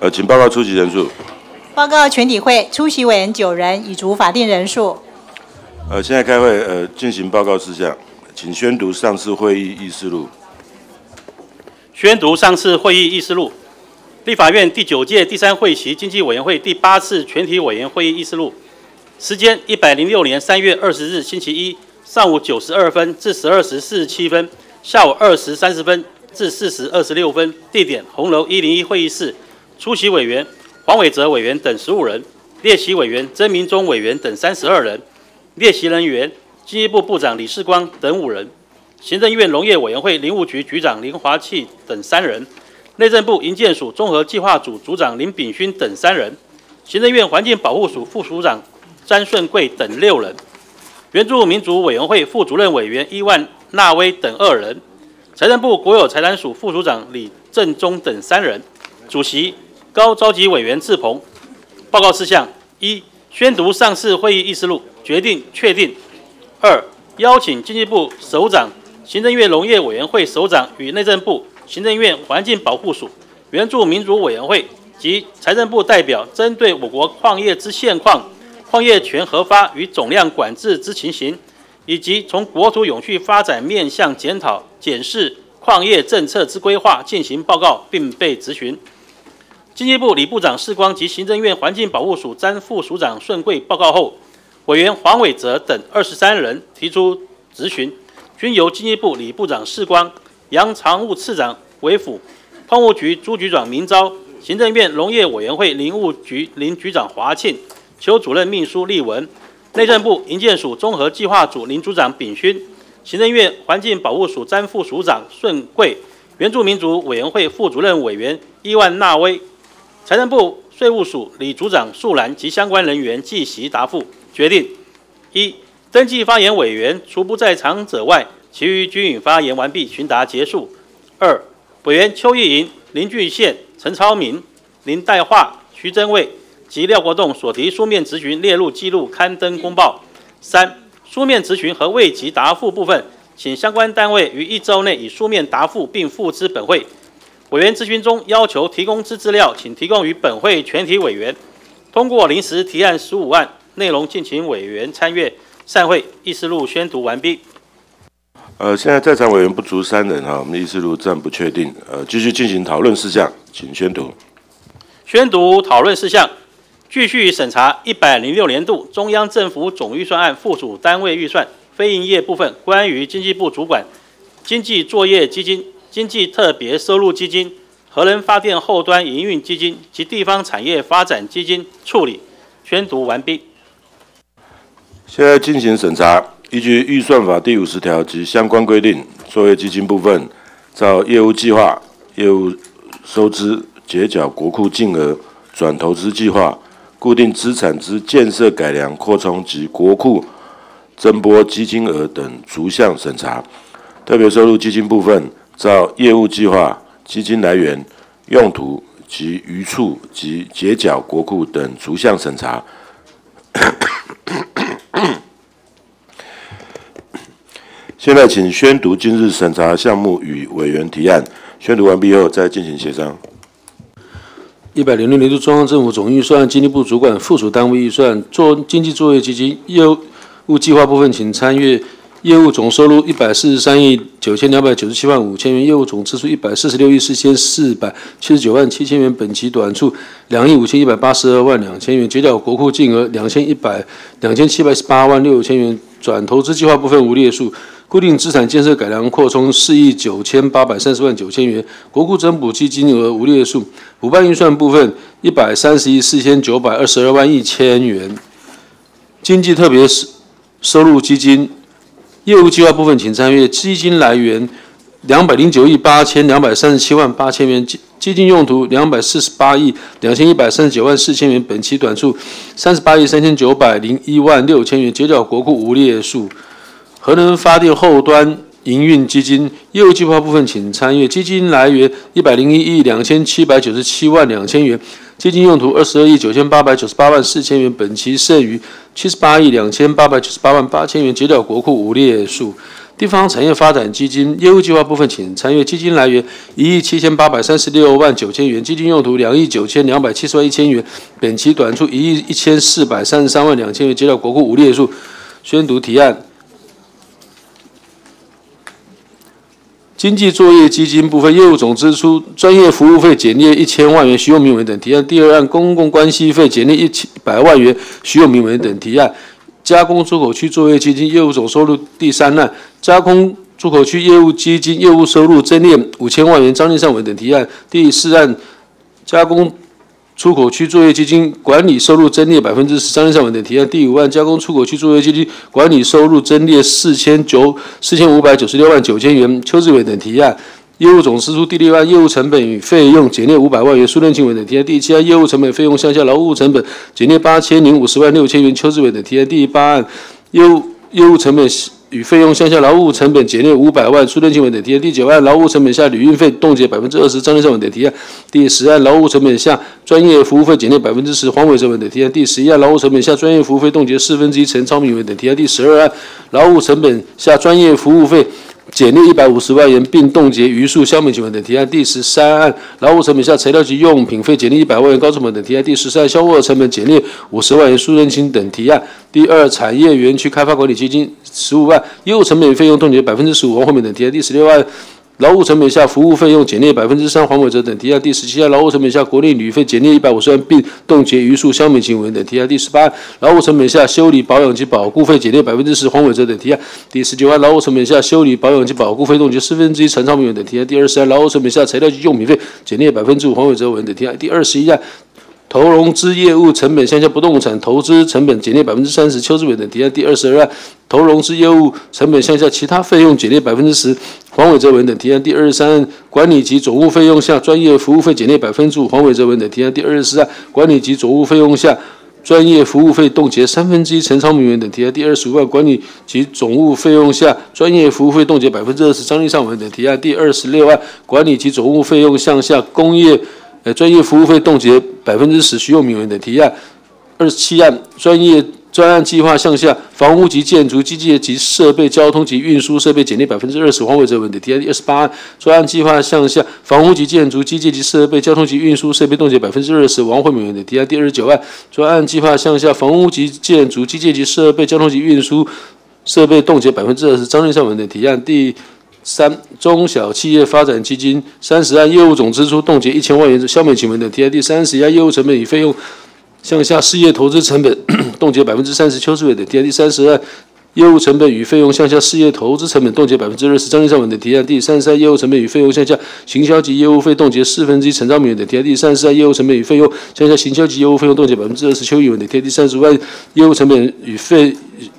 呃，请报告出席人数。报告全体会出席委员九人，已足法定人数。呃，现在开会，呃，进行报告事项，请宣读上次会议议事录。宣读上次会议议事录。立法院第九届第三会期经济委员会第八次全体委员会议议事录。时间：一百零六年三月二十日星期一上午九时二分至十二时四十七分，下午二时三十分至四时二十六分。地点：红楼一零一会议室。出席委员黄伟哲委员等十五人，列席委员曾明忠委员等三十二人，列席人员经济部部长李世光等五人，行政院农业委员会林务局局长林华气等三人，内政部营建署综合计划组组长林炳勋等三人，行政院环境保护署副署长詹顺贵等六人，原住民族委员会副主任委员伊万纳威等二人，财政部国有财产署副署长李正忠等三人，主席。高召集委员志鹏报告事项：一、宣读上次会议议事录，决定确定；二、邀请经济部首长、行政院农业委员会首长与内政部、行政院环境保护署、援助民族委员会及财政部代表，针对我国矿业之现况、矿业权核发与总量管制之情形，以及从国土永续发展面向检讨检视矿业政策之规划进行报告，并被质询。经济部李部长世光及行政院环境保护署詹副署长顺贵报告后，委员黄伟哲等二十三人提出质询，均由经济部李部长世光、杨常务次长韦府、矿务局朱局长明昭、行政院农业委员会林务局林局长华庆、邱主任秘书立文、内政部营建署综合计划组林组长炳勋、行政院环境保护署詹副署长顺贵、原住民族委员会副主任委员伊万纳威。财政部税务署李组长素兰及相关人员即席答复，决定：一、登记发言委员除不在场者外，其余均已发言完毕，询答结束。二、委员邱玉莹、林俊宪、陈超明、林代化、徐增卫及廖国栋所提书面质询列入记录刊登公报。三、书面质询和未及答复部分，请相关单位于一周内以书面答复，并付之本会。委员咨询中要求提供之资料，请提供于本会全体委员。通过临时提案十五案，内容敬请委员参阅。散会，议事录宣读完毕。呃，现在在场委员不足三人哈，我们议事录暂不确定。呃，继续进行讨论事项，请宣读。宣读讨论事项，继续审查一百零六年度中央政府总预算案附属单位预算非营业部分，关于经济部主管经济作业基金。经济特别收入基金、核能发电后端营运基金及地方产业发展基金处理宣读完毕。现在进行审查，依据预算法第五十条及相关规定，作业基金部分照业务计划、业务收支、结缴国库净额、转投资计划、固定资产之建设改良扩充及国库增拨基金额等逐项审查。特别收入基金部分。照业务计划、基金来源、用途及余处及结缴国库等逐项审查。现在请宣读今日审查项目与委员提案。宣读完毕后再进行协商。一百零六年度中央政府总预算，经济部主管附属单位预算，做经济作业基金业务计划部分，请参阅。业务总收入一百四十三亿九千两百九十七万五千元，业务总支出一百四十六亿四千四百七十九万七千元，本期短处两亿五千一百八十二万两千元，结缴国库净额两千一百两千七百十八万六千元，转投资计划部分无列数，固定资产建设改良扩充四亿九千八百三十万九千元，国库增补基金额无列数，补办预算部分一百三十亿四千九百二十二万一千元，经济特别收入基金。业务计划部分，请参阅基金来源两百零九亿八千两百三十七万八千元，基基金用途两百四十八亿两千一百三十九万四千元，本期短处三十八亿三千九百零一万六千元，结缴国库无列数。核能发电后端营运基金业务计划部分，请参阅基金来源一百零一亿两千七百九十七万两千元。基金用途二十二亿九千八百九十八万四千元，本期剩余七十八亿两千八百九十八万八千元，结缴国库无列数。地方产业发展基金业务计划部分，请参阅。基金来源一亿七千八百三十六万九千元，基金用途两亿九千两百七十万一千元，本期短处一亿一千四百三十三万两千元，接到国库无列数。宣读提案。经济作业基金部分业务总支出，专业服务费减列一千万元，徐永明为等提案。第二案公共关系费减列一千百万元，徐永明为等提案。加工出口区作业基金业务总收入第三案，加工出口区业务基金业务收入增列五千万元，张立善文等提案。第四案加工。出口区作业基金管理收入增列百分之十，张立善文等提案。第五案加工出口区作业基金管理收入增列四千九四千五百九十六万九千元，邱志伟等提案。业务总支出第六案业务成本与费用减列五百万元，苏任清文等提案。第七案业务成本费用向下劳务成本减列八千零五十万六千元，邱志伟等提案。第八案业务业务成本。与费用项下劳务成本减列五百万，租赁金额等提案。第九案劳务成本下旅运费冻结百分之二十，张立胜文等提案。第十案劳务成本下专业服务费减列百分之十，黄伟成本等提案。第十一案劳务成本下专业服务费冻结四分之一，陈超明等提案。第十二案劳务成本下专业服务费。减列一百五十万元，并冻结余数消灭行为等提案。第十三案劳务成本下材料及用品费减列一百万元，高成本等提案。第十三案销货成本减列五十万元，苏仁清等提案。第二产业园区开发管理基金十五万业务成本费用冻结百分之十五，王惠敏等提案。第十六案。劳务成本下服务费用减列百分之三，黄伟哲等提案。第十七案劳务成本下国内旅费减列一百五十万，并冻结余数，肖美行为等提案。第十八劳务成本下修理保养及保护费减列百分之十，黄伟哲等提案。第十九案劳务成本下修理保养及保护费冻结四分之一，陈昌明等提案。第二十案劳务成本下材料及用品费减列百分之五，黄伟哲文等提案。第二十一案。投融资业务成本向下不动产投资成本减列百分之三十，邱志伟等提案。第二十二案投融资业务成本向下其他费用减列百分之十，黄伟哲文等提案。第二十三案管理及总务费用下专业服务费减列百分之五，黄伟哲文等提案。第二十四案管理及总务费用下专业服务费冻结三分之一，陈超明文等提案。第二十五案管理及总务费用下专业服务费冻结百分之二十，张立尚文等提案。第二十六案管理及总务费用向下工业。专业服务费冻结百分之十，徐用明文的提案。二十七案专业专案计划项下房屋及建筑机械及设备交通及运输设备减列百分之二十，黄伟哲文的提案。二十八案专案计划项下房屋及建筑机械及设备交通及运输设备冻结百分之二十，王慧敏的提案。第二十九案专案计划项下房屋及建筑机械及设备交通及运输设备冻结百分之二十，张瑞善文的提案。第三中小企业发展基金三十案业务总支出冻结一千万元，消灭请问的 TID 三十一案业务成本与费用向下事业投资成本 冻结百分之三十，邱志伟的 TID 三十二业务成本与费用向下事业投资成本冻结百分之二十，张立尚文等提案。第三十三业务成本与费用向下行销及业务费冻结四分之一，陈兆明等提案。第三十三业务成本与费用向下行销及业务费用冻结百分之二十，邱宇文等提案。第三十五万业务成本与费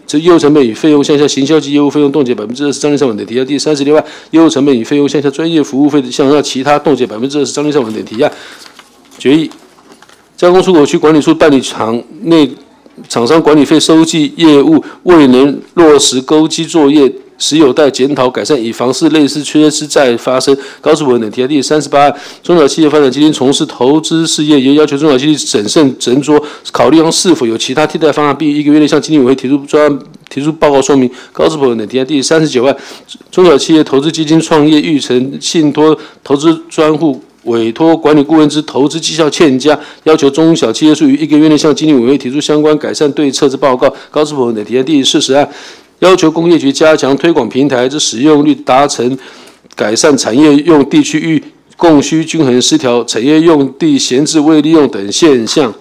这业务成本与费用向下行销及业务费用冻结百分之二十，张立上文等提案。第三十六万业务成本与费用向下专业服务费的向下其他冻结百分之二十，张立上文等提案。决议：加工出口区管理处办理厂内厂商管理费收据业务未能落实勾稽作业。时有待检讨改善，以防止类似缺失再发生。高志文等提案第三十八案，中小企业发展基金从事投资事业，也要求中小企业审慎斟酌，考虑是否有其他替代方案，并一个月内向经理委员会提出专提出报告说明。高志文等提案第三十九案，中小企业投资基金创业育成信托投资专户委托管理顾问之投资绩效欠佳，要求中小企业属于一个月内向经理委员会提出相关改善对策之报告。高志鹏的提案第四十案。要求工业局加强推广平台之使用率，达成改善产业用地区域供需均衡失调、产业用地闲置未利用等现象。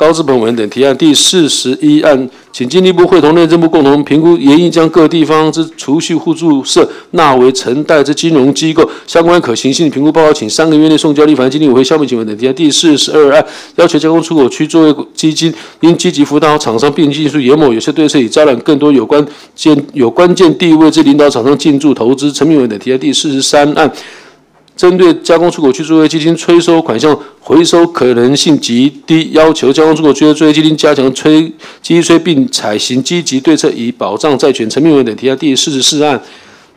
高资本文等提案第四十一案，请经济部会同内政部共同评估，研议将各地方之储蓄互助社纳为承贷之金融机构，相关可行性评估报告，请三个月内送交立法经济委员会消灭请文等提案第四十二案，要求加工出口区作为基金，应积极辅导厂商并技术研某有些对策，以招揽更多有关建有关键地位之领导厂商进驻投资。陈明文等提案第四十三案。针对加工出口区作业基金催收款项回收可能性极低，要求加工出口区的作业基金加强催积催，并采行积极对策，以保障债权。陈明文等提案第四十四案，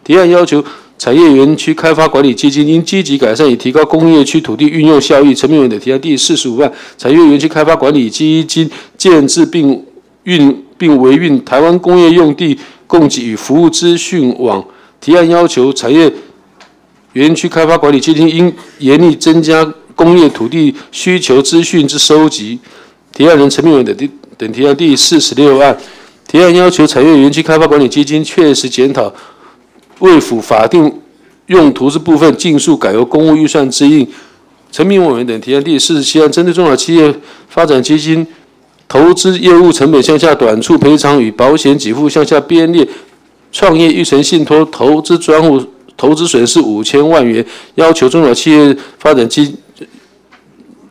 提案要求产业园区开发管理基金应积极改善，以提高工业区土地运用效益。陈明文等提案第四十五案，产业园区开发管理基金建制并运并维运台湾工业用地。供给与服务资讯网。提案要求产业园区开发管理基金应严厉增加工业土地需求资讯之收集。提案人陈明文等等提案第四十六案，提案要求产业园区开发管理基金确实检讨未符法定用途之部分，尽速改由公务预算支应。陈明伟等提案第四十七案，针对中小企业发展基金投资业务成本向下短处赔偿与保险给付向下编列，创业育成信托投资专户投资损失五千万元，要求中小企业发展基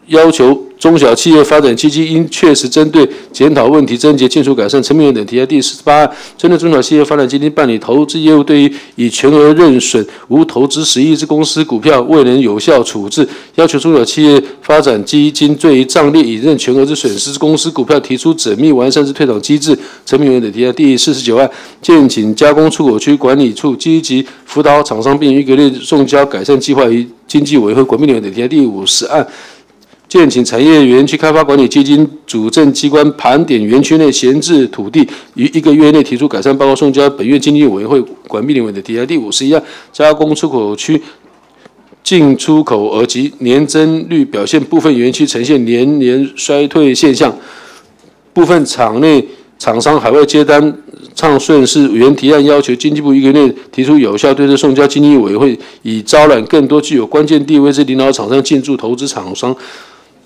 要求。中小企业发展基金应确实针对检讨问题症结，尽速改善。陈明远等提案第四十八案，针对中小企业发展基金办理投资业务，对于以全额认损、无投资实益之公司股票未能有效处置，要求中小企业发展基金对于账列已认全额之损失之公司股票提出缜密完善之退场机制。陈明远等提案第四十九案，建请加工出口区管理处积极辅导厂商，并于各类送交改善计划与经济委员会管理委员等提案第五十案。建请产业园区开发管理基金主政机关盘点园区内闲置土地，于一个月内提出改善报告，送交本院经济委员会管理委员的提案。第五十一案，加工出口区进出口额及年增率表现部分园区呈现年年衰退现象，部分厂内厂商海外接单畅顺，是原提案要求经济部一个月内提出有效对策，送交经济委员会，以招揽更多具有关键地位之领导厂商进驻投资厂商。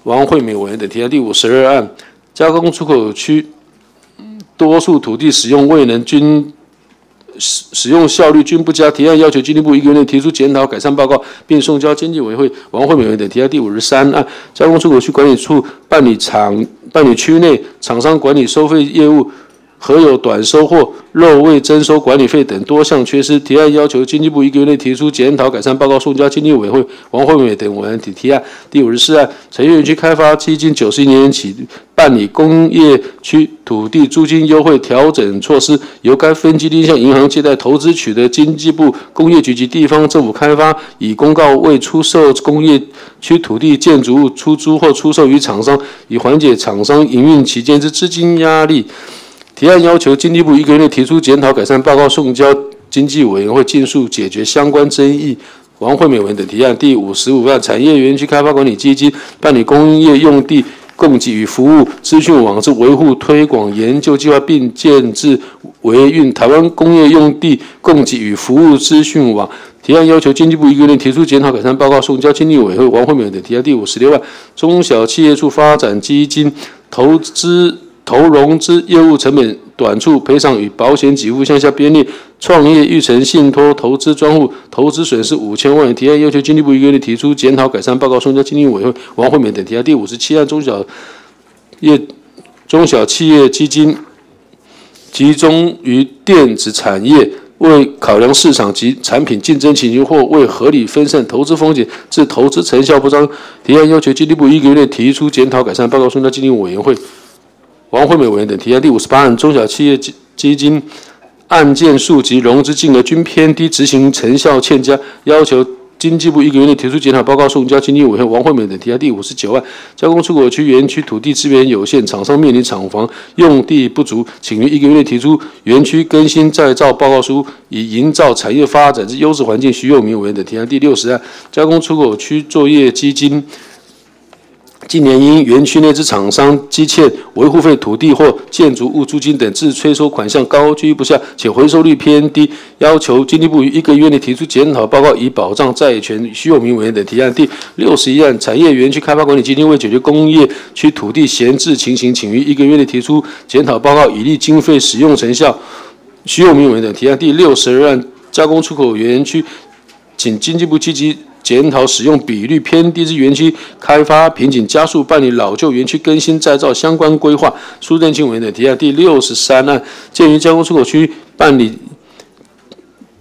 王惠美委员等提案第五十二案，加工出口区多数土地使用未能均使使用效率均不佳，提案要求经济部一个月内提出检讨改善报告，并送交经济委员会。王惠美委员等提案第五十三案，加工出口区管理处办理厂办理区内厂商管理收费业务。核有短收或漏未征收管理费等多项缺失，提案要求经济部一个月内提出检讨改善报告，送交经济委员会。王惠美等委员提提案。第五十四案，产业园区开发基金九十一年起办理工业区土地租金优惠调整措施，由该分基金向银行借贷投资取得经济部工业局及地方政府开发以公告未出售工业区土地建筑物出租或出售于厂商，以缓解厂商营运期间之资金压力。提案要求经济部一个月内提出检讨改善报告，送交经济委员会，尽速解决相关争议。王惠美文等提案第五十五案，产业园区开发管理基金办理工业用地供给与服务资讯网之维护推广研究计划，并建制维运台湾工业用地供给与服务资讯网。提案要求经济部一个月内提出检讨改善报告，送交经济委员会。王惠美等提案第五十六案，中小企业处发展基金投资。投融资业务成本短处赔偿与保险给付向下编列，创业育成信托投资专户投资损失五千万元。提案要求经济部一个月内提出检讨改善报告，送交经济委员会。王惠美等提案第五十七案中小业中小企业基金集中于电子产业，为考量市场及产品竞争情形或为合理分散投资风险，致投资成效不彰。提案要求经济部一个月内提出检讨改善报告，送交经济委员会。王惠美委员等提案第五十八案，中小企业基基金案件数及融资金额均偏低，执行成效欠佳，要求经济部一个月内提出检讨报告，送交经济委员。王惠美等提案第五十九案，加工出口区园区土地资源有限，厂商面临厂房用地不足，请于一个月内提出园区更新再造报告书，以营造产业发展之优质环境。徐永明委员等提案第六十案，加工出口区作业基金。近年因园区内之厂商积欠维护费、土地或建筑物租金等，致催收款项高居不下，且回收率偏低，要求经济部于一个月内提出检讨报告，以保障债权。徐永明委员等提案第六十一案，产业园区开发管理基金为解决工业区土地闲置情形，请于一个月内提出检讨报告，以利经费使用成效。徐永明委员等提案第六十二案，加工出口园区，请经济部积极。检讨使用比率偏低之园区开发瓶颈，加速办理老旧园区更新再造相关规划。苏振清委员的提案第六十三案，鉴于加工出口区办理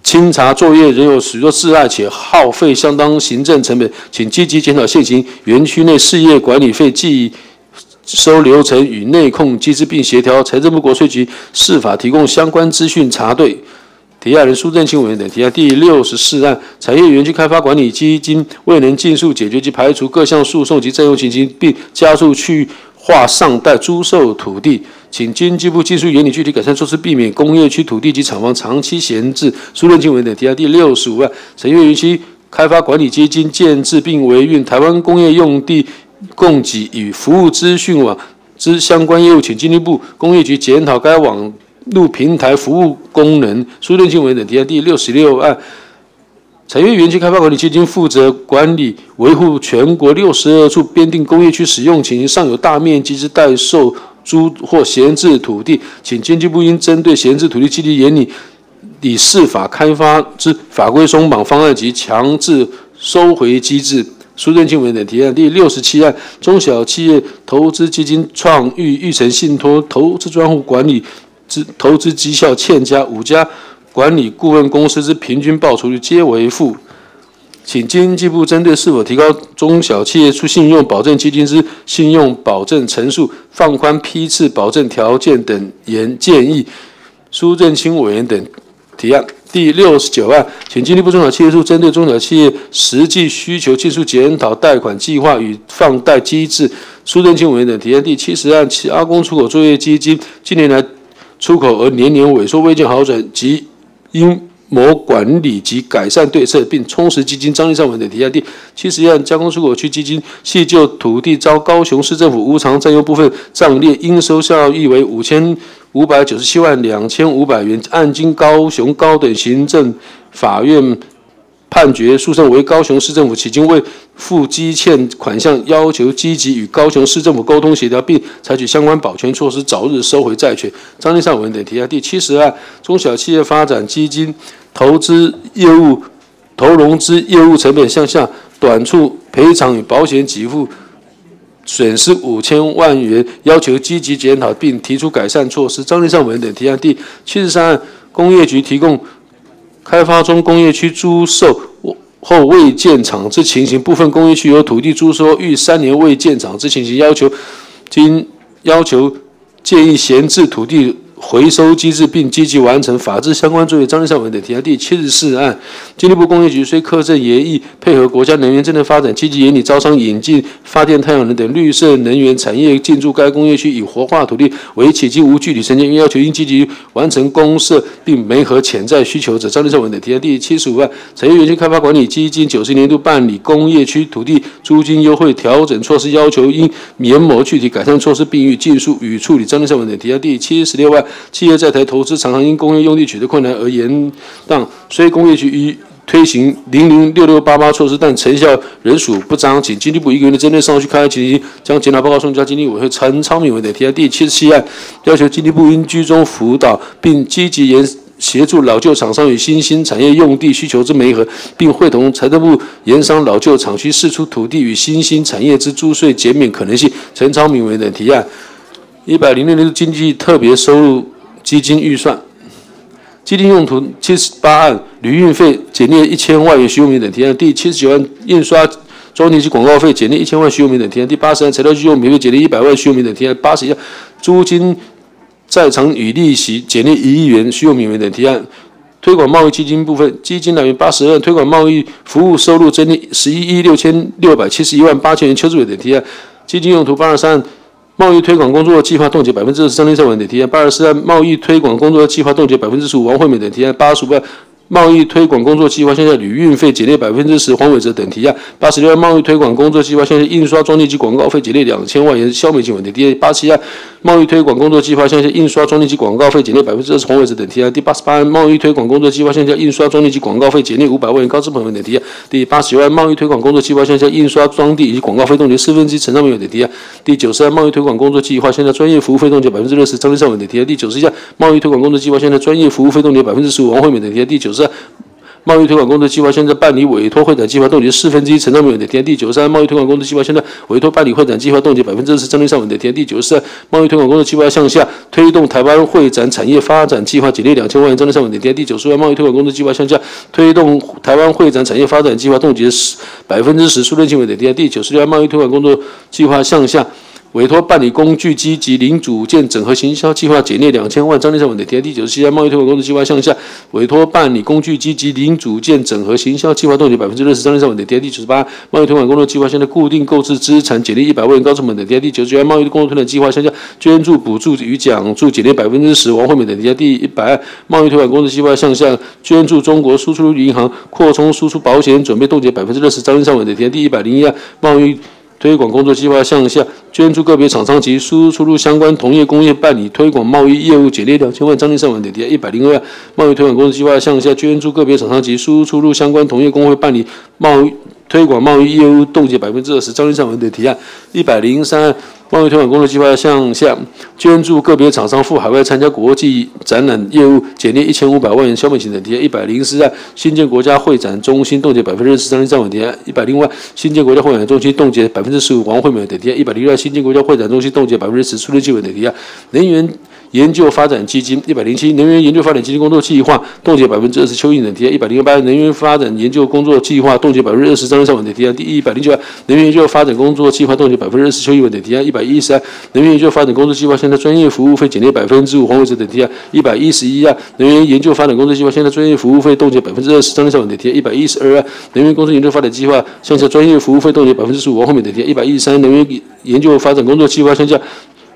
清查作业仍有许多障碍，且耗费相当行政成本，请积极检讨现行园区内事业管理费计收流程与内控机制，并协调财政部、国税局、司法提供相关资讯查对。提案人苏振清委员等提案第六十四案，产业园区开发管理基金未能尽速解决及排除各项诉讼及占用情形，并加速去化上贷租售土地，请经济部技术原理具体改善措施，避免工业区土地及厂房长期闲置。苏正清委员等提案第六十五案，产业园区开发管理基金建制并维运台湾工业用地供给与服务资讯网之相关业务，请经济部工业局检讨该网路平台服务功能。苏任清文等提案第六十六案。产业园区开发管理基金负责管理维护全国六十二处编定工业区使用情形，尚有大面积之待售租或闲置土地，请经济部应针对闲置土地基地研拟以适法开发之法规松绑方案及强制收回机制。苏振清委员等提案第六十七案，中小企业投资基金创育育成信托投资专户管理资投资绩效欠佳五家。管理顾问公司之平均报酬率皆为负，请经济部针对是否提高中小企业出信用保证基金之信用保证陈述、放宽批次保证条件等言建议。苏振清委员等提案第六十九案，请经济部中小企业处针对中小企业实际需求技术检讨贷款计划与放贷机制。苏振清委员等提案第七十案，其阿公出口作业基金近年来出口额年年萎缩，未见好转及。应谋管理及改善对策，并充实基金张力上稳的提案。第七十案，加工出口区基金系就土地遭高雄市政府无偿占用部分账列应收效益为五千五百九十七万两千五百元，按经高雄高等行政法院。判决诉讼为高雄市政府迄今未付积欠款项，要求积极与高雄市政府沟通协调，并采取相关保全措施，早日收回债权。张立善文等提案第七十案，中小企业发展基金投资业务投融资业务成本向下短处赔偿与保险给付损失五千万元，要求积极检讨并提出改善措施。张立善文等提案第七十三案，工业局提供。开发中工业区租售后未建厂之情形，部分工业区有土地租售逾三年未建厂之情形，要求经要求建议闲置土地。回收机制，并积极完成法制相关作业。张立善文等提案第七十四案，经济部工业局虽苛政严议，配合国家能源政策发展，积极引拟招商引进发电、太阳能等绿色能源产业进驻该工业区，以活化土地为契机，无具体承建，要求应积极完成公设，并没合潜在需求者。张立善文等提案第七十五案，产业园区开发管理基金九十年度办理工业区土地租金优惠调整措施要求，应研谋具体改善措施，并予尽速予处理。张立善文等提案第七十六案。企业在台投资常常因工业用地取得困难而延宕，虽工业局已推行零零六六八八措施，但成效仍属不彰，请经济部一个月内针对上述开发情形，将检讨报告送交经济委员会陈昌明委员提案第七十七案，要求经济部应居中辅导，并积极研协助老旧厂商与新兴产业用地需求之媒合，并会同财政部研商老旧厂区释出土地与新兴产业之租税减免可能性。陈昌明委员提案一百零六年度经济特别收入。基金预算，基金用途七十八案，旅运费减列一千万元，徐永明等提案。第七十九案，印刷装订及广告费减列一千万，徐永明等提案。第八十案，材料费用免费减列一百万，徐永明等提案。八十一，租金在场与利息减列一亿元，徐永明等提案。推广贸易基金部分，基金来源八十二，推广贸易服务收入增列十一亿六千六百七十一万八千元，邱志伟等提案。基金用途八十三。贸易推广工作计划冻结百分之二十，张立善文等提案；八十四案贸易推广工作计划冻结百分之十五，王惠美等提案；八十五万。贸易推广工作计划向下旅运费减列百分之十，黄伟哲等提案。八十六案贸易推广工作计划向下印刷装订及广告费减列两千万元，肖美琴等提案。八十七案贸易推广工作计划向下印刷装订及广告费减列百分之二十，黄伟哲等提案。第八十八案贸易推广工作计划向下印刷装订及广告费减列五百万元，高志鹏等提案。第八十九案贸易推广工作计划向下印刷装订以及广告费冻结四分之一，陈尚明等提案。第九十案贸易推广工作计划向下专业服务费冻结百分之六十，张立善等提案。第九十一案贸易推广工作计划向下专业服务费冻结百分之十五，王惠美等提案。第九十。贸易推广工作计划现在办理委托会展计划冻结四分之一，陈章文的提案第九十三。贸易推广工作计划现在委托办理会展计划冻结百分之十，张立上文的提案第九十三。贸易推广工作计划向下推动台湾会展产业发展计划减列两千万元，张立上文的提案第九十五。贸易推广工作计划向下推动台湾会展产业发展计划冻结十百分之十，苏润清文的提案第九十六。贸易推广工作计划向下。委托办理工具机及零组件整合行销计划减列两千万，张立善文的提案第九十七项贸易推广工作计划项下，委托办理工具机及零组件整合行销计划冻结百分之六十，张立善文的提案第九十八贸易推广工作计划项的固定购置资产减列一百万元，高成本的提案第九十九项贸易工作推广计划项下捐助补助与奖助减列百分之十，王惠美的提案第一百案贸易推广工作计划项下捐助中国输出银行扩充输出保险准备冻结百分之六十，张立善文的提案第一百零一案贸易。推广工作计划向下捐助个别厂商及输出入相关同业工业办理推广贸易业务减列两千万，张立善文的提案一百零二万。贸易推广工作计划向下捐助个别厂商及输出入相关同业工会办理贸易推广贸易业务冻结百分之二十，张立善文的提案一百零三贸易推广工作计划向下捐助个别厂商赴海外参加国际展览业务减列一千五百万元，消费型的提案一百零四案新建国家会展中心冻结百分之十，张立善文提案一百零万新建国家会展中心冻结百分之十五，王惠美等提案一百零二新建国家会展中心冻结百分之十，出入基文的提案能源。研究发展基金一百零七，能源研究发展基金工作计划冻结百分之二十，邱毅等提案一百零八，能源发展研究工作计划冻结百分之二十，张立善文的提案第一百零九，能源研究发展工作计划冻结百分之二十，邱毅文的提案一百一十，能源研究发展工作计划现在专业服务费减列百分之五，黄伟哲等提案一百一十一啊，能源研究发展工作计划现在专业服务费冻结百分之二十，张立善文的提案一百一十二啊，能源工作研究发展计划向下专业服务费冻结百分之十五，王后面的提案一百一十三，能源研究发展工作计划向下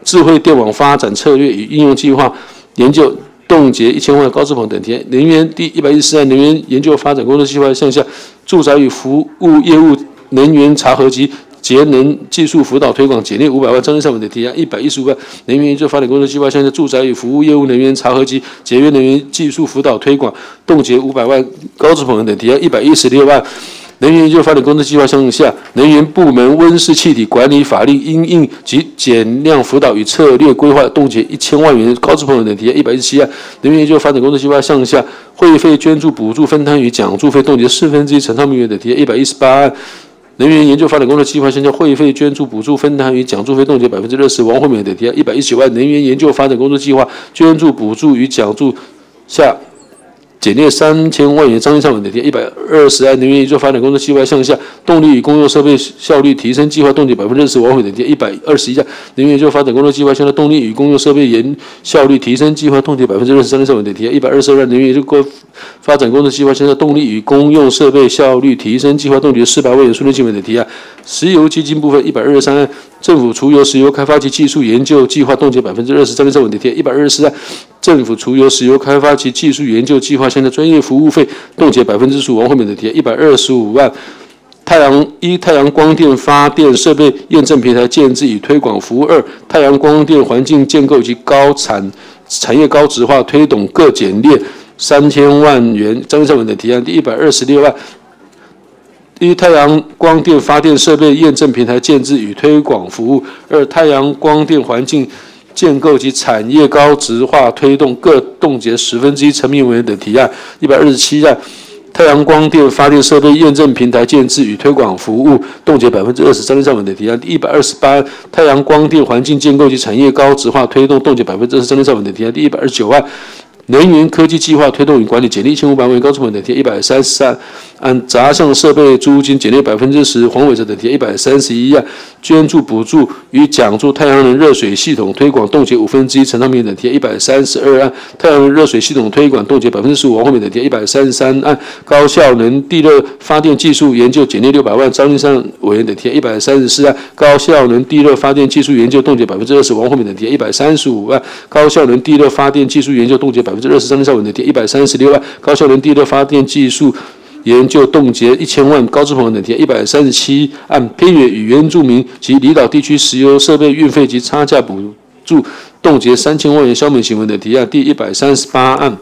智慧电网发展策略与应用计划。研究冻结一千万高志鹏等提，能源第一百一十四案能源研究发展工作计划项下住宅与服务业务能源查核及节能技术辅导推广减列五百万，张立善文的提案一百一十五万能源研究发展工作计划项下住宅与服务业务能源查核及节约能源技术辅导推广冻结五百万，高志鹏等提案一百一十六万。能源研究发展工作计划项下，能源部门温室气体管理法律应应及减量辅导与策略规划冻结一千万元，高志鹏等提案一百一十七案。能源研究发展工作计划项下，会费捐助补助分摊与奖助费冻结四分之一，陈昌明元等提案一百一十八案。能源研究发展工作计划项下，会费捐助补助分摊与奖助费冻结百分之六十，王惠美等提案一百一十九万。能源研究发展工作计划捐助补助与奖助下。减列三千万元，张立善文的提案一百二十案能源研究发展工作计划向下动力与公用设备效率提升计划冻结百分之二十，王伟的提案一百二十一项能源研究发展工作计划向下动力与公用设备研效率提升计划冻结百分之二十，张立善文的提一百二十二能源研究工发展工作计划向下动力与公用设备效率提升计划冻结四百万元，苏立基文的提案石油基金部分一百二十三政府除油石油开发及技术研究计划冻结百分之二十，张立善文的提案一百二十四。政府除油石油开发及技术研究计划，现在专业服务费冻结百分之十五。王惠美的提案一百二十五万。太阳一太阳光电发电设备验证平台建制与推广服务二太阳光电环境建构及高产产业高值化推动各减列三千万元。张善文的提案第一百二十六万。一太阳光电发电设备验证平台建制与推广服务二太阳光电环境。建构及产业高值化推动各冻结十分之一，陈明文等提案一百二十七案，太阳光电发电设备验证平台建制与推广服务冻结百分之二十，张立善文的提案第一百二十八太阳光电环境建构及产业高值化推动冻结百分之二十，张立善文的提案第一百二十九万，能源科技计划推动与管理减列一千五百万元，高志文等贴一百三十三。按杂项设备租金减列百分之十，黄伟哲等贴一百三十一案，捐助补助与奖助太阳能热水系统推广冻结五分之一，陈昌明等贴一百三十二案，太阳能热水系统推广冻结百分之十五，王惠美等贴一百三十三案，高效能地热发电技术研究减列六百万，张立山委员等贴一百三十四案，高效能地热发电技术研究冻结百分之二十，王惠美等贴一百三十五万，高效能地热发电技术研究冻结百分之二十，张立善委员等提一百三十六万，高效能地热发电技术。研究冻结一千万，高志鹏等提一百三十七案偏远与原住民及离岛地区石油设备运费及差价补助冻结三千万元，消美行为的提案第一百三十八案。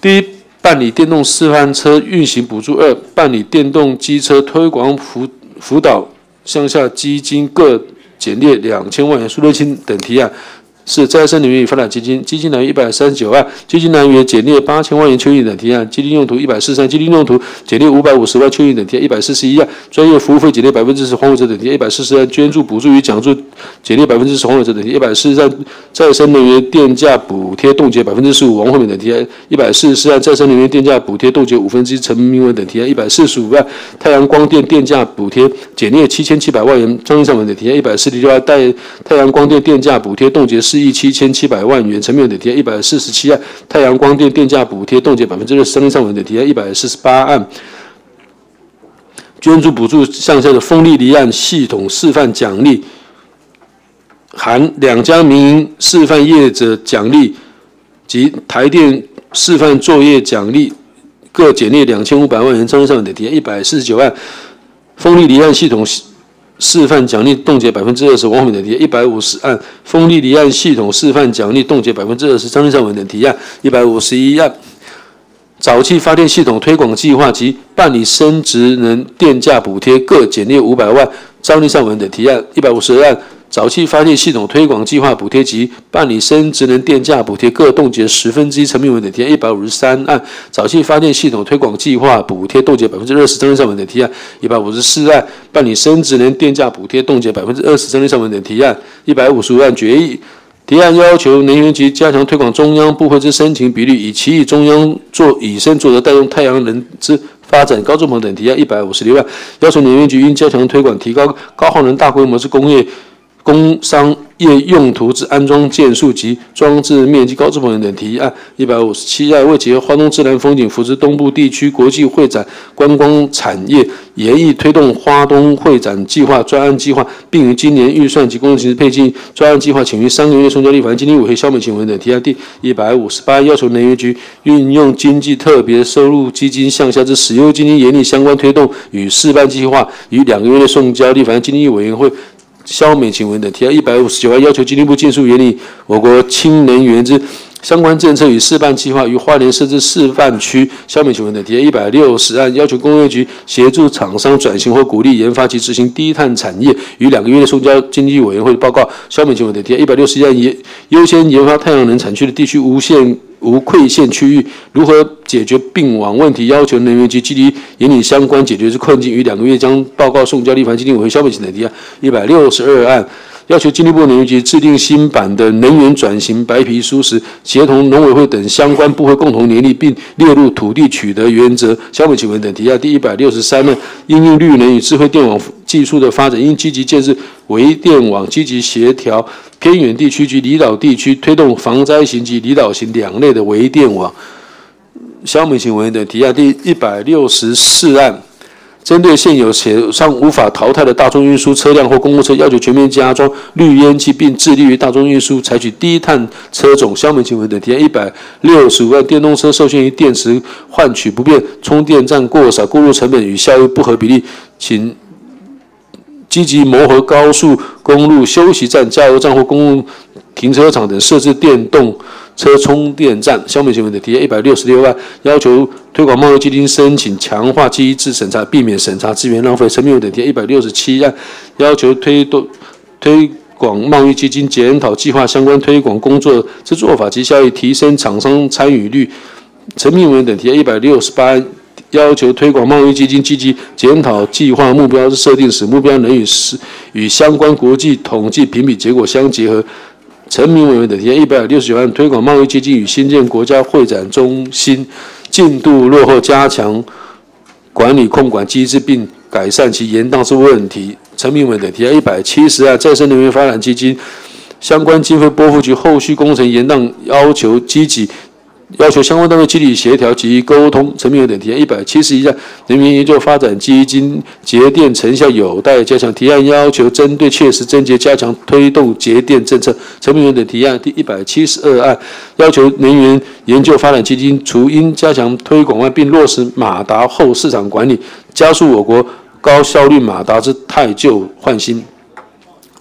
第一，办理电动示范车运行补助；二，办理电动机车推广辅辅导向下基金各减列两千万元，苏瑞清等提案。是再生能源与发展基金，基金来源一百三十九万，基金来源减列八千万元蚯蚓等提案，基金用途一百四三，基金用途减列五百五十万蚯蚓等提案一百四十一万，专业服务费减列百分之十，黄伟哲等提案一百四十万，捐助补助与奖助减列百分之十，黄伟哲等提案一百四十三，再生能源电价补贴冻结百分之十五，王惠美等提案一百四十四万，再生能源电价补贴冻结五分之一，陈明文等提案一百四十五万，太阳光电电价补贴减列七千七百万元，张义尚文等提案一百四十六万，太太阳光电电价补贴冻结四亿七千七百万元，陈明文等提一百四十七案，太阳光电电价补贴冻结百分之六十，张义尚文等提一百四十八案。捐助补助项下的风力离岸系统示范奖励，含两家民营示范业者奖励及台电示范作业奖励，各减列两千五百万元。张上的提一百四十九万，风力离岸系统示范奖励冻结百分之二十。王伟的提一百五十案，风力离岸系统示范奖励冻结百分之二十。张上文的提案一百五十一案。早期发电系统推广计划及办理生职能电价补贴各减列五百万，张立尚文的提案一百五十二案。早期发电系统推广计划补贴及办理生职能电价补贴各冻结十分之一，陈明文等提案一百五十三案。早期发电系统推广计划补贴冻结百分之二十，张立尚文等提案一百五十四案。办理生职能电价补贴冻结百分之二十，张立尚文等提案一百五十五案决议。提案要求能源局加强推广中央部分之申请比率，以其以中央做以身作则，带动太阳能之发展。高志鹏等提案一百五十六万，要求能源局应加强推广，提高高耗能大规模之工业。工商业用途之安装件数及装置面积，高志鹏等提案一百五十七案，为结合花东自然风景，扶持东部地区国际会展观光产业，研议推动花东会展计划专案计划，并于今年预算及工程形配进专案计划，请于三个月送交立法院经济委员会消灭请文等提案第一百五十八，要求能源局运用经济特别收入基金项下之使用基金，严厉相关推动与示范计划，于两个月内送交立法院经济委员会。消灭请文等提案一百五十九万，要求经济部尽速严厉我国氢能源之相关政策与示范计划，于花莲设置示范区。消灭请文的提案一百六十案，要求工业局协助厂商转型或鼓励研发及执行低碳产业，于两个月内送交经济委员会报告。消灭请文的提案一百六十案，优优先研发太阳能产区的地区无限。无馈线区域如何解决并网问题？要求能源局积极引领相关解决之困境，于两个月将报告送交立法基金委员会消费性等提案一百六十二案，要求经济部能源局制定新版的能源转型白皮书时，协同农委会等相关部会共同联立，并列入土地取得原则、消费请文等提案第一百六十三案，应用绿能与智慧电网技术的发展，应积极建设微电网，积极协调。偏远地区及离岛地区推动防灾型及离岛型两类的微电网。消灭行为的提案第一百六十四案，针对现有且尚无法淘汰的大众运输车辆或公务车，要求全面加装绿烟器，并致力于大众运输采取低碳车种。消灭行为的提案一百六十五案，电动车受限于电池换取不便，充电站过少，过路成本与效益不合比例，请。积极磨合高速公路休息站、加油站或公共停车场等设置电动车充电站。消灭行为的提案一百六十六万，要求推广贸易基金申请强化机制审查，避免审查资源浪费。陈明文等提案一百六十七案，要求推动推广贸易基金检讨计划相关推广工作之做法及效益，提升厂商参与率。陈明文等提案一百六十八。要求推广贸易基金积极检讨计划目标设定时，目标能与与相关国际统计评比结果相结合。陈明委员的提案一百六十九万，推广贸易基金与新建国家会展中心进度落后，加强管理控管机制，并改善其延宕之问题。陈明委的提案一百七十案，再生能源发展基金相关经费拨付及后续工程延宕要求积极。要求相关单位积极协调及沟通。陈明等提案一百七十一项，人民研究发展基金节电成效有待加强。提案要求针对切实症结，加强推动节电政策。陈明等提案第一百七十二案，要求能源研究发展基金除应加强推广外，并落实马达后市场管理，加速我国高效率马达之汰旧换新。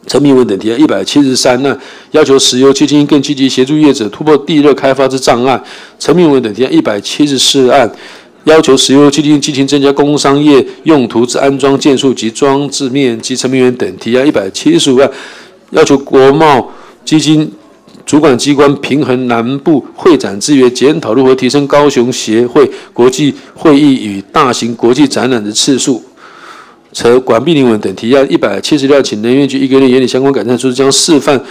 陈明文等提案一百七十三案，要求石油基金更积极协助业者突破地热开发之障碍。陈明文等提案一百七十四案，要求石油基金进行增加工商业用途之安装件数及装置面积。陈明文等提案一百七十五案，要求国贸基金主管机关平衡南部会展资源，检讨如何提升高雄协会国际会议与大型国际展览的次数。则管碧林文等提案一百七十六，请能源局一个月研拟相关改善措施，将示范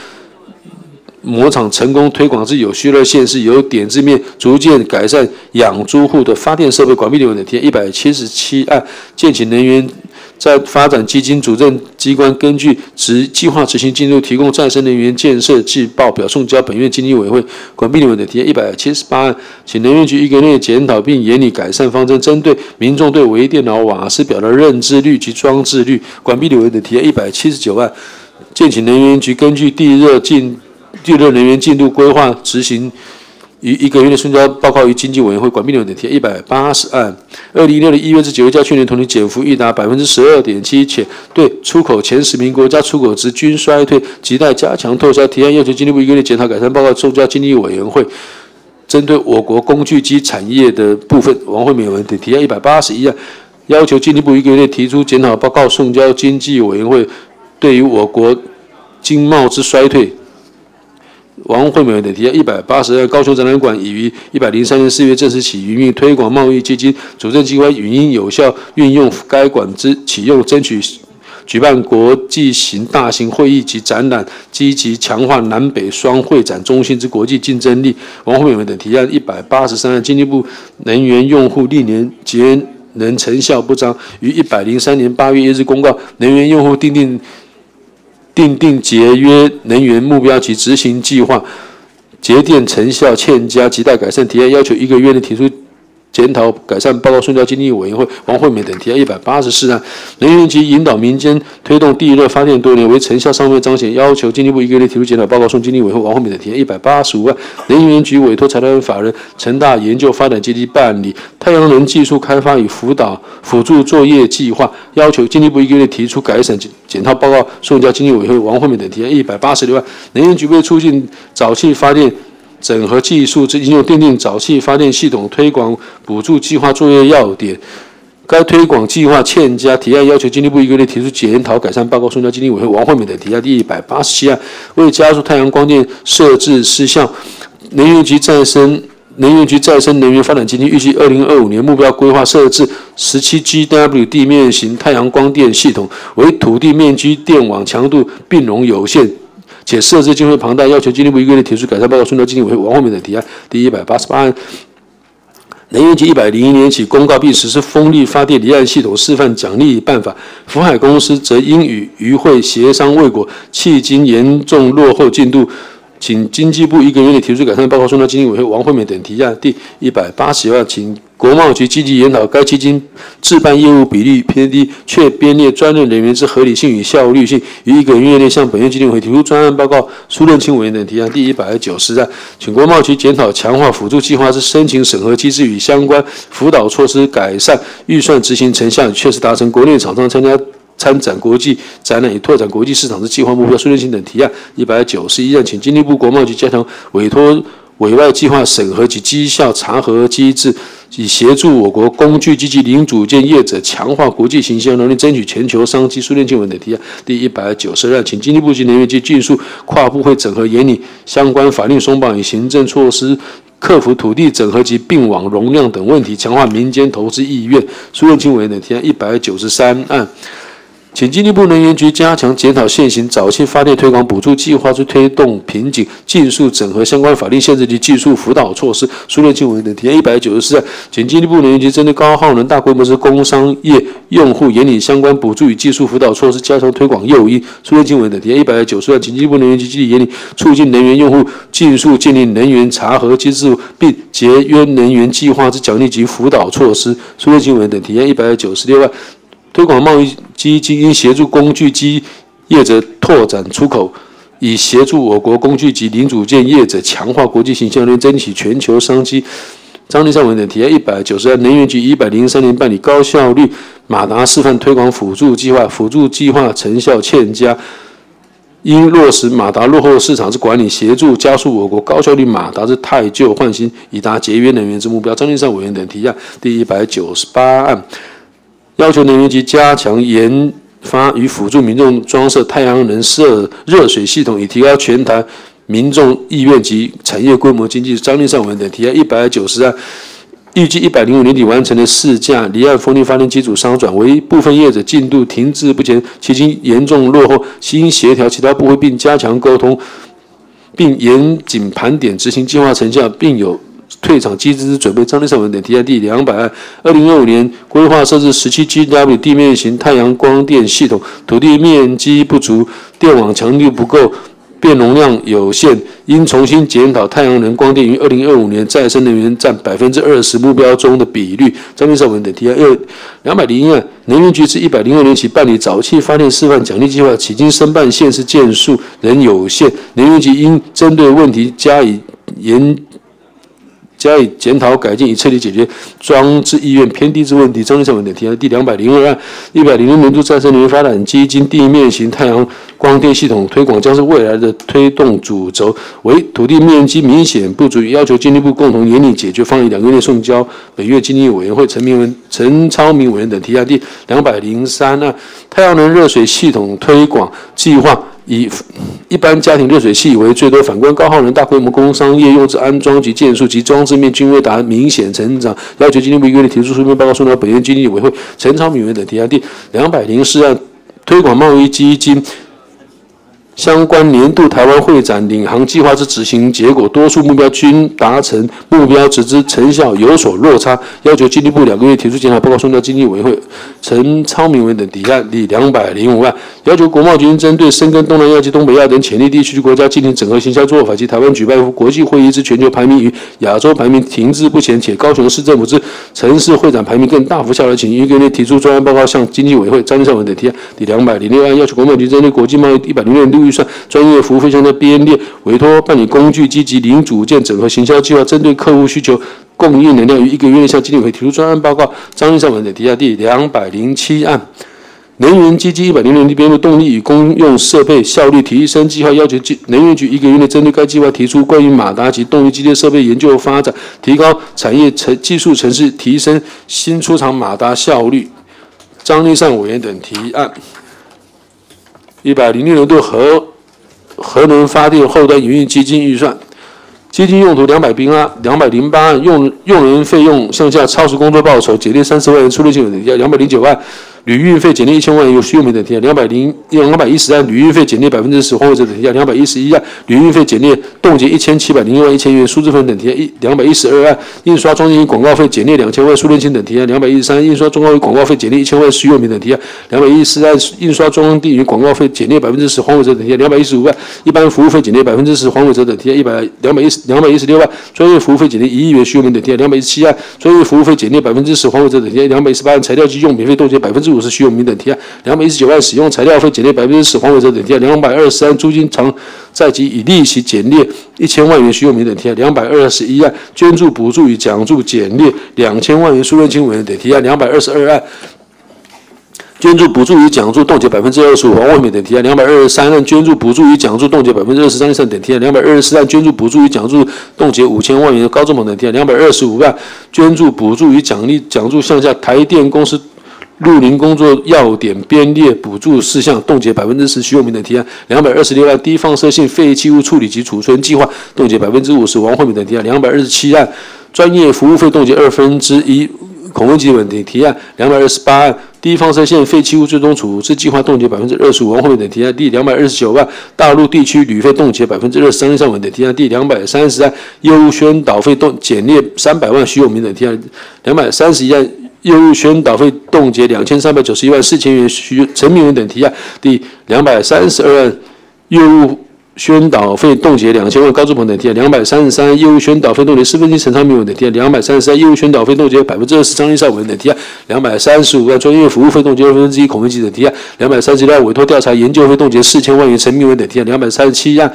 模厂成功推广至有需要的县市，由点字面逐渐改善养猪户的发电设备。管碧林文等提案一百七十七案，建请能源。在发展基金主政机关根据执计划执行进度，提供再生能源建设及报表送交本院经济委员会管毕立文的提案一百七十八案，请能源局一个月检讨并严拟改善方针，针对民众对微电脑、瓦斯表的认知率及装置率，管毕立文的提案一百七十九案，建请能源局根据地热进地热能源进度规划执行。于一个月内送交报告于经济委员会管闭留等提一百八十案，二零一六年一月至九月较去年同期减幅已达百分之十二点七，且对出口前十名国家出口值均衰退，亟待加强拓销提案，要求经济部一个月检讨改善报告送交经济委员会。针对我国工具机产业的部分，王惠美文等提案一百八十一案，要求经济部一个月内提出检讨报告送交经济委员会。对于我国经贸之衰退。王惠美等提案一百八十二，高雄展览馆已于一百零三年四月正式起营运，推广贸易基金主政机关语音有效运用该馆之启用，争取举办国际型大型会议及展览，积极强化南北双会展中心之国际竞争力。王惠美等提案一百八十三，经济部能源用户历年节能成效不彰，于一百零三年八月一日公告能源用户订定。订定节约能源目标及执行计划，节电成效欠佳，亟待改善提案，要求一个月内提出。检讨改善报告送交经济委员会王惠美等提案一百八十四案，能源局引导民间推动地热发电多年，为成效尚未彰显，要求经济部一个月提出检讨报告送经济委员会王惠美等提案一百八十五案，能源局委托财团法人成大研究发展基地办理。太阳能技术开发与辅导辅助作业计划，要求经济部一个月提出改善检检讨报告送交经济委员会王惠美等提案一百八十六案，能源局为促进早期发电。整合技术之应用，奠定早期发电系统推广补助计划作业要点。该推广计划欠佳，提案要求经济部一个月提出检讨改善报告，送交经济委员会王惠美等提案第一百八十七案，为加速太阳光电设置事项，能源局再生能源局再生能源发展基金预计二零二五年目标规划设置十七 GW 地面型太阳光电系统，为土地面积电网强度并容有限。且设置经费庞大，要求经济部一个月提出改善报告，送到经济委员会王惠美等提案第一百八十八案。能源局一百零一年起公告并实施风力发电离岸系统示范奖励办法，福海公司则因与渔会协商未果，迄今严重落后进度。请经济部一个月内提出改善报告，送到经济委员会王惠美等提案第一百八十万，请国贸局积极研讨该基金置办业务比例偏低，却编列专任人员之合理性与效率性，于一个月内向本院基金会提出专案报告。苏任清委员等提案第一百九十案，请国贸局检讨强化辅助计划之申请审核机制与相关辅导措施，改善预算执行成效，确实达成国内厂商参加。参展国际展览与拓展国际市场的计划目标，苏联性等提案一百九十一案，请经济部国贸局加强委托委外计划审核及绩效查核机制，以协助我国工具机及零组件业者强化国际形象能力，争取全球商机。苏联新闻等提案第一百九十二，请经济部及能源局迅速跨部会整合，严拟相关法令松绑与行政措施，克服土地整合及并网容量等问题，强化民间投资意愿。苏联新闻等提案一百九十三案。请经济部能源局加强检讨现行早期发电推广补助计划之推动瓶颈，尽速整合相关法律限制及技术辅导措施。苏联新闻等提案一百九十四，请经济部能源局针对高耗能大规模之工商业用户，严拟相关补助与技术辅导措施，加强推广诱因。苏联新闻等提案一百九十案，请经济部能源局积极严拟促进能源用户尽速建立能源查核机制，并节约能源计划之奖励及辅导措施。苏联新闻等提案一百九十六万。推广贸易基金应协助工具机业者拓展出口，以协助我国工具及零组件业者强化国际形象，能争取全球商机。张立善文等提案一百九十二，能源局一百零三年办理高效率马达示范推广辅助计划，辅助计划成效欠佳，应落实马达落后市场之管理，协助加速我国高效率马达之汰旧换新，以达节约能源之目标。张立善委员等提案第一百九十八案。要求能源局加强研发与辅助民众装设太阳能设热水系统，以提高全台民众意愿及产业规模经济。张立善委员等提案一百九十案。预计一百零五年底完成的四架离岸风力发电机组商转，为部分业者进度停滞不前，迄今严重落后，新协调其他部会，并加强沟通，并严谨盘点执行计划成效，并有退场机制准备。张立善文等提案第两百案，二零二五年规划设置十七 GW 地面型太阳光电系统，土地面积不足，电网强度不够。变容量有限，应重新检讨太阳能光电于二零二五年再生能源占百分之二十目标中的比率。张明少文等提案二两百零一案，能源局自一百零二年起办理早期发电示范奖励计划，迄今申办县市件数仍有限，能源局应针对问题加以严。加以检讨改进，以彻底解决装置意愿偏低之问题。张立善文等提案第两百零二案，一百零六年度再生能源发展基金地面型太阳光电系统推广将是未来的推动主轴。为土地面积明显不足，要求经济部共同研拟解决方案，两个月送交北岳经济委员会。陈明文、陈超明委员等提案第两百零三案，太阳能热水系统推广计划。以一般家庭热水器为最多，反观高耗能大规模工商业用之安装及建数及装置面均未达明显成长，要求经济部月内提出书面报告，送到本院经济委员会。陈长敏委员等提案第两百零四案，推广贸易基金。相关年度台湾会展领航计划之执行结果，多数目标均达成目标，只之成效有所落差，要求经济部两个月提出检讨报告，送到经济委员会。陈昌明文等提案第两百零五万，要求国贸局针对深耕东南亚及东北亚等潜力地区国家进行整合行销做法，及台湾举办国际会议之全球排名与亚洲排名停滞不前，且高雄市政府之城市会展排名更大幅下滑，请一个月提出专案报告，向经济委员会。张立善文等提案第两百零六万，要求国贸局针对国际贸易一百零六预算专业服务费项的编列，委托办理工具，积极零组件整合行销计划，针对客户需求供应能量，于一个月内向经理会提出专案报告。张立善文的提下第两百零七案，能源基金一百零六年编入动力与公用设备效率提升计划，要求能源局一个月内针对该计划提出关于马达及动力机械设备研究发展，提高产业城技术城市，提升新出厂马达效率。张立善委员等提案。一百零六年度核核能发电后端营运基金预算，基金用途两百兵啊，两百零八万用用人费用向下超时工作报酬减定三十万元，出入境两两百零九万。旅运费减列一千万，由徐永明等提案；两百零两百一十案旅运费减列百分之十，黄伟哲等提案；两百一十一案旅运费减列冻结一千七百零一万一千元，苏志芬等提案；一两百一十二案印刷中心广告费减列两千万，苏连清等提案；两百一十三印刷中高广告费减列一千万，徐永明等提案；两百一十四案印刷中地域广告费减列百分之十，黄伟哲等提案；两百一十五万一般服务费减列百分之十，黄伟哲等提案；一百两百一十两百一十六万专业服务费减列一亿元，徐永明等提案；两百一十七案专业服务费减列百分之十，黄伟哲等提案；两百一十八案材料及用品费冻结百分之五十，徐永明等提案。两百一十九万使用材料费减列百分之十，黄伟哲等提案；两百二十三租金偿债及以利息减列一千万元，徐永明等提案；两百二十一案捐助补助与奖助减列两千万元，苏润清委员等提案；两百二十二案捐助补助与奖助冻结百分之二十五，黄伟敏等提案；两百二十三案捐助补助与奖助冻结百分之二十，三以上等提案；两百二十四案捐助补助与奖助冻结五千万元，高志猛等提案；两百二十五万捐助补助与奖励奖助向下台电公司。绿林工作要点编列补助事项冻结百分之十，徐永明的提案；两百二十六案低放射性废弃物处理及储存计划冻结百分之五十，王慧敏的提案；两百二十七案专业服务费冻结二分之一，孔文吉等提案；两百二十八案低放射性废弃物最终处置计划冻结百分之二十五，王慧敏的提案；第两百二十九万大陆地区旅费冻结百分之二十，张立善等提案；第两百三十案业务宣导费冻减列三百万，徐永明的提案；两百三十一案。业务宣导费冻结两千三百九十一万四千元，徐陈明文等提案第两百三十二案业务宣导费冻结两千万，高志鹏等提案两百三十三业务宣导费冻结四分之一，陈昌明文等提案两百三十三业务宣导费冻结百分之二十，张立少文等提案两百三十五万专业服务费冻结二分之一，孔文吉等提案两百三十六委托调查研究费冻结四千万元，陈明文等提案两百三十七案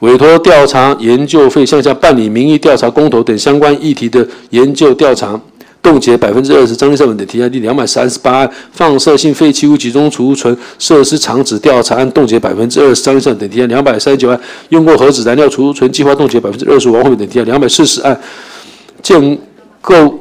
委托调查研究费向下办理民意调查公投等相关议题的研究调查。冻结百分之二十，张立善文的提案第两百三十八案放射性废弃物集中储存设施厂址调查案冻结百分之二十，张立善等提案两百三十九案用过核子燃料储存计划冻结百分之二十五，王慧敏等提案两百四十案建构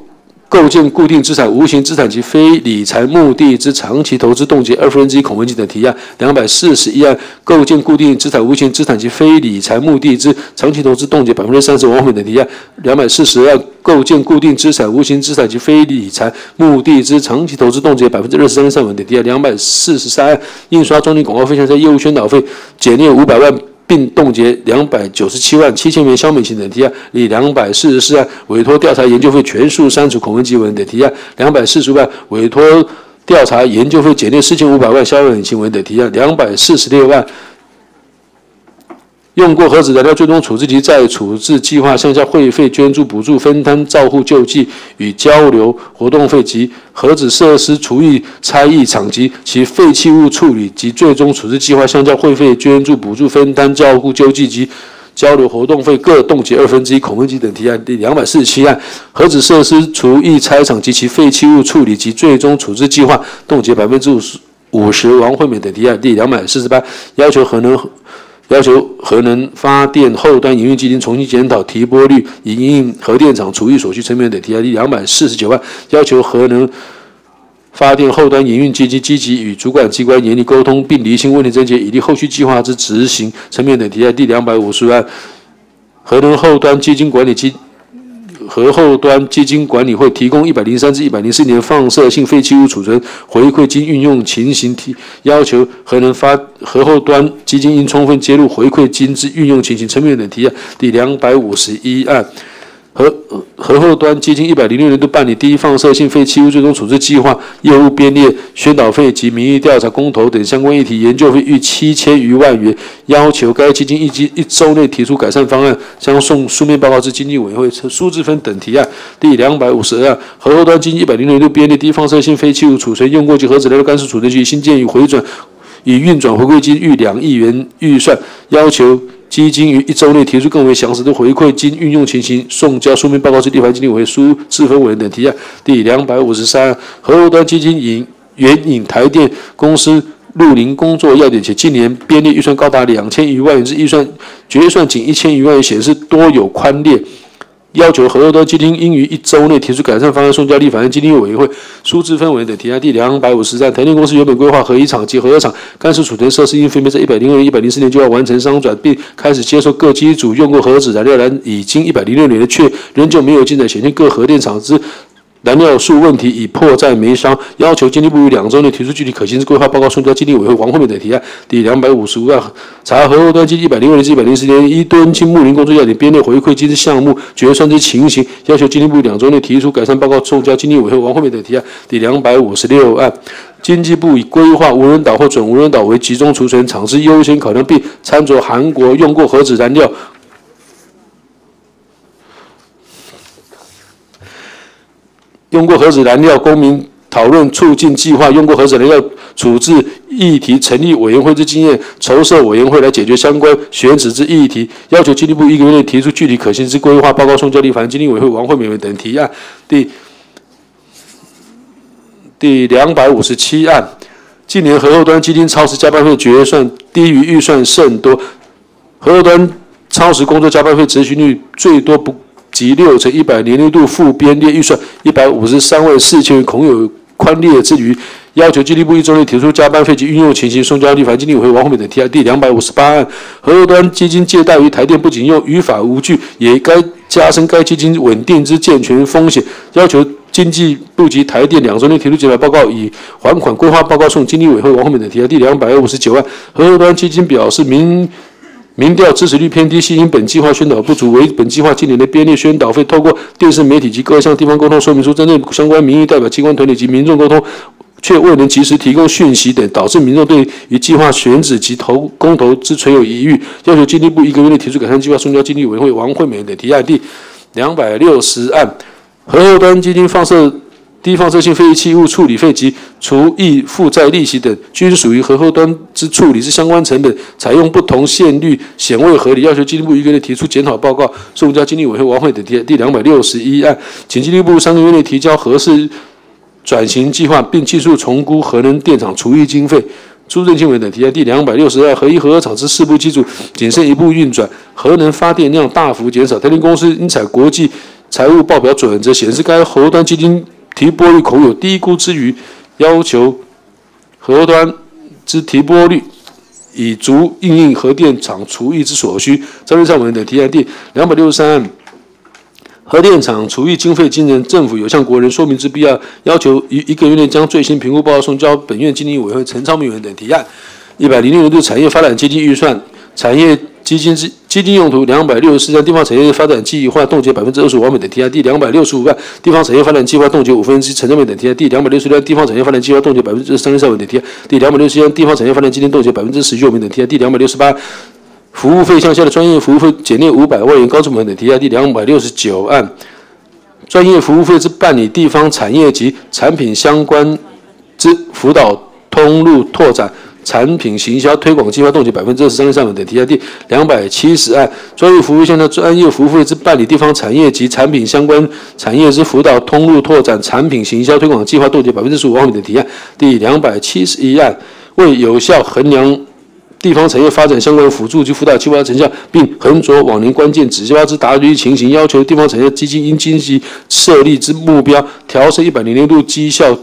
构建固定资产、无形资产及非理财目的之长期投资冻结二分之一孔文基等提案；两百四十一案构建固定资产、无形资产及非理财目的之长期投资冻结百分之三十王惠美等提案；两百四十二构建固定资产、无形资产及非理财目的之长期投资冻结百分之二十三上文等提案；两百四十三印刷中立广告费、向在业务宣导费减列五百万。并冻结两百九十七万七千元肖美琴的提案，以两百四十四万委托调查研究费全数删除孔文吉文的提案，两百四十万委托调查研究费减掉四千五百万肖美琴文的提案，两百四十六万。用过核子燃料最终处置及再处置计划项下会费捐助补助分摊照护救济与交流活动费及核子设施除役拆役场及其废弃物处理及最终处置计划项下会费捐助补助分摊照护救济及交流活动费各冻结二分之一孔文基等提案第两百四十七案核子设施除役拆场及其废弃物处理及最终处置计划冻结百分之五十五十王惠美等提案第两百四十八要求核能。要求核能发电后端营运基金重新检讨提拨率，以应核电厂除役所需成本等 TID 两百四十九万。要求核能发电后端营运基金积极与主管机关严厉沟通，并厘清问题症结，以利后续计划之执行层面等提案第两百五十万。核能后端基金管理基核后端基金管理会提供一百零三至一百零四年放射性废弃物储存回馈金运用情形提要求核能发核后端基金应充分揭露回馈金之运用情形层面等提案第两百五十一案。核核后端基金一百零六年度办理低放射性废弃物最终处置计划业务编列宣导费及民意调查公投等相关议题研究费逾七千余万元，要求该基金一基一周内提出改善方案，将送书面报告至经济委员会苏志芬等提案。第两百五十二案，核后端基金一百零六年度编列低放射性废弃物储存用过及核子燃料干式储存区新建议回转以运转回馈金逾两亿元预算，要求。基金于一周内提出更为详实的回馈金运用情形，送交书面报告至地方经济委员会苏志芬委员等提案。第两百五十三，核后端基金引援引台电公司陆林工作要点，且近年编列预算高达两千余万元，之预算决算仅一千余万元，显示多有宽列。要求核后端基金应于一周内提出改善方案，送交立法院基金委员会苏志芬委员等提案。第两百五十站，台电公司原本规划核一厂及核二厂干式储存设施，应分别在一百零二年、一百零四年就要完成商转，并开始接受各机组用过核子燃料燃，已经一百零六年了，却仍旧没有进展，显现各核电厂之。燃料数问题已迫在眉梢，要求经济部于两周内提出具体可行之规划报告，送交经济委员会王惠美等提案。第两百五十五案，查核后端机一百零六年至一百零四年一吨氢木林工作要点编列回馈金项目决算之情形，要求经济部两周内提出改善报告，送交经济委员会王惠美等提案。第两百五十六案，经济部以规划无人岛或准无人岛为集中储存场是优先考量，并参照韩国用过核子燃料。用过核子燃料公民讨论促进计划，用过核子燃料处置议题成立委员会之经验，筹设委员会来解决相关选址之议题，要求经济部一个月内提出具体可行之规划报告，送交立法院经济委员会王惠美等提案。第第两百五十七案，近年核后端基金超时加班费决算低于预算甚多，核后端超时工作加班费执行率最多不。及六成一百年年度复编列预算一百五十三万四千元，恐有宽列之余，要求经济部一周内提出加班费及运用情形，送交立法经济委员会王惠美等提案。第两百五十八案，核后端基金借贷于台电，不仅用于法无据，也该加深该基金稳定之健全风险，要求经济部及台电两周内提出检讨报告，以还款规划报告送经济委员会王惠美等提案。第两百五十九案，核后端基金表示明。民调支持率偏低，吸引本计划宣导不足，为本计划今年的编列宣导费，透过电视媒体及各项地方沟通说明书，针对相关民意代表机关团体及民众沟通，却未能及时提供讯息等，导致民众对于计划选址及投公投之存有疑虑，要求经济部一个月内提出改善计划，送交经济委员会王惠美等提案。第两百六十案，核后端基金放射。低放射性废弃物处理费及除役负债利息等，均属于核后端之处理之相关成本，采用不同现率，显未合理。要求经济部一个月提出检讨报告，送交经济委员会王会等提。第两百六十一案，请经济部三个月内提交合适转型计划，并技术重估核能电厂除役经费。朱正清委等提案。第两百六十二，核一、核二厂之四部机组仅剩一部运转，核能发电量大幅减少。台电公司应采国际。财务报表准则显示，该核端基金提拨率恐有低估之余，要求核端之提拨率以足应应核电厂除役之所需。张立善文等提案第两百六十三案。核电厂除役经费惊人，政府有向国人说明之必要，要求于一个月内将最新评估报告送交本院经济委员会陈昌明委员等提案。一百零六年度产业发展基金预算，产业基金之基金用途两百六十四项，地方产业发展计划冻结百分之二十五，完美等提案第两百六十五万，地方产业发展计划冻结五分之一，陈昌明等提案第两百六十六，地方产业发展计划冻结百分之三十三，等提案第两百六十一，地方产业发展基金冻结百分之十九，等提案第两百六十八。服务费项下的专业服务费减列五百万元，高成本等提案第两百六十九案。专业服务费之办理地方产业及产品相关之辅导通路拓展、产品行销推广计划冻结百分之二十三上等提案第两百七十案。专业服务项的专业服务费之办理地方产业及产品相关产业之辅导通路拓展、产品行销推广计划冻结百分之十五方面的提案第两百七十一案。为有效衡量。地方产业发展相关辅助及辅导计划成效，并衡酌往年关键指标之达率情形，要求地方产业基金应积极设立之目标调升一百零六度绩效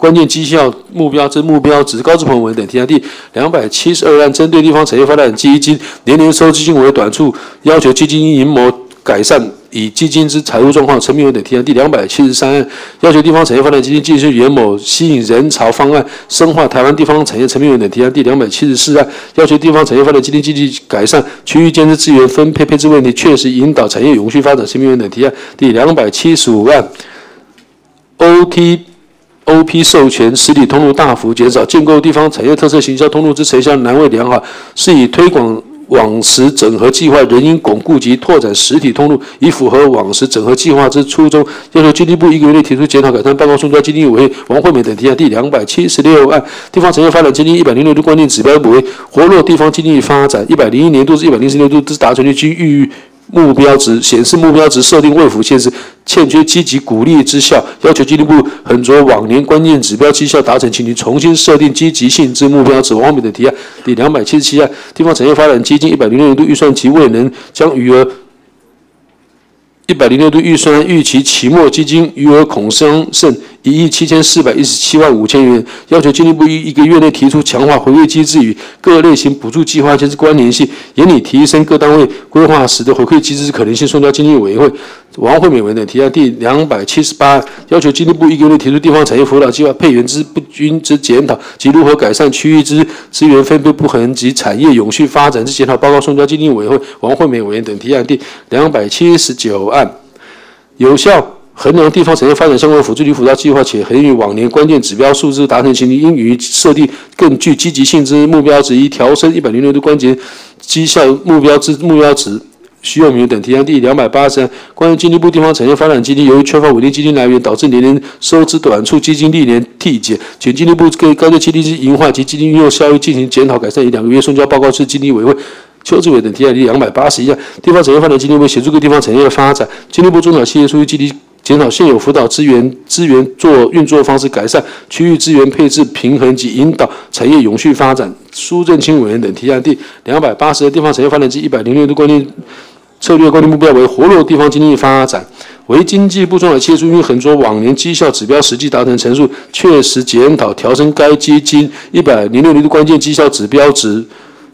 关键绩效目标之目标值。高志鹏文等提案第两百七十二案，针对地方产业发展基金年年收基金为短处，要求基金应谋改善。以基金之财务状况，陈明文等提案第两百七十三案，要求地方产业发展基金继续严某吸引人潮方案，深化台湾地方产业。陈明文等提案第两百七十四案，要求地方产业发展基金积极改善区域间之资源分配配置问题，确实引导产业永续发展。陈明文等提案第两百七十五案 OP 授权实体通路大幅减少，建构地方产业特色行销通路之成效难为良好，是以推广。网实整合计划仍应巩固及拓展实体通路，以符合网实整合计划之初衷。要求经济部一个月内提出检讨改善报告，送交经济委员王惠美等提案第两百七十六案。地方产业发展基金一百零六度关键指标为活络地方经济发展，一百零一年度至一百零四年度之达成率均预。目标值显示目标值设定未符现实，欠缺积极鼓励之效，要求经济部横着往年关键指标绩效达成，请你重新设定积极性之目标值。王美的提案第两百七十七案，地方产业发展基金一百零六年度预算期未能将余额。一百零六度预算预期期末基金余额恐相剩一亿七千四百一十七万五千元，要求经济部于一个月内提出强化回馈机制与各类型补助计划间之关联性，严厉提升各单位规划时的回馈机制可能性，送交经济委员会。王惠美文等提案第两百七十八，要求经济部一个月提出地方产业辅导计划配员之不均之检讨及如何改善区域之资源分配不衡及产业永续发展之检讨报告，送交经济委员会。王惠美委员等提案第两百七十九案，有效衡量地方产业发展相关辅助及辅导计划，且衡与往年关键指标数字达成情形，应予设定更具积极性之目标值，以调升一百零六度关节绩效目标之目标值。徐永明等提案第两百八十案，关于经济部地方产业发展基金由于缺乏稳定基金来源，导致年年收支短促，基金历年递减，请经济部对该对基金之营化及基金运用效益进行检讨改善，以两个月送交报告至经济委员会。邱志伟等提案第两百八十一案，地方产业发展基金为协助各地方产业的发展，经济部中小企业属于积极。减少现有辅导资源资源做运作方式，改善区域资源配置平衡及引导产业永续发展。苏振清委员等提案第两百八十二地方产业发展及一百零六度关键。策略关键目标为活络地方经济发展，为经济部中的企业因很多往年绩效指标实际达成陈述，确实检讨调升该基金一百零六年的关键绩效指标值。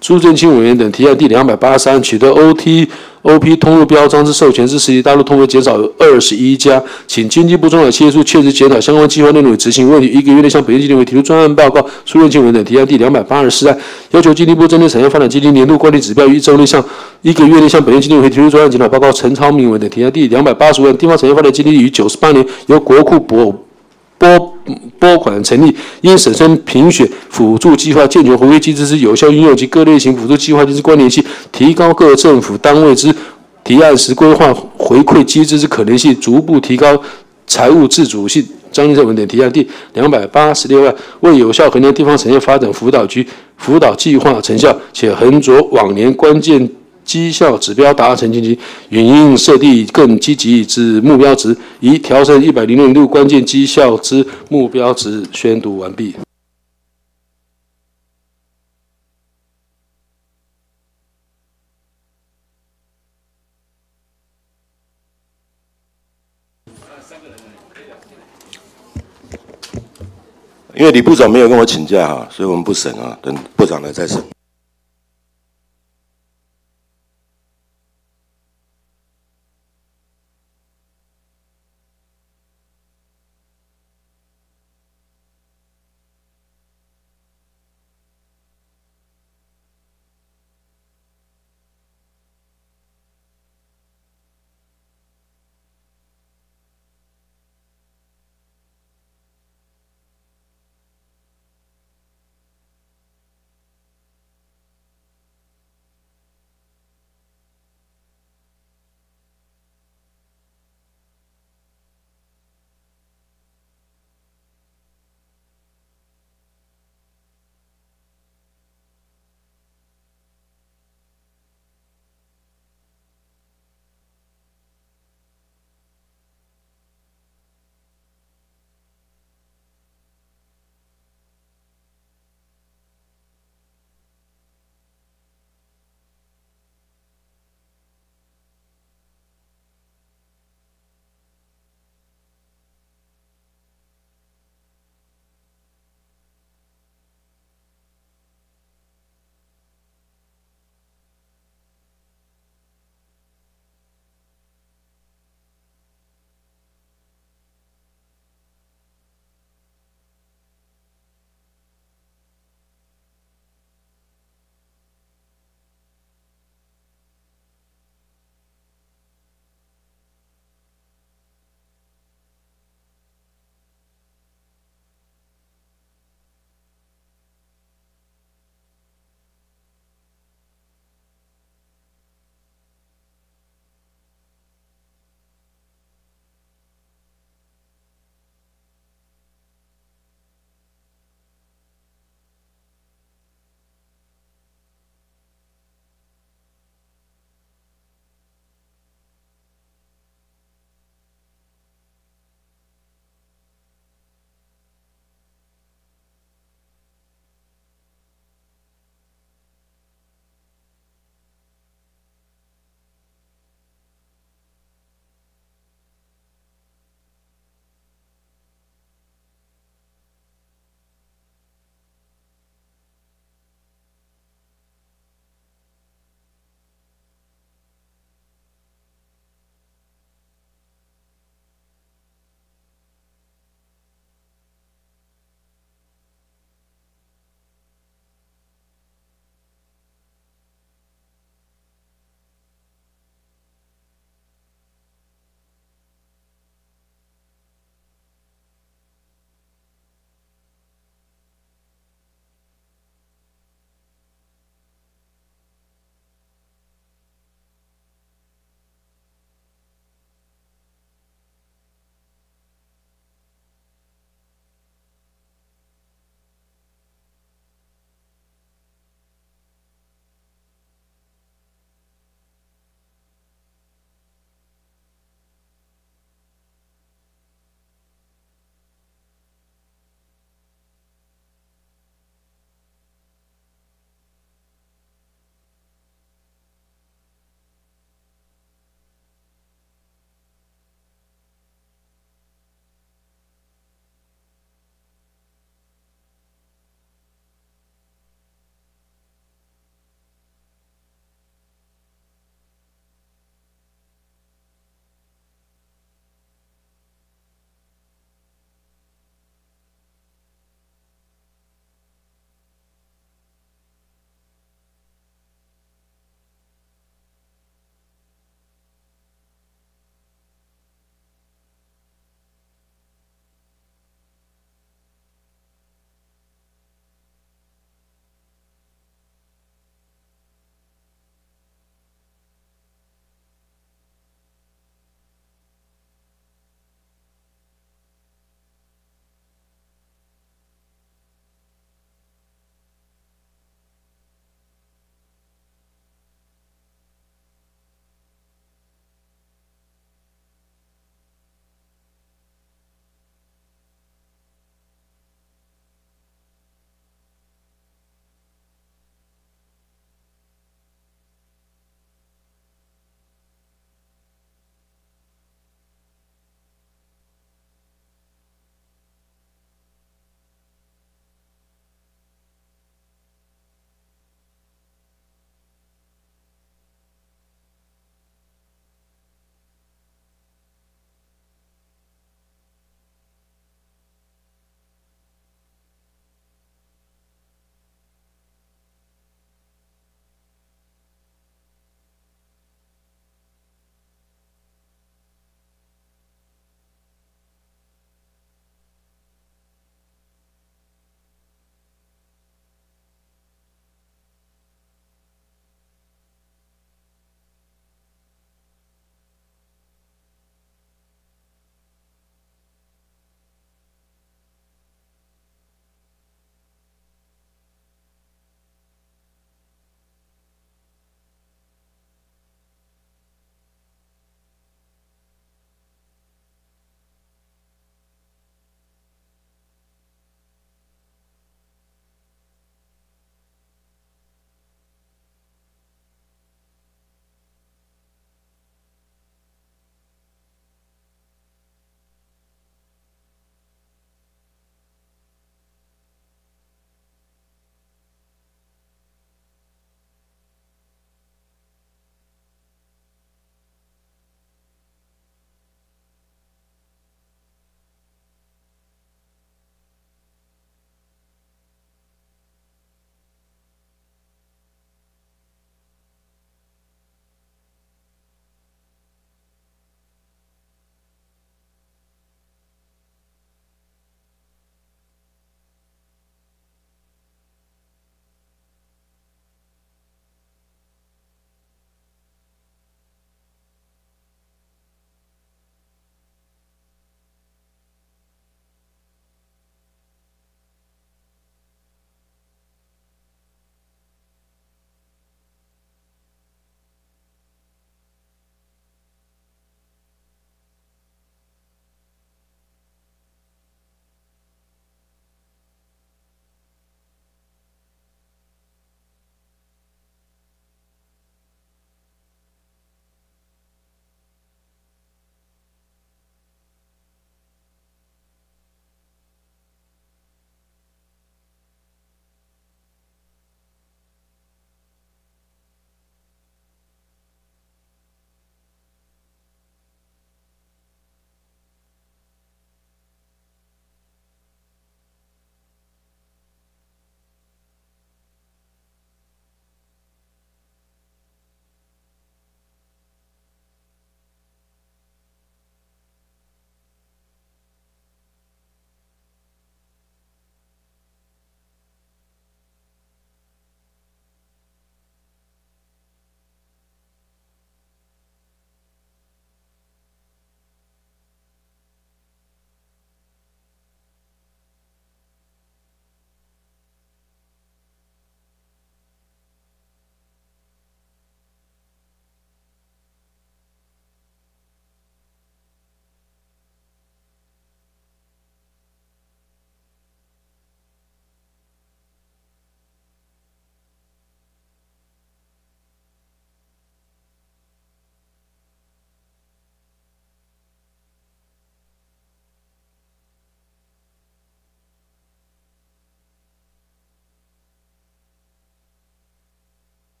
朱正清委员等提案第两百八十三，取得 OT。O.P. 通路标章之授权之实体大陆通路减少二十一家，请经济部中小企业处确实检讨相关计划内容与执行问题，一个月内向本院经济委提出专案报告。苏润清文等提案第两百八十四案，要求经济部针对产业发展基金年度管理指标，于一周内向一个月内向本院经济委提出专案检讨报告。陈昌明文等提案第两百八十五案，地方产业发展基金于九十八年由国库拨拨。拨款成立，因审慎评选辅助计划，健全回馈机制之有效运用及各类型辅助计划之关联性，提高各政府单位之提案时规划回馈机制之可能性，逐步提高财务自主性。张立正文等提案第两百八十六案，为有效衡量地方产业发展辅导局辅导计划成效，且横着往年关键。绩效指标达成晋级，语音设定更积极之目标值，已调整一百零零六关键绩效之目标值。宣读完毕。因为李部长没有跟我请假哈、啊，所以我们不审啊，等部长来再审。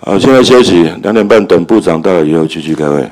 好，现在休息，两点半等部长到了以后继续开会。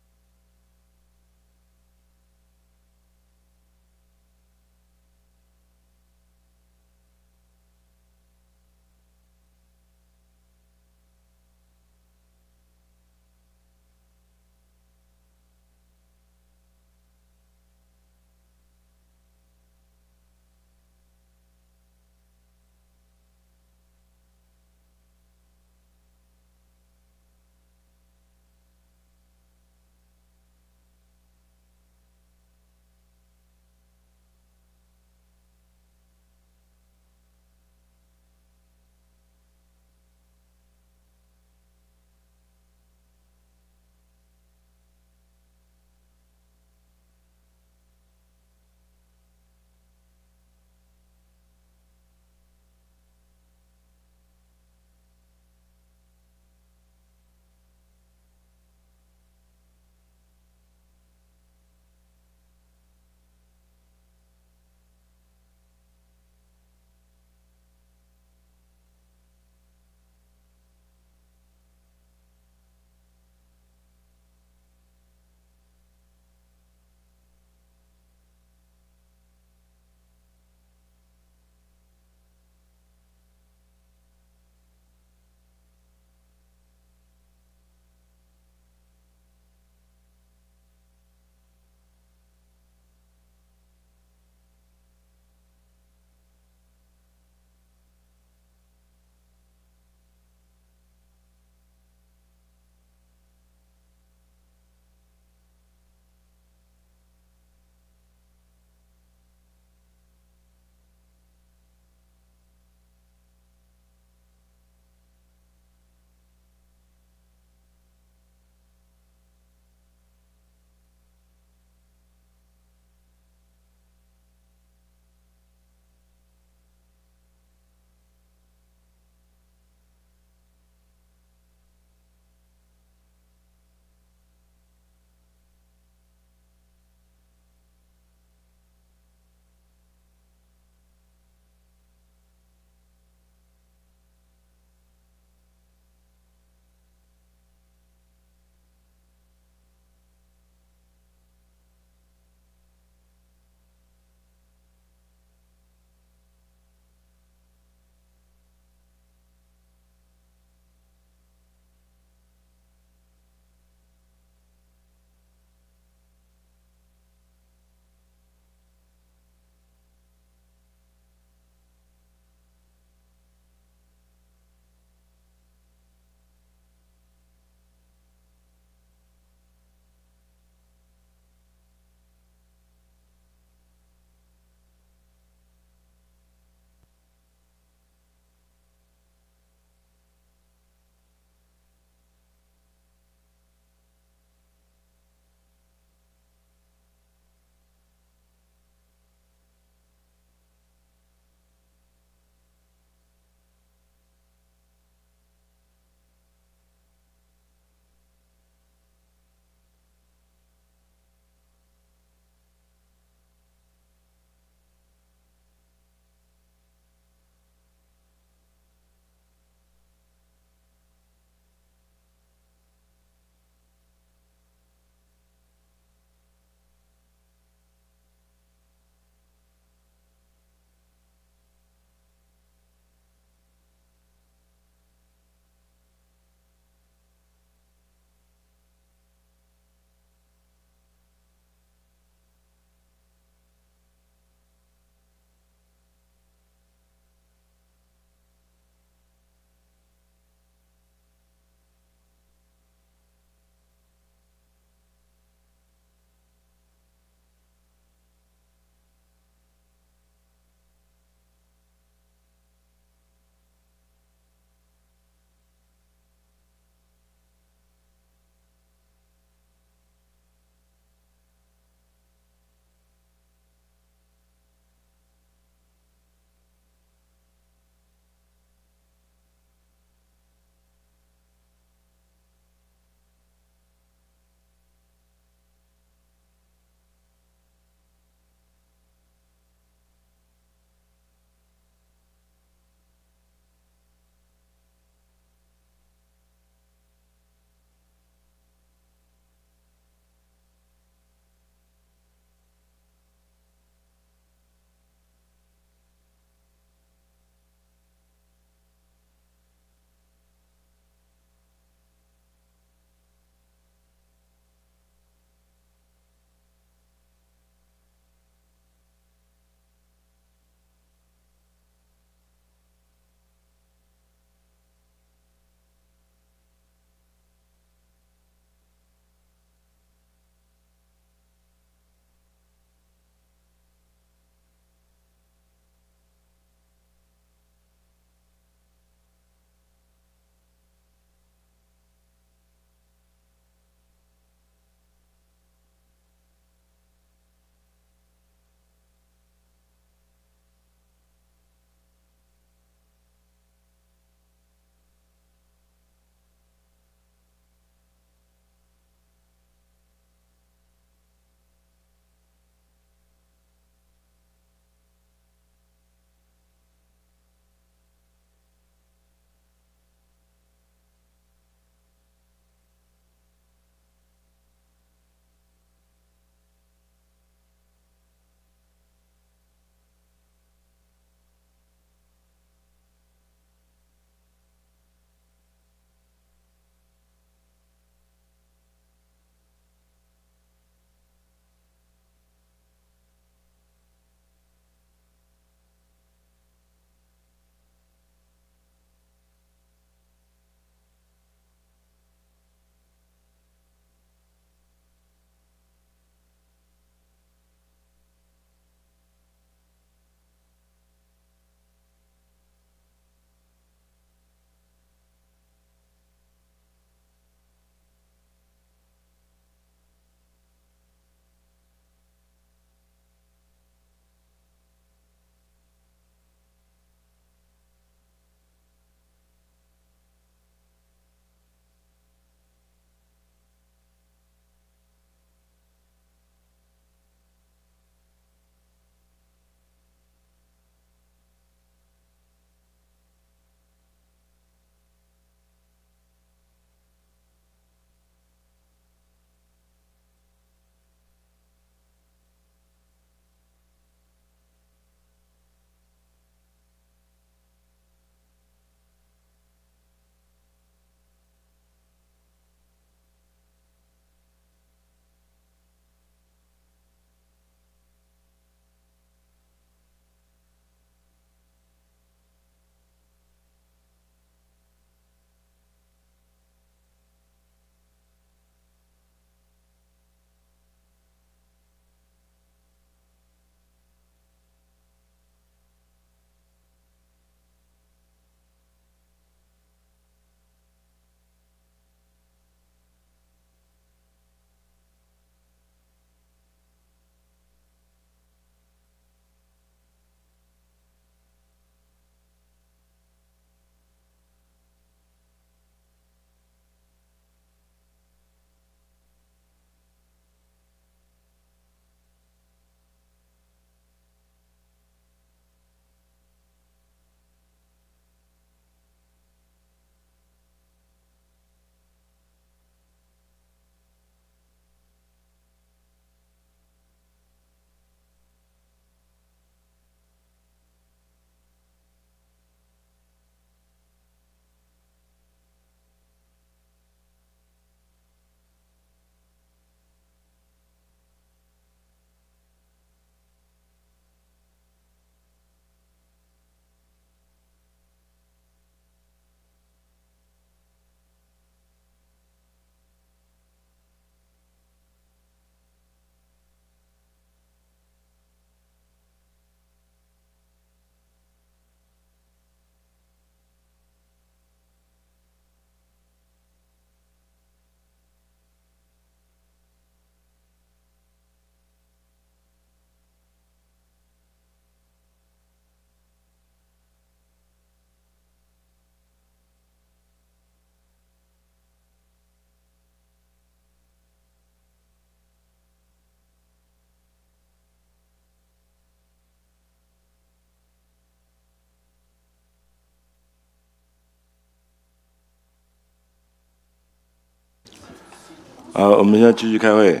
好，我们现在继续开会。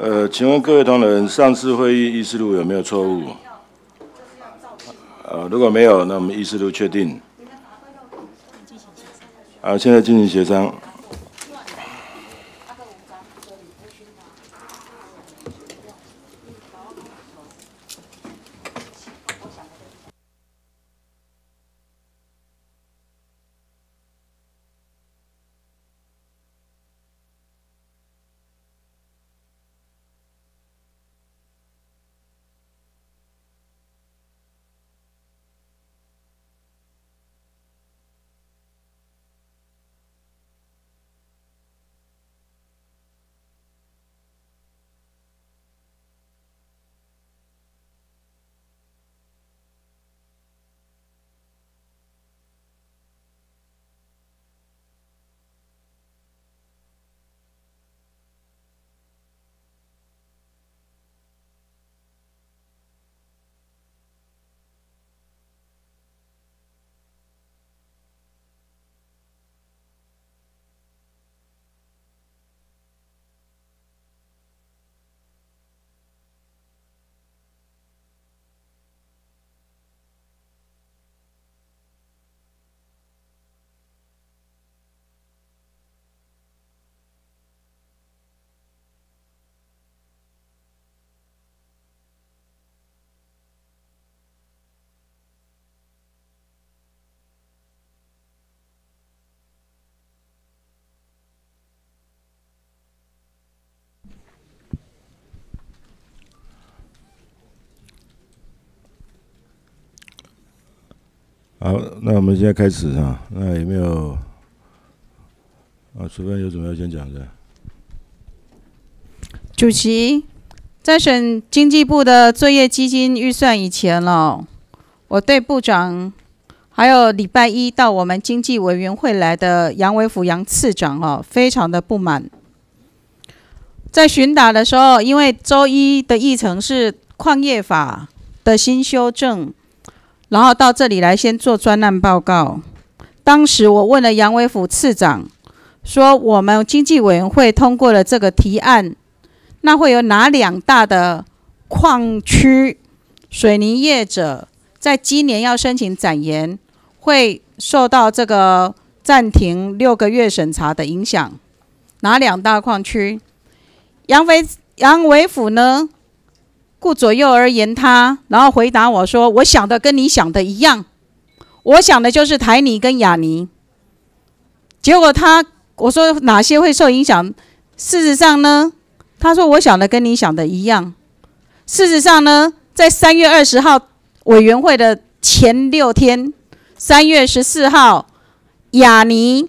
呃，请问各位同仁，上次会议议事录有没有错误？呃，如果没有，那我们议事录确定。好，现在进行协商。好，那我们现在开始啊。那有没有啊？除非有什么要先讲的？主席，在审经济部的作业基金预算以前了，我对部长还有礼拜一到我们经济委员会来的杨伟福杨次长哦，非常的不满。在巡打的时候，因为周一的议程是矿业法的新修正。然后到这里来先做专案报告。当时我问了杨伟甫次长，说我们经济委员会通过了这个提案，那会有哪两大的矿区水泥业者在今年要申请展延，会受到这个暂停六个月审查的影响？哪两大矿区？杨伟杨伟甫呢？顾左右而言他，然后回答我说：“我想的跟你想的一样，我想的就是台泥跟亚泥。”结果他我说哪些会受影响？事实上呢，他说我想的跟你想的一样。事实上呢，在三月二十号委员会的前六天，三月十四号，亚泥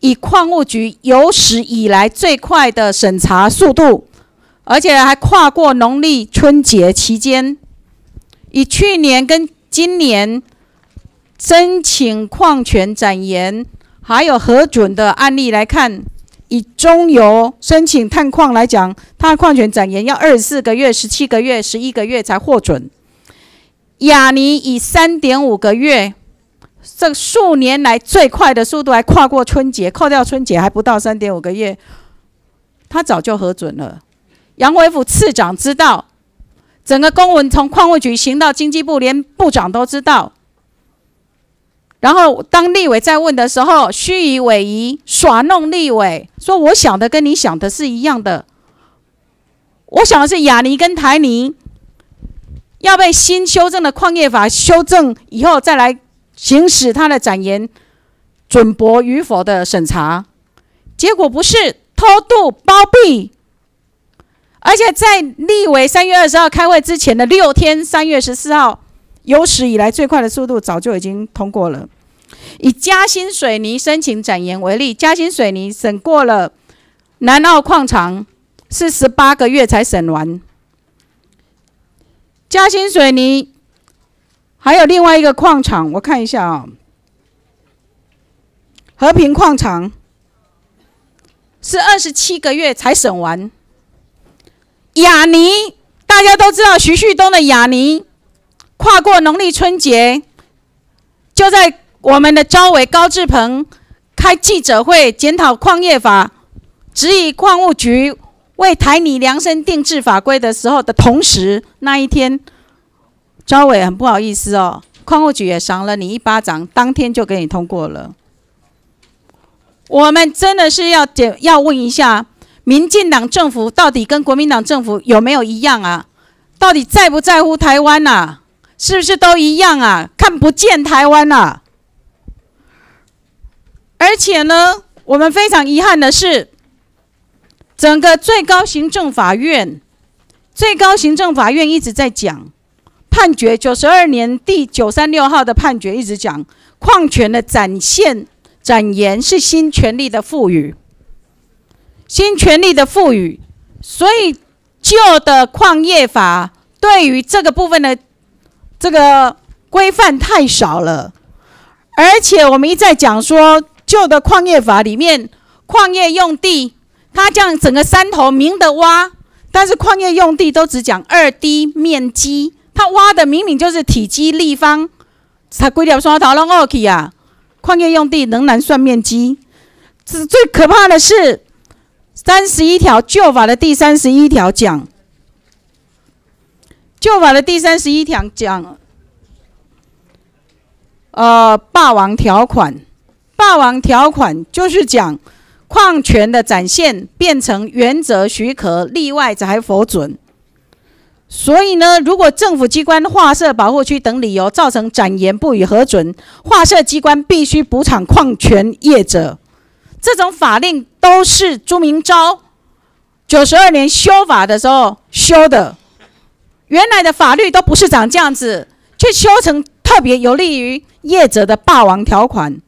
以矿务局有史以来最快的审查速度。而且还跨过农历春节期间，以去年跟今年申请矿权展延还有核准的案例来看，以中油申请探矿来讲，它的矿权展延要二十四个月、十七个月、十一个月才获准。亚尼以三点五个月，这数年来最快的速度，还跨过春节，扣掉春节还不到三点五个月，它早就核准了。杨伟甫次长知道，整个公文从矿务局行到经济部，连部长都知道。然后当立委在问的时候，虚以委蛇，耍弄立委，说我想的跟你想的是一样的。我想的是雅尼跟台尼要被新修正的矿业法修正以后，再来行使他的展言准驳与否的审查。结果不是偷渡包庇。而且在立委三月二十号开会之前的六天，三月十四号，有史以来最快的速度，早就已经通过了。以嘉兴水泥申请展延为例，嘉兴水泥审过了南澳矿场是十八个月才审完。嘉兴水泥还有另外一个矿场，我看一下啊，和平矿场是二十七个月才审完。雅尼，大家都知道徐旭东的雅尼，跨过农历春节，就在我们的招委高志鹏开记者会检讨矿业法质疑矿务局为台泥量身定制法规的时候的同时，那一天，招委很不好意思哦，矿务局也赏了你一巴掌，当天就给你通过了。我们真的是要检要问一下，民进党政府到底跟国民党政府有没有一样啊？到底在不在乎台湾呐？是不是都一样啊？看不见台湾啊？而且呢，我们非常遗憾的是，整个最高行政法院，最高行政法院一直在讲判决，九十二年第九三六号的判决一直讲矿权的展现。展言是新权力的赋予，新权力的赋予，所以旧的矿业法对于这个部分的这个规范太少了，而且我们一再讲说，旧的矿业法里面矿业用地，它这样整个山头明的挖，但是矿业用地都只讲二 D 面积，它挖的明明就是体积立方，才规条山头拢二去啊。矿业用地仍然算面积，是最可怕的是三十一条旧法的第三十一条讲，旧法的第三十一条讲，呃，霸王条款，霸王条款就是讲矿权的展现变成原则许可，例外才否准。所以呢，如果政府机关划设保护区等理由造成展延不予核准，划设机关必须补偿矿权业者。这种法令都是朱明昭九十二年修法的时候修的，原来的法律都不是长这样子，却修成特别有利于业者的霸王条款。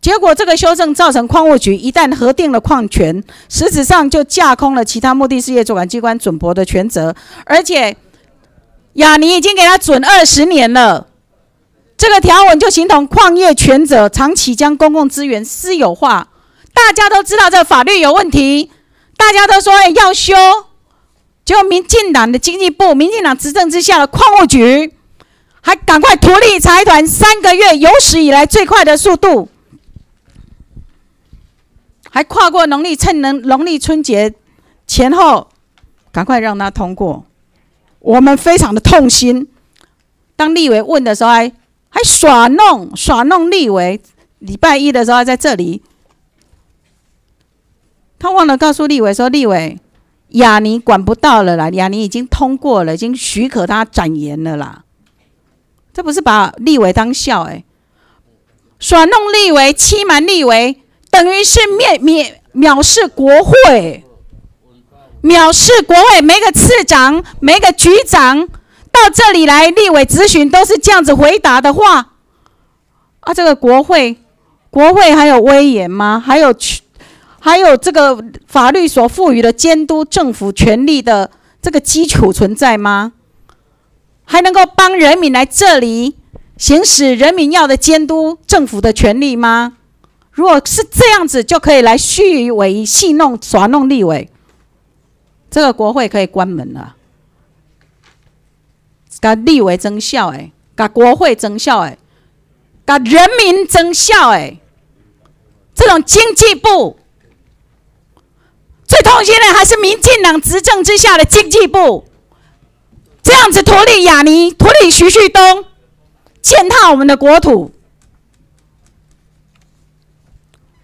结果这个修正造成矿务局一旦核定了矿权，实质上就架空了其他目的事业主管机关准驳的权责，而且。雅尼已经给他准二十年了，这个条文就形同矿业权者长期将公共资源私有化。大家都知道这法律有问题，大家都说要修，结果民进党的经济部、民进党执政之下的矿务局，还赶快图利财团，三个月有史以来最快的速度，还跨过农历趁能农历春节前后，赶快让他通过。我们非常的痛心。当立委问的时候，还还耍弄耍弄立委。礼拜一的时候在这里，他忘了告诉立委说：“立委，雅尼管不到了啦，雅尼已经通过了，已经许可他展言了啦。”这不是把立委当笑哎？耍弄立委、欺瞒立委，等于是蔑蔑藐视国会。藐视国会，每个次长、每个局长到这里来立委咨询，都是这样子回答的话。啊，这个国会，国会还有威严吗？还有还有这个法律所赋予的监督政府权力的这个基础存在吗？还能够帮人民来这里行使人民要的监督政府的权利吗？如果是这样子，就可以来虚伪戏弄耍弄立委。这个国会可以关门了，给立委增效哎，给国会增效哎，给人民增效哎。这种经济部最痛心的还是民进党执政之下的经济部，这样子脱离亚尼、脱离徐旭东，践踏我们的国土，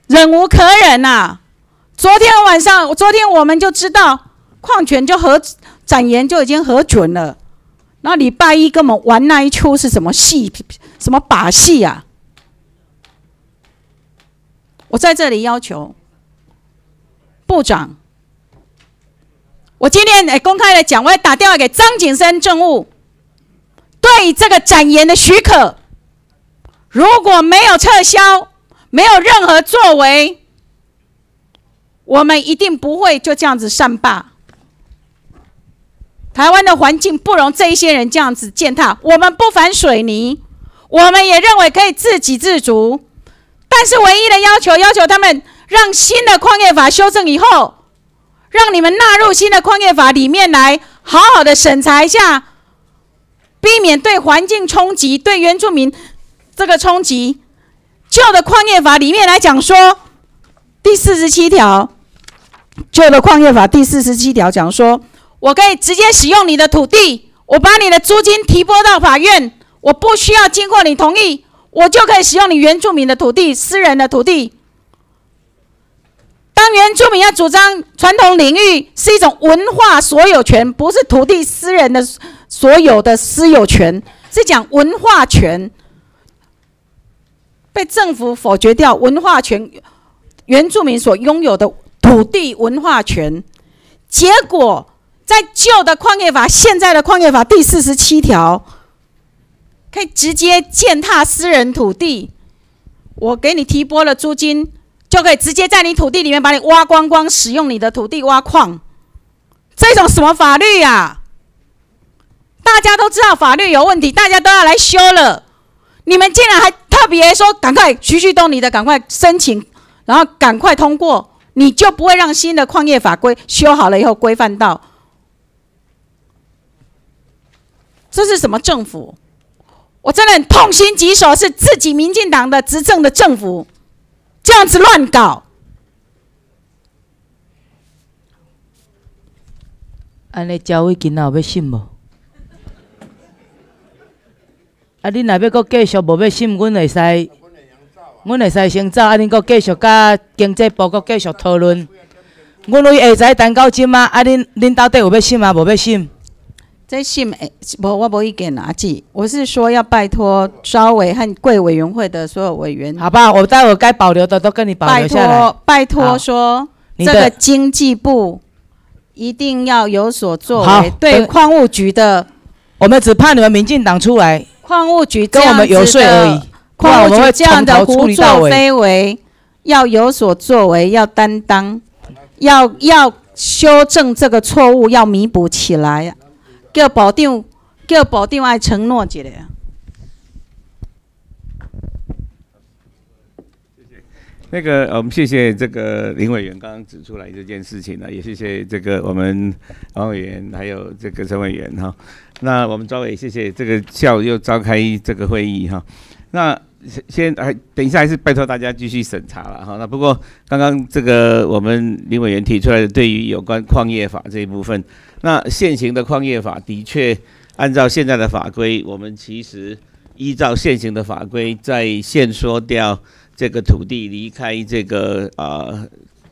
忍无可忍呐！昨天晚上，昨天我们就知道。矿权就核展言就已经核准了，那礼拜一跟我们玩那一出是什么戏？什么把戏啊？我在这里要求部长，我今天哎公开的讲，我要打电话给张景生政务，对这个展言的许可，如果没有撤销，没有任何作为，我们一定不会就这样子善罢。台湾的环境不容这一些人这样子践踏。我们不反水泥，我们也认为可以自给自足。但是唯一的要求，要求他们让新的矿业法修正以后，让你们纳入新的矿业法里面来，好好的审查一下，避免对环境冲击、对原住民这个冲击。旧的矿业法里面来讲说，第四十七条，旧的矿业法第四十七条讲说，我可以直接使用你的土地，我把你的租金提拨到法院，我不需要经过你同意，我就可以使用你原住民的土地、私人的土地。当原住民要主张传统领域是一种文化所有权，不是土地私人的所有的私有权，是讲文化权。被政府否决掉文化权，原住民所拥有的土地文化权，结果在旧的矿业法、现在的矿业法第四十七条，可以直接践踏私人土地。我给你提拨了租金，就可以直接在你土地里面把你挖光光，使用你的土地挖矿。这种什么法律呀？大家都知道法律有问题，大家都要来修了，你们竟然还。特别说，赶快徐旭东，你的赶快申请，然后赶快通过，你就不会让新的矿业法规修好了以后规范到。这是什么政府？我真的很痛心疾首，是自己民进党的执政的政府这样子乱搞。安尼教育囡仔有要信无？啊！恁若要阁继续无要信，阮会使，阮会使先走。啊！恁阁继续甲经济部阁继续讨论。阮为下载等到即嘛？啊！恁恁到底有要信吗？无要信？这信诶，我我无意见啦，阿姊。我是说要拜托稍委和贵委员会的所有委员。好吧，我待会该保留的都跟你保留下来。拜托，拜托说，这个经济部一定要有所作为。对矿务局的，我们只怕你们民进党出来。矿务局跟我们游说而已，矿务局这样的胡作非为，要有所作为，要担当，要要修正这个错误，要弥补起来。叫保定，叫保定爱承诺一下。那个，我们谢谢这个林委员刚刚指出来这件事情呢，也谢谢这个我们王委员还有这个陈委员哈。那我们招委谢谢这个下午又召开这个会议哈。那先还等一下还是拜托大家继续审查了哈。那不过刚刚这个我们林委员提出来的对于有关矿业法这一部分，那现行的矿业法的确按照现在的法规，我们其实依照现行的法规在限缩掉。这个土地离开这个啊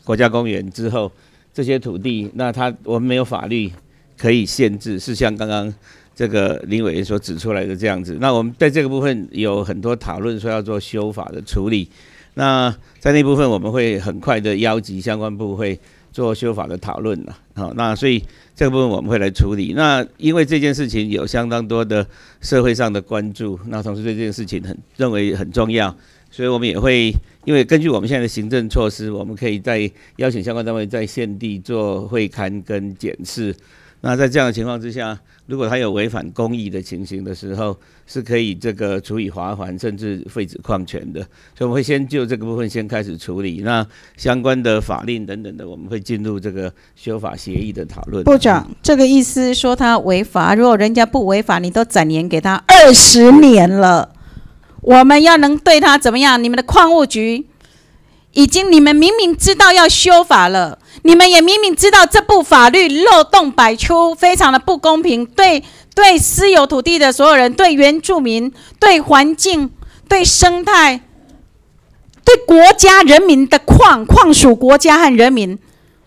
国家公园之后，这些土地，那它我们没有法律可以限制，是像刚刚这个林委员所指出来的这样子。那我们在这个部分有很多讨论，说要做修法的处理。那在那部分，我们会很快的邀集相关部会做修法的讨论了。好，那所以这个部分我们会来处理。那因为这件事情有相当多的社会上的关注，那同时对这件事情很认为很重要。所以我们也会，因为根据我们现在的行政措施，我们可以在邀请相关单位在现地做会勘跟检视。那在这样的情况之下，如果他有违反公益的情形的时候，是可以这个处以罚款，甚至废止矿权的。所以我们会先就这个部分先开始处理。那相关的法令等等的，我们会进入这个修法协议的讨论。部长，这个意思说他违法，如果人家不违法，你都展年给他二十年了。我们要能对他怎么样？你们的矿务局已经，你们明明知道要修法了，你们也明明知道这部法律漏洞百出，非常的不公平，对对私有土地的所有人，对原住民，对环境，对生态，对国家人民的矿矿属国家和人民，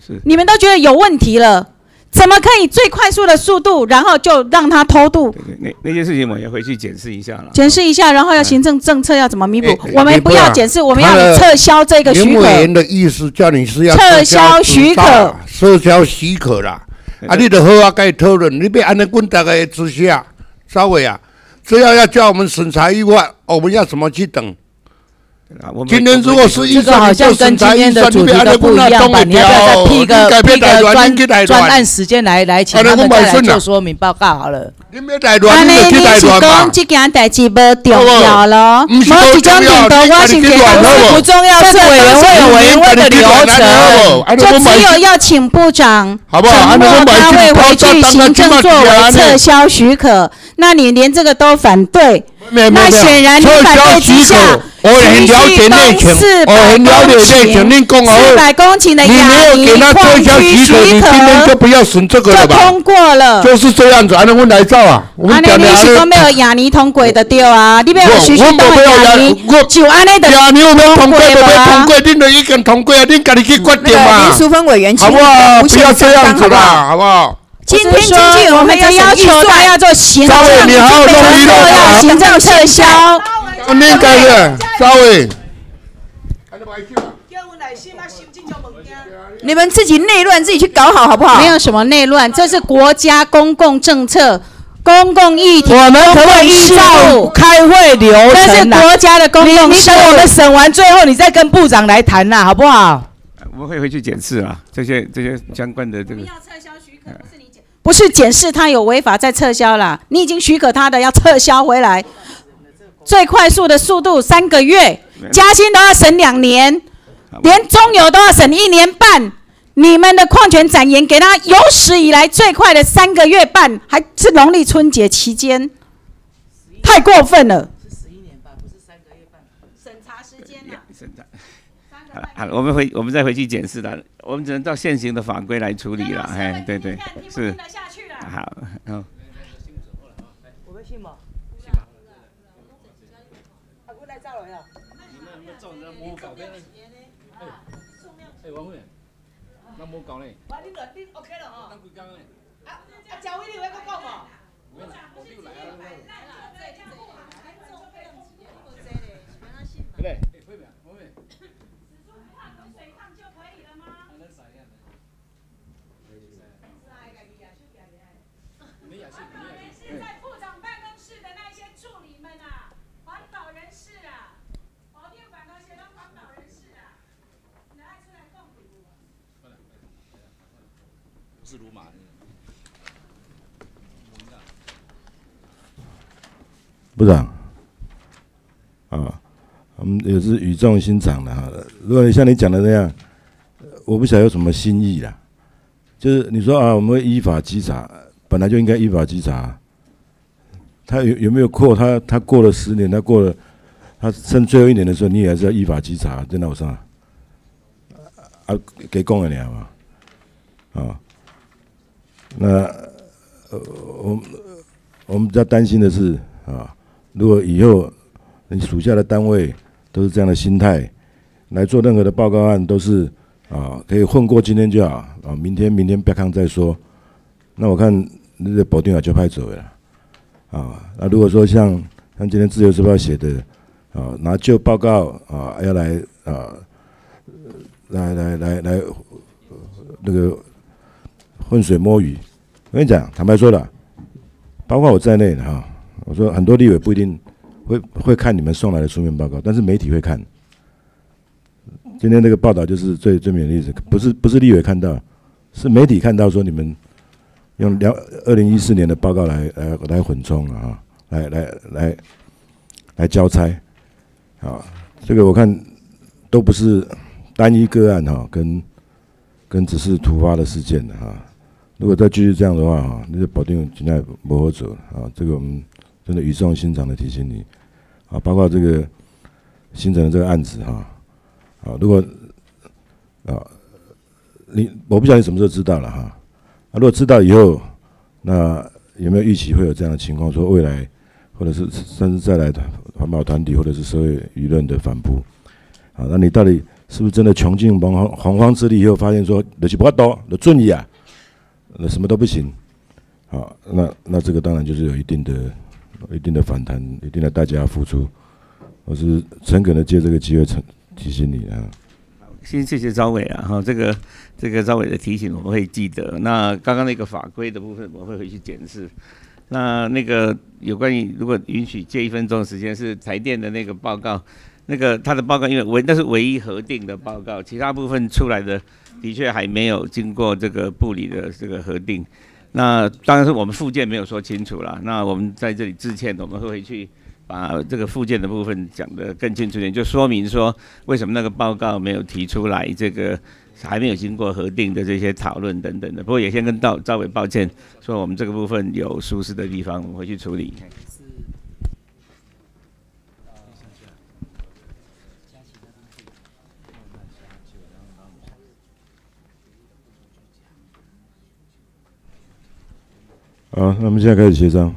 是你们都觉得有问题了。怎么可以最快速的速度，然后就让他偷渡？那那件事情，我也回去检视一下了。检视一下，然后要行政政策要怎么弥补？我们不要检视，我们要你撤销这个许可。委员的意思叫你是要撤销许可，撤销许可啦。啊，你的好啊，该讨论，你别按照滚大概之下，稍微啊，只要要叫我们审查以外，我们要怎么去等？今天如果是这个好像跟今天的主题都不一样吧？你要不要再批个批个专专案时间来来请他们再来做说明报告好了。你没带乱，你去带乱嘛？这件代志不重要了，没几种领导我是觉得不重要，是委员会委员会的流程，就只有要请部长承诺他会回去行政作为撤销许可，那你连这个都反对？那显然你反对之下，我很了解内情，我很了解内情。你讲四百公顷的你没有给他撤矿销许可，你今天就不要审这个了吧？通过了。就是这样子，还能问来照啊？我们安尼你讲的是讲没有亚泥通过的对啊？你没有徐徐东的亚泥，就安尼的亚尼有没有通过？有没有通过？恁就已经通过啊，恁家己去决定嘛，林淑芬委员，好不好？不要这样子啦，好不好？今天经济我们要要求他要做行政，稍微你好好弄一弄啊要行政撤销。恁家的稍微。你们自己内乱，自己去搞好，好不好？没有什么内乱，这是国家公共政策、公共议题。我们可不可以依照开会流程这是啊国家的公共事务等我们审完最后，你再跟部长来谈呐，好不好？我们会回去检视啊，这些这些相关的这个。不是检视他有违法再撤销啦，你已经许可他的要撤销回来，最快速的速度三个月，加薪都要审两年，连中油都要审一年半。你们的矿泉展延给他有史以来最快的三个月半，还是农历春节期间，太过分了。好，好我们回我们再回去检视了，我们只能照现行的法规来处理了。哎，对对，是。好，好。哎，王委员，那无搞呢？哇，你乱你 OK 了吼？啊啊，赵伟你有要搁讲无？对不对？哎，会员，王委员。是在部长办公室的那些助理们啊，环保人士啊，保电反那些当环保人士啊，你爱出来讲是鲁马。部长，啊，我们也是语重心长的哈。如果你像你讲的那样，我不晓得有什么新意啦。就是你说啊，我们依法稽查，本来就应该依法稽查。他有有没有过？他他过了十年，他过了，他剩最后一年的时候，你也还是要依法稽查，真的我上啊，给供了你嘛，啊，那呃，我我们比较担心的是啊。如果以后你属下的单位都是这样的心态来做任何的报告案，都是啊可以混过今天就好啊，明天明天不要看再说。那我看那个保定啊就派走了啊。那如果说像像今天自由时报写的啊，拿旧报告啊要来啊来来来来那个浑水摸鱼，我跟你讲，坦白说了，包括我在内的哈。我说很多立委不一定会会看你们送来的书面报告，但是媒体会看。今天这个报道就是最最明的例子，不是不是立委看到，是媒体看到说你们用两二零一四年的报告来来来混充啊，来来来来交差啊，这个我看都不是单一个案哈，跟跟只是突发的事件的哈。如果再继续这样的话哈，那就保定现在不好走啊，这个我们。真的语重心长的提醒你，啊，包括这个新城的这个案子哈，啊，如果啊，你我不晓得你什么时候知道了哈，啊，如果知道以后，那有没有预期会有这样的情况？说未来或者是甚至再来的环保团体或者是社会舆论的反扑，啊，那你到底是不是真的穷尽洪荒洪荒之力以后，发现说那些不多的尊意啊，那什么都不行，好，那那这个当然就是有一定的。一定的反弹，一定的代价付出。我是诚恳的借这个机会，提提醒你啊。先谢谢赵伟啊，哈，这个这个赵伟的提醒我会记得。那刚刚那个法规的部分，我会回去检视。那那个有关于如果允许借一分钟的时间，是台电的那个报告，那个他的报告因为唯那是唯一核定的报告，其他部分出来的的确还没有经过这个部里的这个核定。那当然是我们附件没有说清楚了。那我们在这里致歉，我们会去把这个附件的部分讲得更清楚点，就说明说为什么那个报告没有提出来，这个还没有经过核定的这些讨论等等的。不过也先跟赵赵伟抱歉，说我们这个部分有疏失的地方，我们回去处理。好，那我们现在开始协商。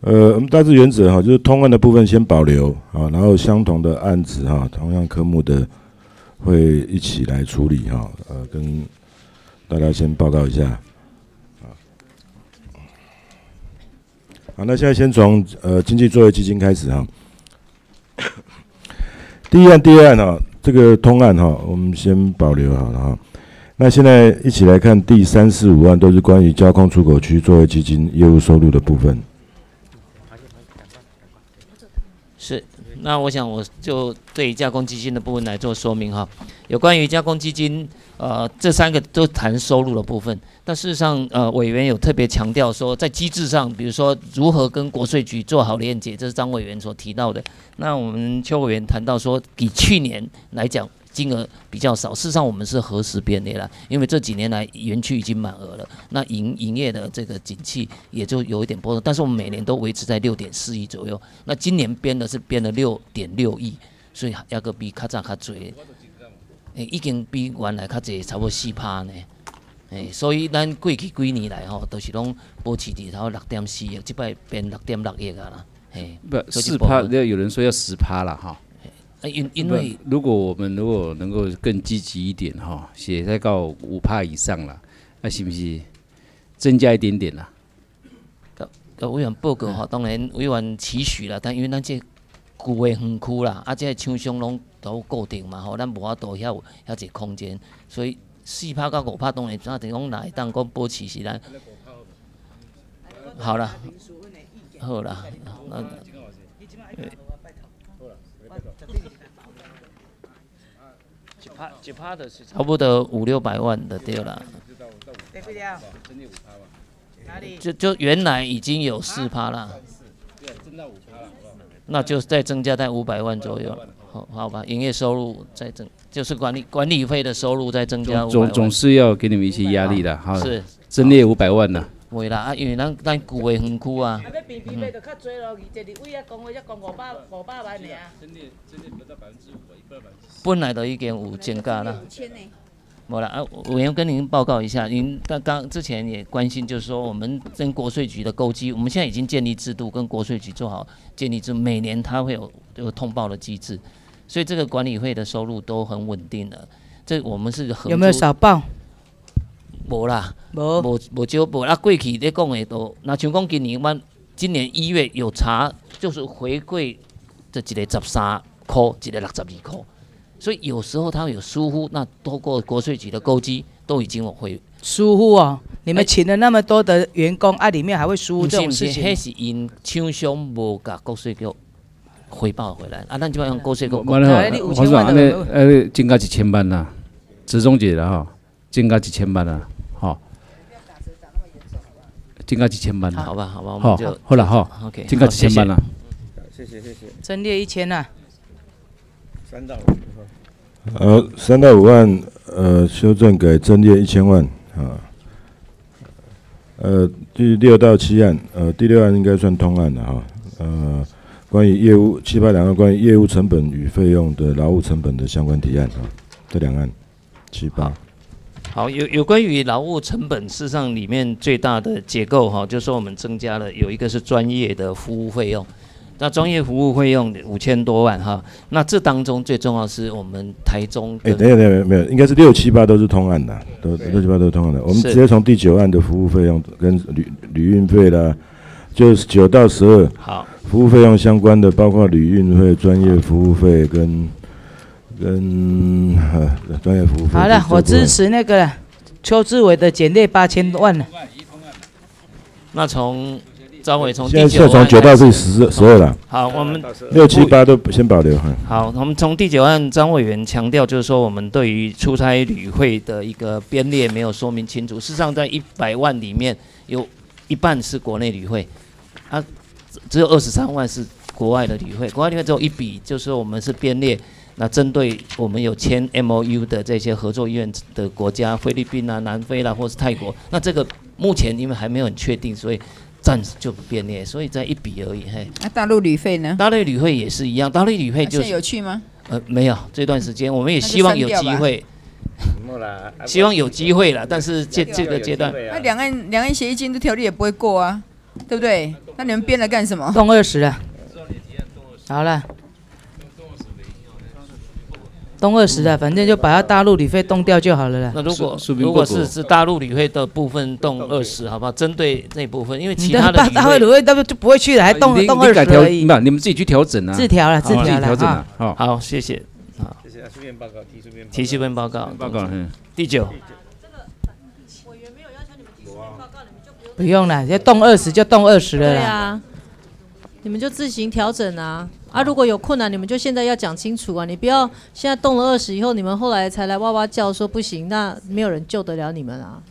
呃，我们大致原则哈，就是通案的部分先保留啊，然后相同的案子哈，同样科目的会一起来处理哈。呃，跟大家先报告一下。好，那现在先从呃经济作业基金开始哈。第一案、第二案哈，这个通案哈，我们先保留好了哈。那现在一起来看第三、四、五万，都是关于交通出口区作为基金业务收入的部分。是，那我想我就对加工基金的部分来做说明哈。有关于加工基金，呃，这三个都谈收入的部分。但事实上，呃，委员有特别强调说，在机制上，比如说如何跟国税局做好链接，这是张委员所提到的。那我们邱委员谈到说，比去年来讲。金额比较少，事实上我们是何时编列了？因为这几年来园区已经满额了，那营营业的这个景气也就有一点波动，但是我们每年都维持在六点四亿左右。那今年编的是编了六点六亿，所以压个比较早较多，诶，已经比原来较侪，差不多四趴呢。诶，所以咱过去几年来吼，都是拢保持伫头六点四亿，即摆变六点六亿啊啦。诶，不四趴，要有人说要十趴了哈。因因为如果我们如果能够更积极一点哈，写在到五帕以上了，那是不是增加一点点啦？呃，委员报告哈，当然委员期许啦，但因为咱这旧的园区啦，啊，这厂商拢都固定嘛吼，咱无法度遐有遐一个空间，所以四拍到五拍当然怎等讲哪会当讲保持是咱好了，好了，那。几趴的是差不多五六百万的对了。就就原来已经有四趴了。那就再增加在五百万左右，好好吧？营业收入再增，就是管理管理费的收入再增加总总是要给你们一些压力的，好。是。增列五百万呢。会啦，啊，因为咱咱旧的园区啊。本来都已经有增加了。无啦，啊，我要跟您报告一下，您刚刚之前也关心，就是说我们跟国税局的勾稽，我们现在已经建立制度，跟国税局做好建立制，每年它会有有通报的机制，所以这个管理费的收入都很稳定的。这我们是有没有少报？无啦，无无无少无。啊，过去咧讲的都，那像讲今年，阮今年一月有查，就是回馈这一个十三块，一个六十二块，所以有时候他有疏忽，那透过国税局的勾稽，都已经有回疏忽哦。你们请了那么多的员工，啊，里面还会疏忽这种事情？迄是因厂商无甲国税局回报回来，啊，咱就要用国税局。完了，黄总，那呃，增加一千万啦，只终结了哈，增加一千万啦。增加几千万好吧，好吧，我们就好了哈。OK，增加几千万了。谢谢谢谢。增列一千呐。三到五。呃，三到五万，呃，修正给增列一千万啊。呃，第六到七案，呃，第六案应该算通案的哈。呃，关于业务七八两个关于业务成本与费用的劳务成本的相关提案啊，这两案七八。好，有有关于劳务成本，事实上里面最大的结构哈，就是说我们增加了有一个是专业的服务费用，那专业服务费用五千多万哈，那这当中最重要是我们台中。哎，没有没有没有，应该是六七八都是通案的，都六七八都是通案的。我们直接从第九案的服务费用跟旅旅运费啦，就是九到十二。好，服务费用相关的包括旅运费、专业服务费跟。跟专业服务。好了，我支持那个邱志伟的减列八千万了。那从张伟从现在是从九到第十十二了。好，我们六七八都先保留哈。好，我们从第九案张委员强调，就是说我们对于出差旅会的一个编列没有说明清楚。事实上，在一百万里面有一半是国内旅会，啊，只有二十三万是国外的旅会。国外旅会只有一笔，就是我们是编列。那针对我们有签 M O U 的这些合作医院的国家，菲律宾啊、南非啦，或是泰国，那这个目前因为还没有很确定，所以暂时就不变列，所以在一笔而已。嘿，那大陆旅费呢？大陆旅费也是一样，大陆旅费就是有去吗？呃，没有，这段时间我们也希望有机会。希望有机会了，但是这这个阶段，那两岸两岸协议监督条例也不会过啊，对不对？那你们编了干什么？动二十了，好了，动二十啊，反正就把它大陆旅费冻掉就好了啦。那如果如果是是大陆旅会的部分动二十，好不好？针对那部分，因为其他的大大陆旅会他们就不会去了，还动你动二十而已。不，你们自己去调整啊。自调了自好调了调整了啊。好，好，谢谢。好，谢谢书面报告，提书面提书面报告，报告嗯第九，不用了，要动二十就动二十了啦。对啊，你们就自行调整啊啊！如果有困难，你们就现在要讲清楚啊！你不要现在动了二十以后，你们后来才来哇哇叫说不行，那没有人救得了你们啊！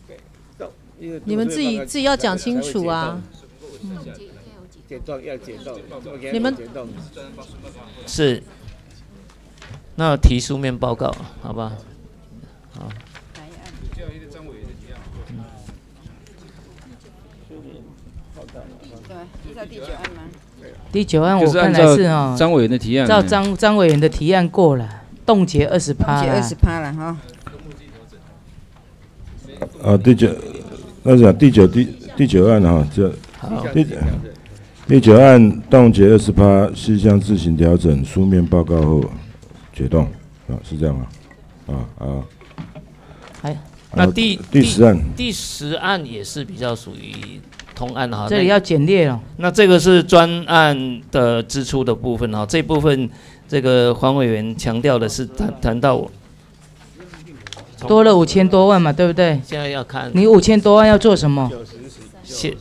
你们自己自己要讲清楚啊！你们是，那提书面报告，好吧？好。对，在第九案吗？第九案我看来是哦，张委员的提案照嗯张张委员的提案过了，冻结二十趴，冻结20%了哈。啊，第九，那讲第九第第九案哈，这第第九案冻结二十趴，事项自行调整，书面报告后决动，啊，是这样吗？啊啊，哎，那第第十案，第十案也是比较属于同案哈。这里要简略了。那这个是专案的支出的部分哈，这部分这个黄委员强调的是谈谈到我多了五千多万嘛，对不对？现在要看你五千多万要做什么？现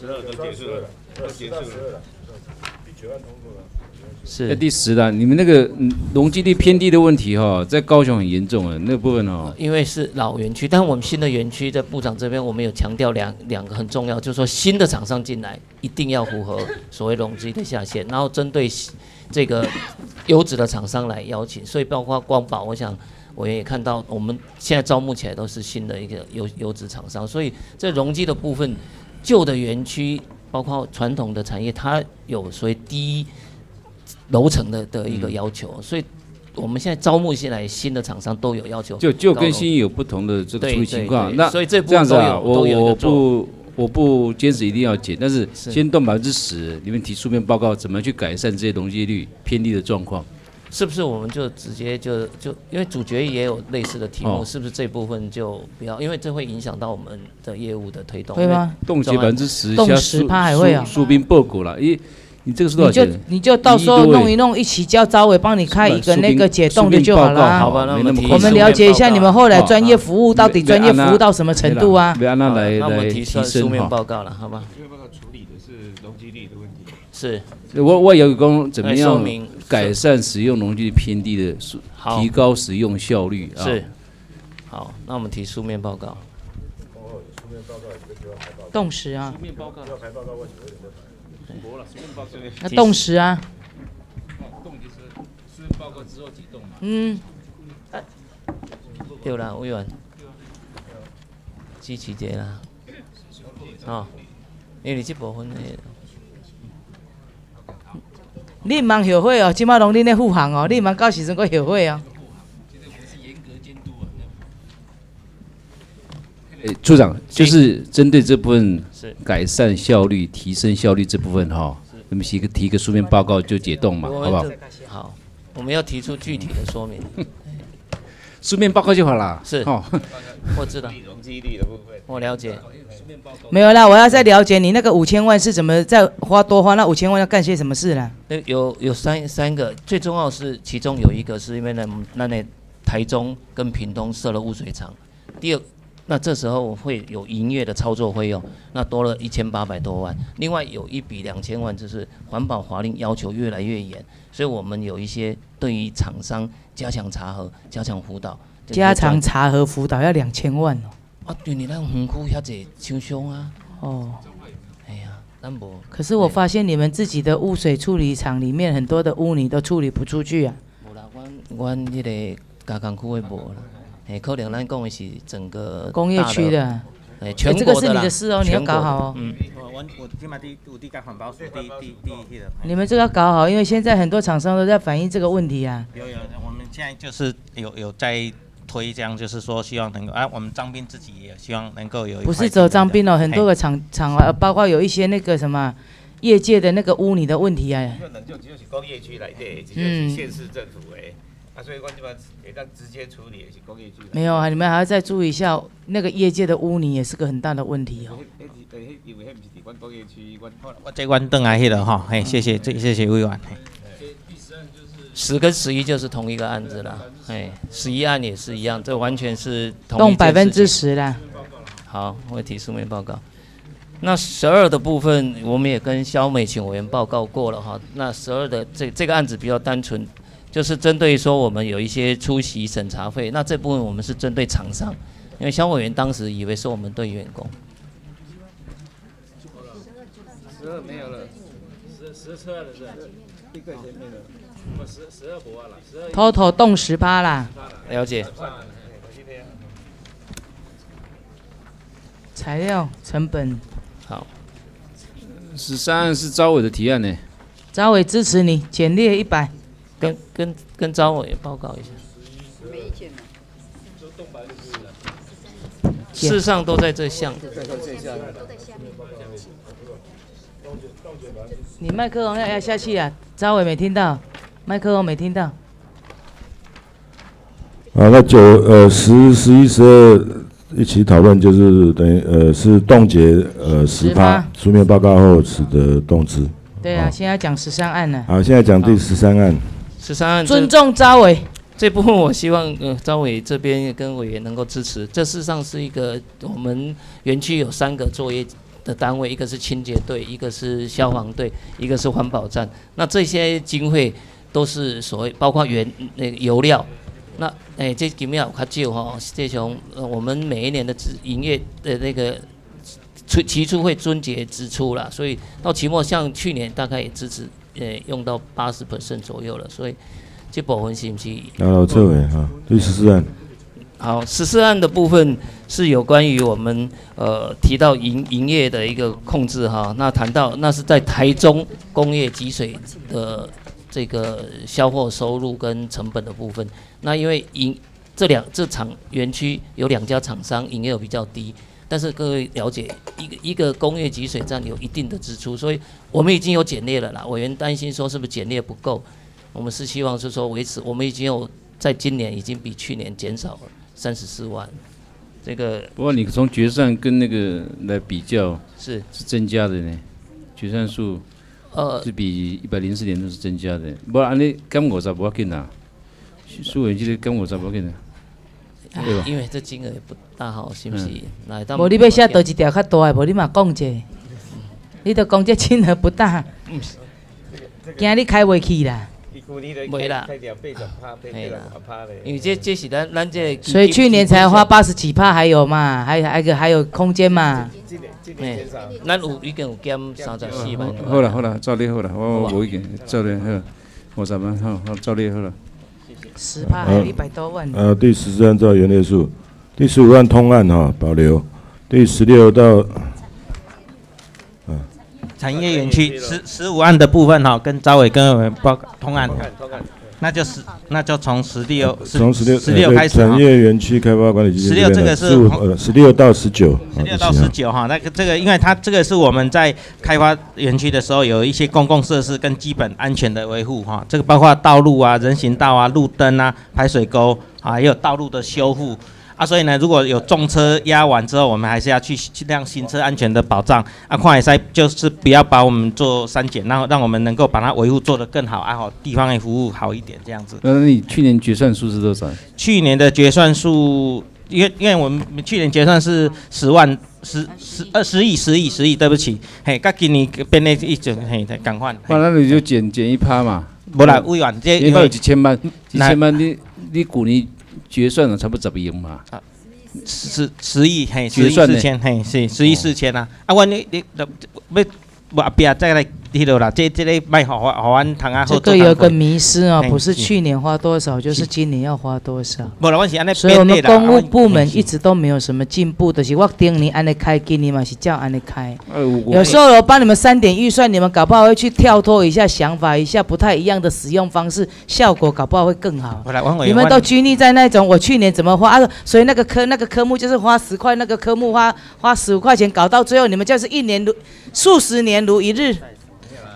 十二都结束了，都结束了。是在第十啦，你们那个嗯容积率偏低的问题哈，在高雄很严重啊，那部分哦。因为是老园区，但我们新的园区在部长这边，我们有强调两两个很重要，就是说新的厂商进来一定要符合所谓容积的下限，然后针对这个优质的厂商来邀请，所以包括光宝，我想我也看到我们现在招募起来都是新的一个优优质厂商，所以这容积的部分，旧的园区包括传统的产业，它有所谓低楼层的的一个要求，所以。我们现在招募进来新的厂商都有要求，就就跟新有不同的这个对处理情况。对对那所以这样子啊，分都有我我不我不坚持一定要减，但是先动百分之十，你们提书面报告，怎么去改善这些容积率偏低的状况？是不是我们就直接就就因为主角也有类似的题目，哦是不是这部分就不要？因为这会影响到我们的业务的推动。会吗冻结百分之十，冻加10%还会啊出兵报告了，咦，你这个是多你就少钱？你就到时候弄一弄，一起叫招委帮你开一个那个解冻的就好了啊。好吧那我们我们了解一下你们后来专业服务到底哦专业服务到什么程度啊？不要按那来那我们来提升书面报告了，好吧？书面报告处理的是容积率的问题。是我我有讲怎么样改善使用容积率偏低的提高使用效率啊。是，好，那我们提书面报告。冻食啊，面报告那冻食啊，冻就是之后几动嘛。嗯，对啦，委员，支持者啦，哦，因为你这部分的。你唔茫后悔哦，即马拢恁咧护航哦，你唔茫到时阵阁后悔哦。诶，处长就是针对这部分是改善效率、提升效率这部分哈，那么提个提个书面报告就解冻嘛，好不好？好，我们要提出具体的说明。书面报告就好了。是哦，我知道。容积率的部分，我了解。没有啦，我要再了解你那个五千万是怎么再花多花，那五千万要干些什么事啦？那有有三三个，最重要是其中有一个是因为呢，那那台中跟屏东设了污水厂，第二，那这时候会有营业的操作费用，那多了一千八百多万，另外有一笔两千万就是环保法令要求越来越严，所以我们有一些对于厂商加强查核、加强辅导，加强查核辅导要两千万哦。啊，对你那红区遐济厂商啊，哦，哎呀，咱无。可是我发现你们自己的污水处理厂里面很多的污泥都处理不出去啊。无啦，阮阮迄个加工区的无啦，诶，可能咱讲的是整个工业区的诶，哎全国这个是你的事哦你要搞好哦嗯，我我我起码第有第甲环保署第第第迄个。你们这个要搞好，因为现在很多厂商都在反映这个问题啊。有有，我们现在就是有有在推，这样就是说希望能够，啊，我们张斌自己也希望能够有一不是只有张斌哦，很多个厂厂啊，包括有一些那个什么业界的那个污泥的问题啊。可能就只有是工业区来的，只嗯是县市政府的，啊，所以我这边会当直接处理的是工业区。没有啊，你们还要再注意一下，那个业界的污泥也是个很大的问题哦。迄迄迄因为迄毋是伫阮工业区，阮我这关灯来迄个哈，嘿，谢谢，这谢谢委员。十跟十一就是同一个案子了，哎，十一案也是一样，这完全是同一动百分之十的。好，我会提书面报告。那十二的部分，我们也跟肖美琴委员报告过了哈。那十二的这这个案子比较单纯，就是针对说我们有一些出席审查费，那这部分我们是针对厂商，因为肖委员当时以为是我们对员工。十二没有了，十十车了是吧？一个前面的，我十十二不啊了，十二。total 动十八啦。了解。材料成本，好。十三是招委的提案呢，张伟支持你，简列一百。跟跟跟张委报告一下。没意见事实上都在这项。你麦克风要要下去啊，张伟没听到，麦克风没听到。啊，那九呃十十一十二一起讨论，就是等于呃是冻结呃十趴书面报告后使得动资。对啊，现在讲十三案呢。好，现在讲第十三案。十三案尊重招委。这部分我希望呃招委这边跟委员能够支持。这事实上是一个我们园区有三个作业的单位，一个是清洁队，一个是消防队，一个是环保站。那这些经费都是所谓包括原那个油料。那诶，这金额较少吼，这种呃我们每一年的支营业的那个出期初会遵节支出啦，所以到期末像去年大概也支持呃用到八十 percent 左右了，所以这部分是不是？然后撤回哈，第十四案。好，十四案的部分是有关于我们呃提到营营业的一个控制哈，那谈到那是在台中工业集水的这个销货收入跟成本的部分，那因为营这两这厂园区有两家厂商营业额比较低，但是各位了解一个一个工业集水站有一定的支出，所以我们已经有减列了啦。委员担心说是不是减列不够，我们是希望是说维持，我们已经有在今年已经比去年减少了三十四万，这个不过你从决算跟那个来比较，是是增加的呢，决算数，呃是比一百零四年都是增加的。不然你减五十不要紧啦，苏委记得减五十不要紧啦，对吧？因为这金额也不大好，是不是？来，当无你要写倒一条较大的，无你嘛讲一下。你都讲这金额不大，惊你开袂起啦。没啦，没啦，因为这这是咱咱这个所以去年才花八十几帕，还有嘛，还还个还有空间嘛。哎咱有已经有减三十四万。好了好了，照例好了，我无意见，照例好，五十万好，好照例好了。十八还有一百多万。呃，第十四案照原列数，第十五案通案哈保留，第十六到产业园区十十五案的部分哈，跟招委跟我们报告通案，那就是那就从十六从十六十六开始哈。产业园区开发管理基金16这个是呃十六到十九，十六到十九哈，那个这个，因为它这个是我们在开发园区的时候有一些公共设施跟基本安全的维护哈，这个包括道路啊、人行道啊、路灯啊、排水沟啊，也有道路的修复啊，所以呢，如果有重车压完之后，我们还是要去去让行车安全的保障啊，矿海塞就是不要把我们做删减，然后让我们能够把它维护做得更好，啊好地方也服务好一点这样子。那你去年决算数是多少？去年的决算数，因为因为我们去年决算是十万十十二十亿十亿十亿，对不起，嘿，甲今年变那一整嘿，赶快。那那你就减减一趴嘛。无啦委员这因为有一千万，一千万你你去年决算了才不怎么用嘛。啊十十亿嘿，十亿决算四千嘿，是十亿四千啊。啊，我你你要要后壁再来迄落啦，这这个卖好好阮通啊好这个有个迷失啊，不是去年花多少，就是今年要花多少。无啦，阮是安尼所以我们公务部门一直都没有什么进步的，是我顶年安尼开，今年嘛是叫安尼开。有时候我帮你们三点预算，你们搞不好会去跳脱一下想法，一下不太一样的使用方式，效果搞不好会更好。你们都拘泥在那种我去年怎么花，啊、所以那个科那个科目就是花十块，那个科目花花十五块钱，搞到最后你们就是一年如数十年如一日。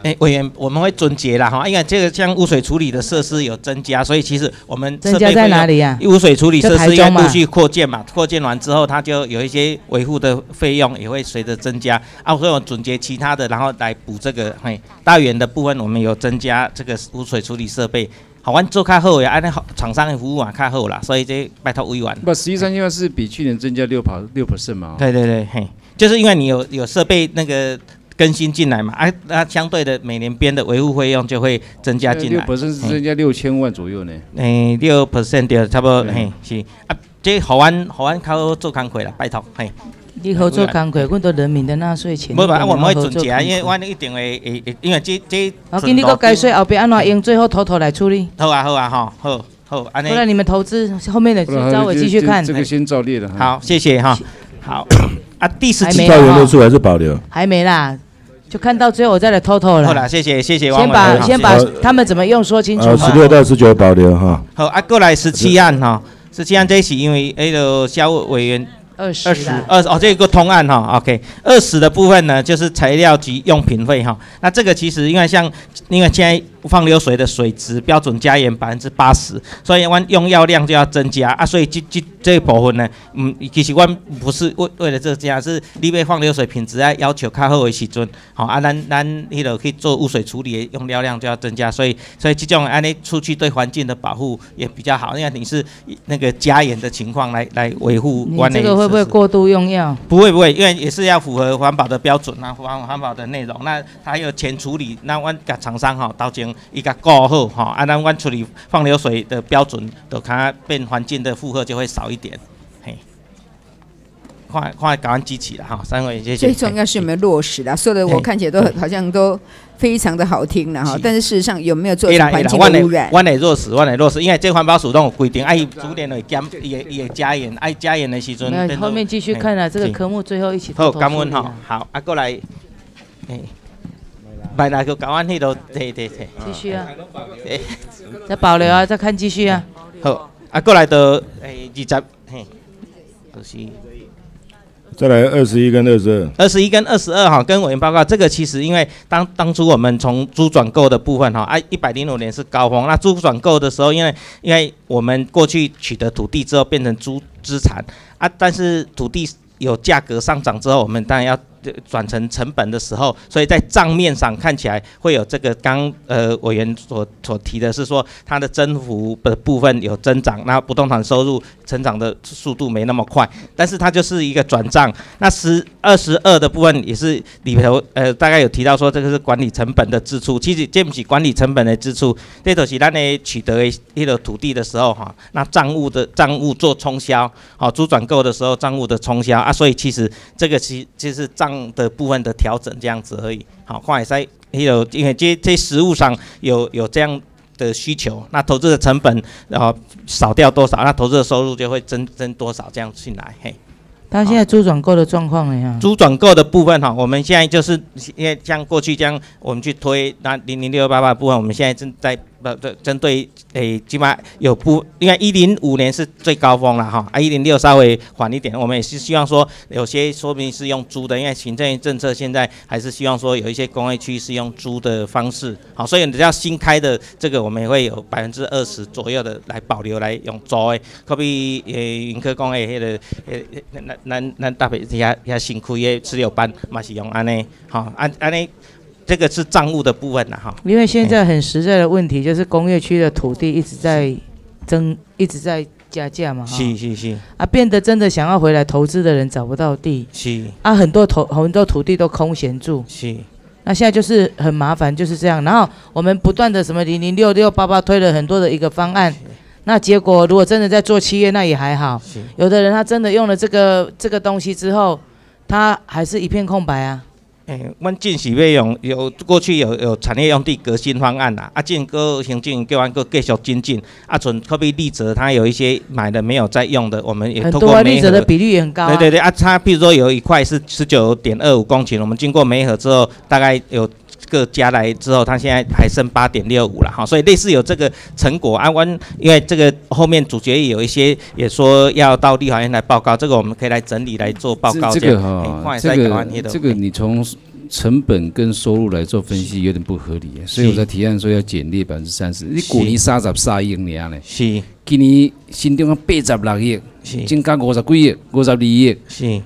诶、委员，我们会总结啦哈，因为这个像污水处理的设施有增加，所以其实我们增加在哪里呀污水处理设施要陆续扩建嘛，扩建完之后，它就有一些维护的费用也会随着增加啊。所以我总结其他的，然后来补这个嘿大园的部分，我们有增加这个污水处理设备。好，阮做较好呀，安尼好厂商的服务啊较好啦，所以这拜托委员。不，实际上因为是比去年增加六跑六 percent 嘛。对对对，嘿，就是因为你有有设备那个更新进来嘛，啊，那相对的每年编的维护费用就会增加进六来。percent 是增加六千万左右呢。诶，六 percent 对，差不多，对嘿，是啊，这互阮互阮较好做工课啦，拜托，嘿。你合作工课，阮都人民的纳税钱。没办法，我们会合作总结啊，因为工课阮一定会会，会因为这这。好，今天个该税后边安怎用，最后偷偷来处理。好啊好啊哈，好好，安尼不。然你们投资后面的不然稍微继续看。这个先照例的哈。好，谢谢哈。好 啊，第十几还没有哈造原论述还是保留？还没啦，就看到最后我再来偷偷了。好了，谢谢谢谢王先把先把他们怎么用说清楚呃，十。六到十九保留哈。好啊，过来十七案哈，十七案这一起因为那个消委员二十二十二哦，这个通案哈，OK，二十的部分呢就是材料及用品费哈。那这个其实因为像因为现在放流水的水质标准加盐百分之八十，所以阮用药量就要增加啊，所以这这这一部分呢，嗯，其实阮不是为为了这这样，是你要放流水品质啊要求较好的时阵，好啊，咱咱迄个去做污水处理的用料量就要增加，所以所以这种安尼出去对环境的保护也比较好，因为你是那个加盐的情况来来维护你这个会不会过度用药？不会不会，因为也是要符合环保的标准啊，环环保的内容。那还有前处理，那阮甲厂商吼，到前伊甲顾好吼，啊，咱阮处理放流水的标准，就看变环境的负荷就会少一点。嘿，快快赶快机器了哈，三位谢谢。最重要是有没有落实啦？说的我看起来都很好像都非常的好听了哈，但是事实上有没有做环境污染？阮会落实，阮会落实，因为这环保署都有规定，爱煮点会减，伊会伊会加盐，爱加盐的时阵。后面继续看了，这个科目最后一起好，感恩吼处理啊，好，啊，过来，诶，来来，就搞完迄度，对对对，继续啊，诶，再保留啊，再看继续啊。好，啊，过来的诶二十，嘿，就是再来二十一跟二十二。二十一跟二十二哈，跟委员报告，这个其实因为当当初我们从租转购的部分哈，啊，一百零五年是高峰，那租转购的时候，因为因为我们过去取得土地之后变成租资产啊，但是土地有价格上涨之后，我们当然要呃转成成本的时候，所以在账面上看起来会有这个刚呃委员所所提的是说它的增幅的部分有增长，那不动产收入成长的速度没那么快，但是它就是一个转账。那十二十二的部分也是里头呃大概有提到说这个是管理成本的支出，其实这不起管理成本的支出，这都是咱的取得的那个土地的时候哈，那账务的账务做冲销，好租转购的时候账务的冲销啊，所以其实这个其就是账的部分的调整这样子而已。好，看在有因为这这实物上有有这样。的需求，那投资的成本，然后少掉多少，那投资的收入就会增增多少，这样进来，嘿。他现在租转购的状况呢？呀，租转购的部分哈，我们现在就是因为像过去这样，我们去推那零零六八八部分，我们现在正在不针针对诶，起码有不，因为一零五年是最高峰了哈，啊一零六稍微缓一点，我们也是希望说有些说明是用租的，因为行政政策现在还是希望说有一些工业区是用租的方式，好，所以只要新开的这个我们也会有百分之二十左右的来保留来用租的，可比诶云科工的迄个诶咱咱咱大北遐遐新开的石榴班嘛是用安尼，好安安尼这个是账务的部分了哈。因为现在很实在的问题就是工业区的土地一直在增，一直在加价嘛。哈是是是啊，变得真的想要回来投资的人找不到地。是啊，很多投很多土地都空闲住。是。那现在就是很麻烦，就是这样。然后我们不断的什么零零六六八八推了很多的一个方案，那结果如果真的在做企业，那也还好。有的人他真的用了这个这个东西之后，他还是一片空白啊。诶，阮进是要用有过去有有产业用地革新方案啦，啊，进个行政叫阮个继续精进，啊，准可比立泽他有一些买的没有在用的，我们也很多啊，透过媒合立泽的比率也很高、啊。对对对啊，它比如说有一块是十九点二五公顷，我们经过媒合之后，大概有各加来之后，它现在还剩八点六五了哈，所以类似有这个成果啊，湾因为这个后面主角也有一些也说要到立法院来报告，这个我们可以来整理来做报告这。个哈，这个个这个你从成本跟收入来做分析有点不合理，所以我在提案说要减列百分之三十。你去年三十三亿尔呢，是，今年新中八十六亿，增加五十几亿，五十二亿，是。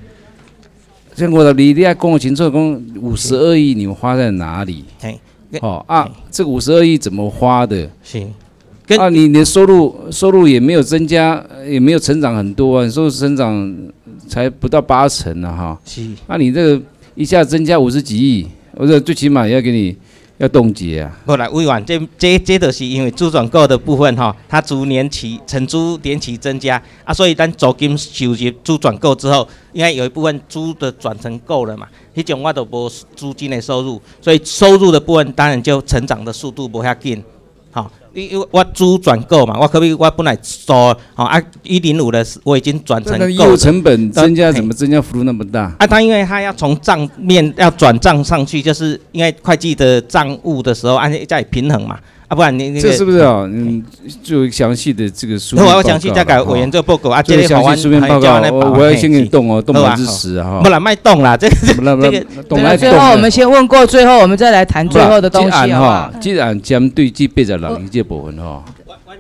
这五十二，你要跟我清楚，讲五十二亿你们花在哪里？嘿，哦啊，这个五十二亿怎么花的？是，啊，你你的收入收入也没有增加，也没有成长很多啊，你收入成长才不到八成呢，哈。是。那你这个一下增加五十几亿，我说最起码也要给你要冻结啊。后来委员，这这这都是因为租转购的部分哈，它逐年期承租年期增加啊，所以咱租金收入租转购之后，应该有一部分租的转成购了嘛，迄种我都无租金的收入，所以收入的部分当然就成长的速度不遐紧，好。因为我租转购嘛，我可不可以我本来说好啊一零五的我已经转成购。那业务成本增加怎么增加幅度那么大？啊，他因为他要从账面要转账上去，就是因为会计的账务的时候按在平衡嘛，啊，不然你那个这是不是啊？嗯，就详细的这个书面我报告。要详细再改委员做报告啊，这个详细书面报告，我我要先给你动哦，动百分之十啊哈。不然卖动啦，这个 这个动来最后我们先问过，最后我们再来谈最后的东西，好不好哈？？既然针对这八十六亿这部分哈，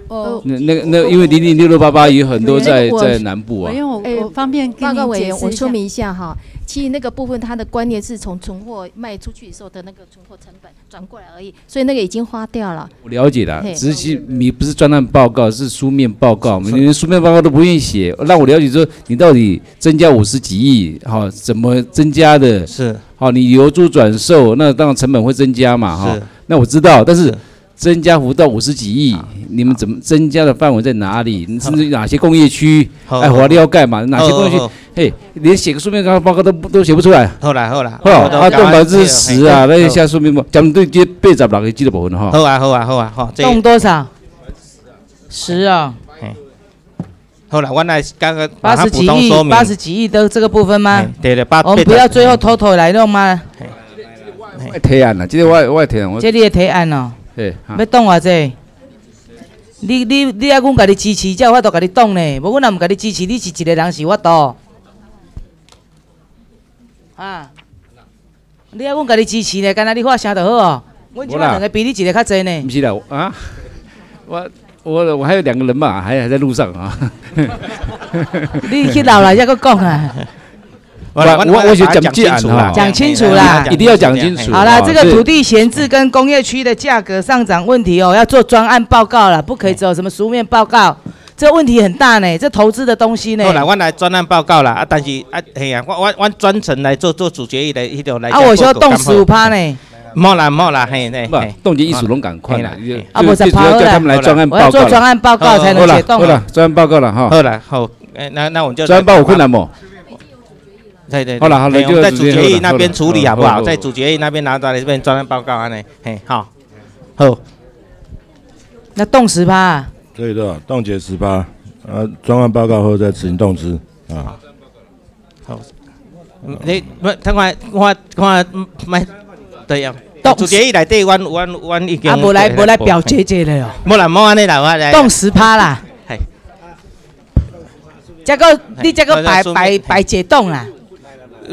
哦，那那个那因为零零六六八八有很多在在南部啊委。员，我我方便跟报告委员。我说明一下哈，其实那个部分它的观念是从存货卖出去的时候的那个存货成本转过来而已，所以那个已经花掉了。我了解了，只是其你不是专案报告，是书面报告，你连书面报告都不愿意写，让我了解说你到底增加五十几亿，哈，怎么增加的？是，好，你由租转售，那当然成本会增加嘛，哈是，那我知道，但是增加幅到五十几亿，你们怎么增加的范围在哪里？甚至哪些工业区？好哎，华丽要盖嘛？哪些工业区？嘿，连写个书面报告都都写不出来。好啦好啦，哦，啊，动百分之十啊，那下书面报，针对这八十六个记的部分哈。好啊好啊好啊好，这动多少？十啊，好了，我来刚刚八十几亿，八十几亿的这个部分吗？对对，八我们不要最后偷偷来弄吗？我提案了，今天我我提案，我这里的提案哦，对，要动偌济？你你你要阮家己支持，才有法度家己动呢。无阮若毋家己支持，你是一个人是法度。啊，你要阮家己支持呢，干那你发声就好哦。阮即摆两个比你一个较济呢。不是啦啊，我我我还有两个人嘛，还还在路上啊。你去老了再搁讲啊。我我我想讲清楚啦，讲清楚啦，一定要讲清楚。好了，这个土地地闲置跟工业区的价格上涨问题哦，要做专案报告了，不可以只有什么书面报告，这问题很大呢，这投资的东西呢。后来，我来专案报告啦，啊，但是啊，嘿呀，我我我专程来做做主决议的一条来。啊，我说动十五趴呢。莫啦莫啦，嘿嘿，不，冻结艺术龙赶快啦，啊，我最主要叫他们来专案报告。我要做专案报告才能解冻。好了，专案报告了哈。好了，好，哎，那那我们就专案报告困难不？对对，好了好了，我们在主决议那边处理好不好？在主决议那边拿到来这边专案报告安尼，嘿，好，好，那冻十趴。对的，冻结十八，啊，专案报告后再执行动资啊。好，你不，他看我看买对呀。主决议内底，阮阮阮已经啊，无来无来表决这个哦。无啦，无安尼啦，我来。冻十趴啦。系。这个你这个白白白解冻啦。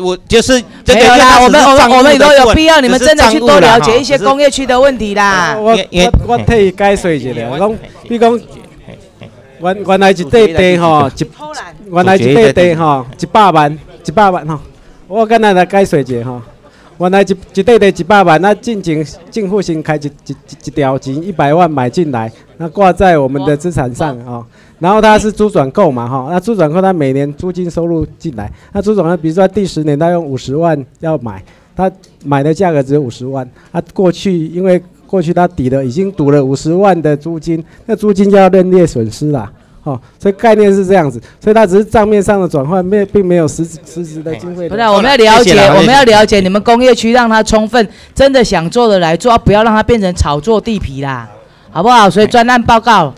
我就是这个没有啦，我们我们我们都有必要，你们真的去多了解一些工业区的问题啦。我我我替伊解说一下，我讲比讲，原原来一块地吼，一原来一块地吼，一百万，一百万吼，我简单来解说一下吼。原来一一块地一百万，那进前政府先开一一一条钱一百万买进来，那挂在我们的资产上哦。然后它是租转购嘛哈，那租转购它每年租金收入进来，那租转购比如说第十年他用五十万要买，他买的价格只有五十万，他过去因为过去他抵了已经赌了五十万的租金，那租金就要认列损失啦。哦，所以概念是这样子，所以它只是账面上的转换，没并没有实质实质的经费。不是，我们要了解，我们要了解你们工业区，让它充分，真的想做的来做，啊不要让它变成炒作地皮啦，好不好？所以专案报告，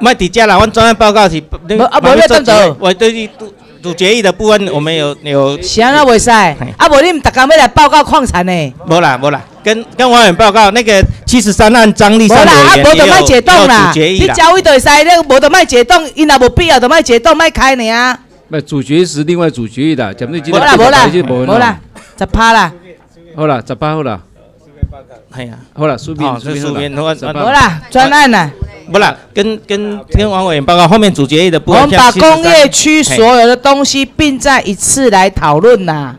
卖底价啦，阮专案报告是不啊不要动手我对于主主决议的部分，我们有有。是安那袂使，啊无你们逐工要来报告矿产呢？无啦无啦，跟跟委员报告那个七十三案张立善无啦，啊无就委员也有卖解冻也有啦，主决议啦。你交易就会使，那个无得卖解冻，因若无必要就卖解冻，卖开呢啊。不主决是另外主决议的，咱们今无啦无啦无无啦，十趴啦。好啦，十八号了。哎呀，好了，书面哦，这书面，我18无啦，专案啦。不啦，跟跟跟王委员报告后面主决议的部分。我们把工业区所有的东西并在一次来讨论啦，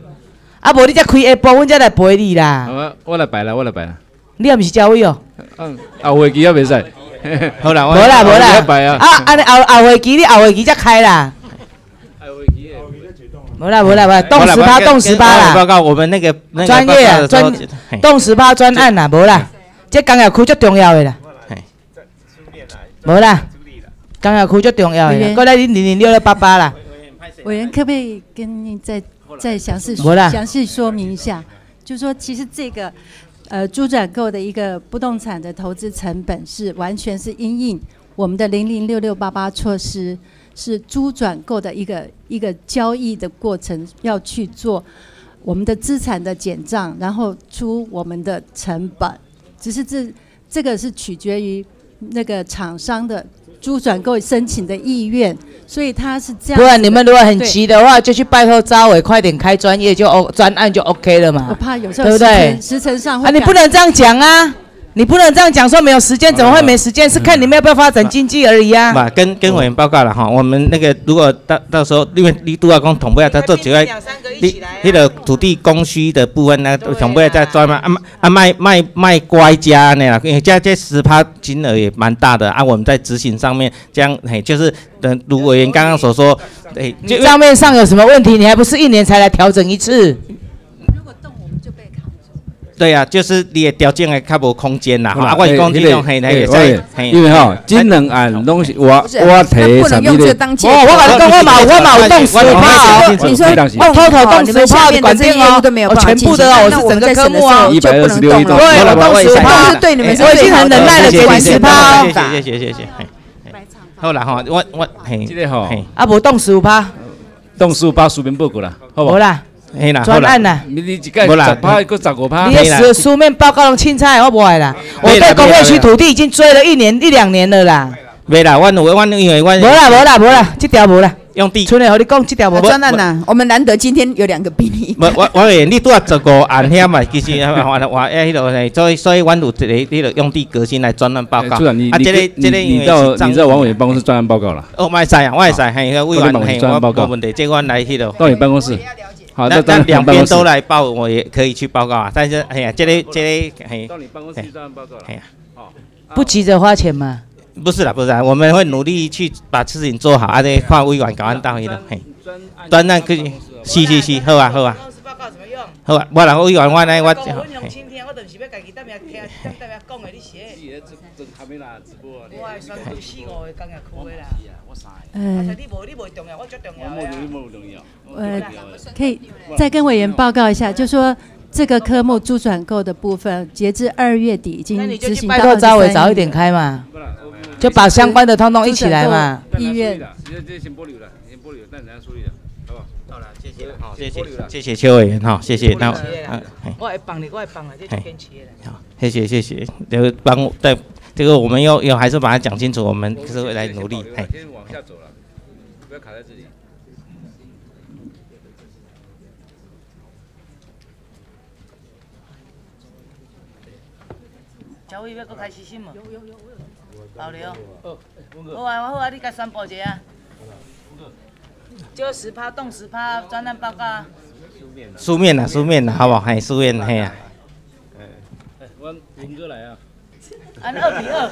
啊，无你再开下晡，阮才来陪你啦。我我来摆啦，我来摆啦。你也不是教委哦。嗯，后会期也袂使。好啦，无啦无啦，摆啊。啊，安尼后后会期你后会期才开啦。无啦无啦无啦，动十八动十八啦。报告我们那个专业专嘿动十八专案啦，无啦，这工业区最重要的啦。无啦，工业区最重要的啦，过来零零零六六八八啦。委员可不可以跟你再再详细详细说明一下？就说其实这个呃租转购的一个不动产的投资成本是完全是因应我们的零零六六八八措施，是租转购的一个一个交易的过程要去做我们的资产的减账，然后出我们的成本，只是这这个是取决于那个厂商的。租转购申请的意愿，所以他是这样。不然你们如果很急的话，就去拜托招委快点开专业就 O 专案就 OK 了嘛。我怕有时候对不对时程？上会啊，你不能这样讲啊！你不能这样讲，说没有时间，怎么会没时间？是看你们要不要发展经济而已啊。嘛，跟跟委员报告了哈，我们那个如果到到时候，因为你都要讲统不要，他做主要，你那个土地供需的部分呢，统不要再专门啊卖啊卖卖卖乖家那样，因为这这十趴金额也蛮大的啊，我们在执行上面这样嘿，就是等如委员刚刚所说，哎，账面上有什么问题？你还不是一年才来调整一次？对呀、就是你的条件还较无空间啦，好啦啊，我是讲欸这种嘿，那个欸在喂嘿，因为吼，今两案拢是我我提什么的，哦，我跟你讲，我嘛我嘛有动十五趴哦，你说我偷偷动十五趴的管定哦，我全部的哦，我是整个科目哦，一百二十六亿对，我动十趴，我已经很忍耐了，给你十趴哦。谢谢谢谢谢谢。好啦吼，我我嘿，这个吼，啊，无动十五趴，动十五趴书面报告啦，好不好？无啦，嘿啦，专案啦。你你一个没啦十趴，个十五趴，你的书书面报告拢凊彩，我不爱啦。我对工业区土地已经追了一年一两年了啦。没啦，阮有阮因为阮无啦无啦无啦，这条无啦。用地，春嘞，和你讲这条无。专案呐，我们难得今天有两个比你。我我我，你拄啊十五案遐嘛，其实我我诶，迄落诶，所以所以阮有一个迄落用地革新来专案报告。处长，你啊，你这个这个你你到你在王委员办公室专案报告了，哦，卖使啊，我会使，嘿，个委员嘿，我没问题，这阮来迄落。到你办公室。好，那那那两边都来。报，我也可以去报告啊。但是哎呀，这里这里嘿，到你办公室这样报告了。哎呀，不急着花钱嘛。不是啦，不是啦，我们会努力去把事情做好，啊，这看委员搞完到位了，嘿，专案可以，是是是，好啊好啊，好啊，我啦，委员我来我，用今天我就是要家己当面听，当面讲的，你写。还没拿直播啊。我还选出四五个工业区的啦。嗯。呃，可以再跟委员报告一下，就说这个科目租转购的部分，截至二月底已经执行到拜托招委早一点开嘛，就把相关的通通一起来嘛。意愿。这这先保留了，先保留，但等下处理了，好不好？好了，谢谢，好，谢谢，谢谢邱委员哈，谢谢，那我会帮你，我会帮啊，这就坚持的。好，谢谢谢谢，这个帮在这个我们要要还是把它讲清楚，我们是会来努力，哎。先往下走了，不要卡在这里。小伟要搁开始新无？有有有，保留。好啊好啊，你甲宣布一下。就十趴动十趴，专案报告啊。书面的，书面的，好不好？嘿，书面嘿啊。哎，我文哥来啊。按二比二。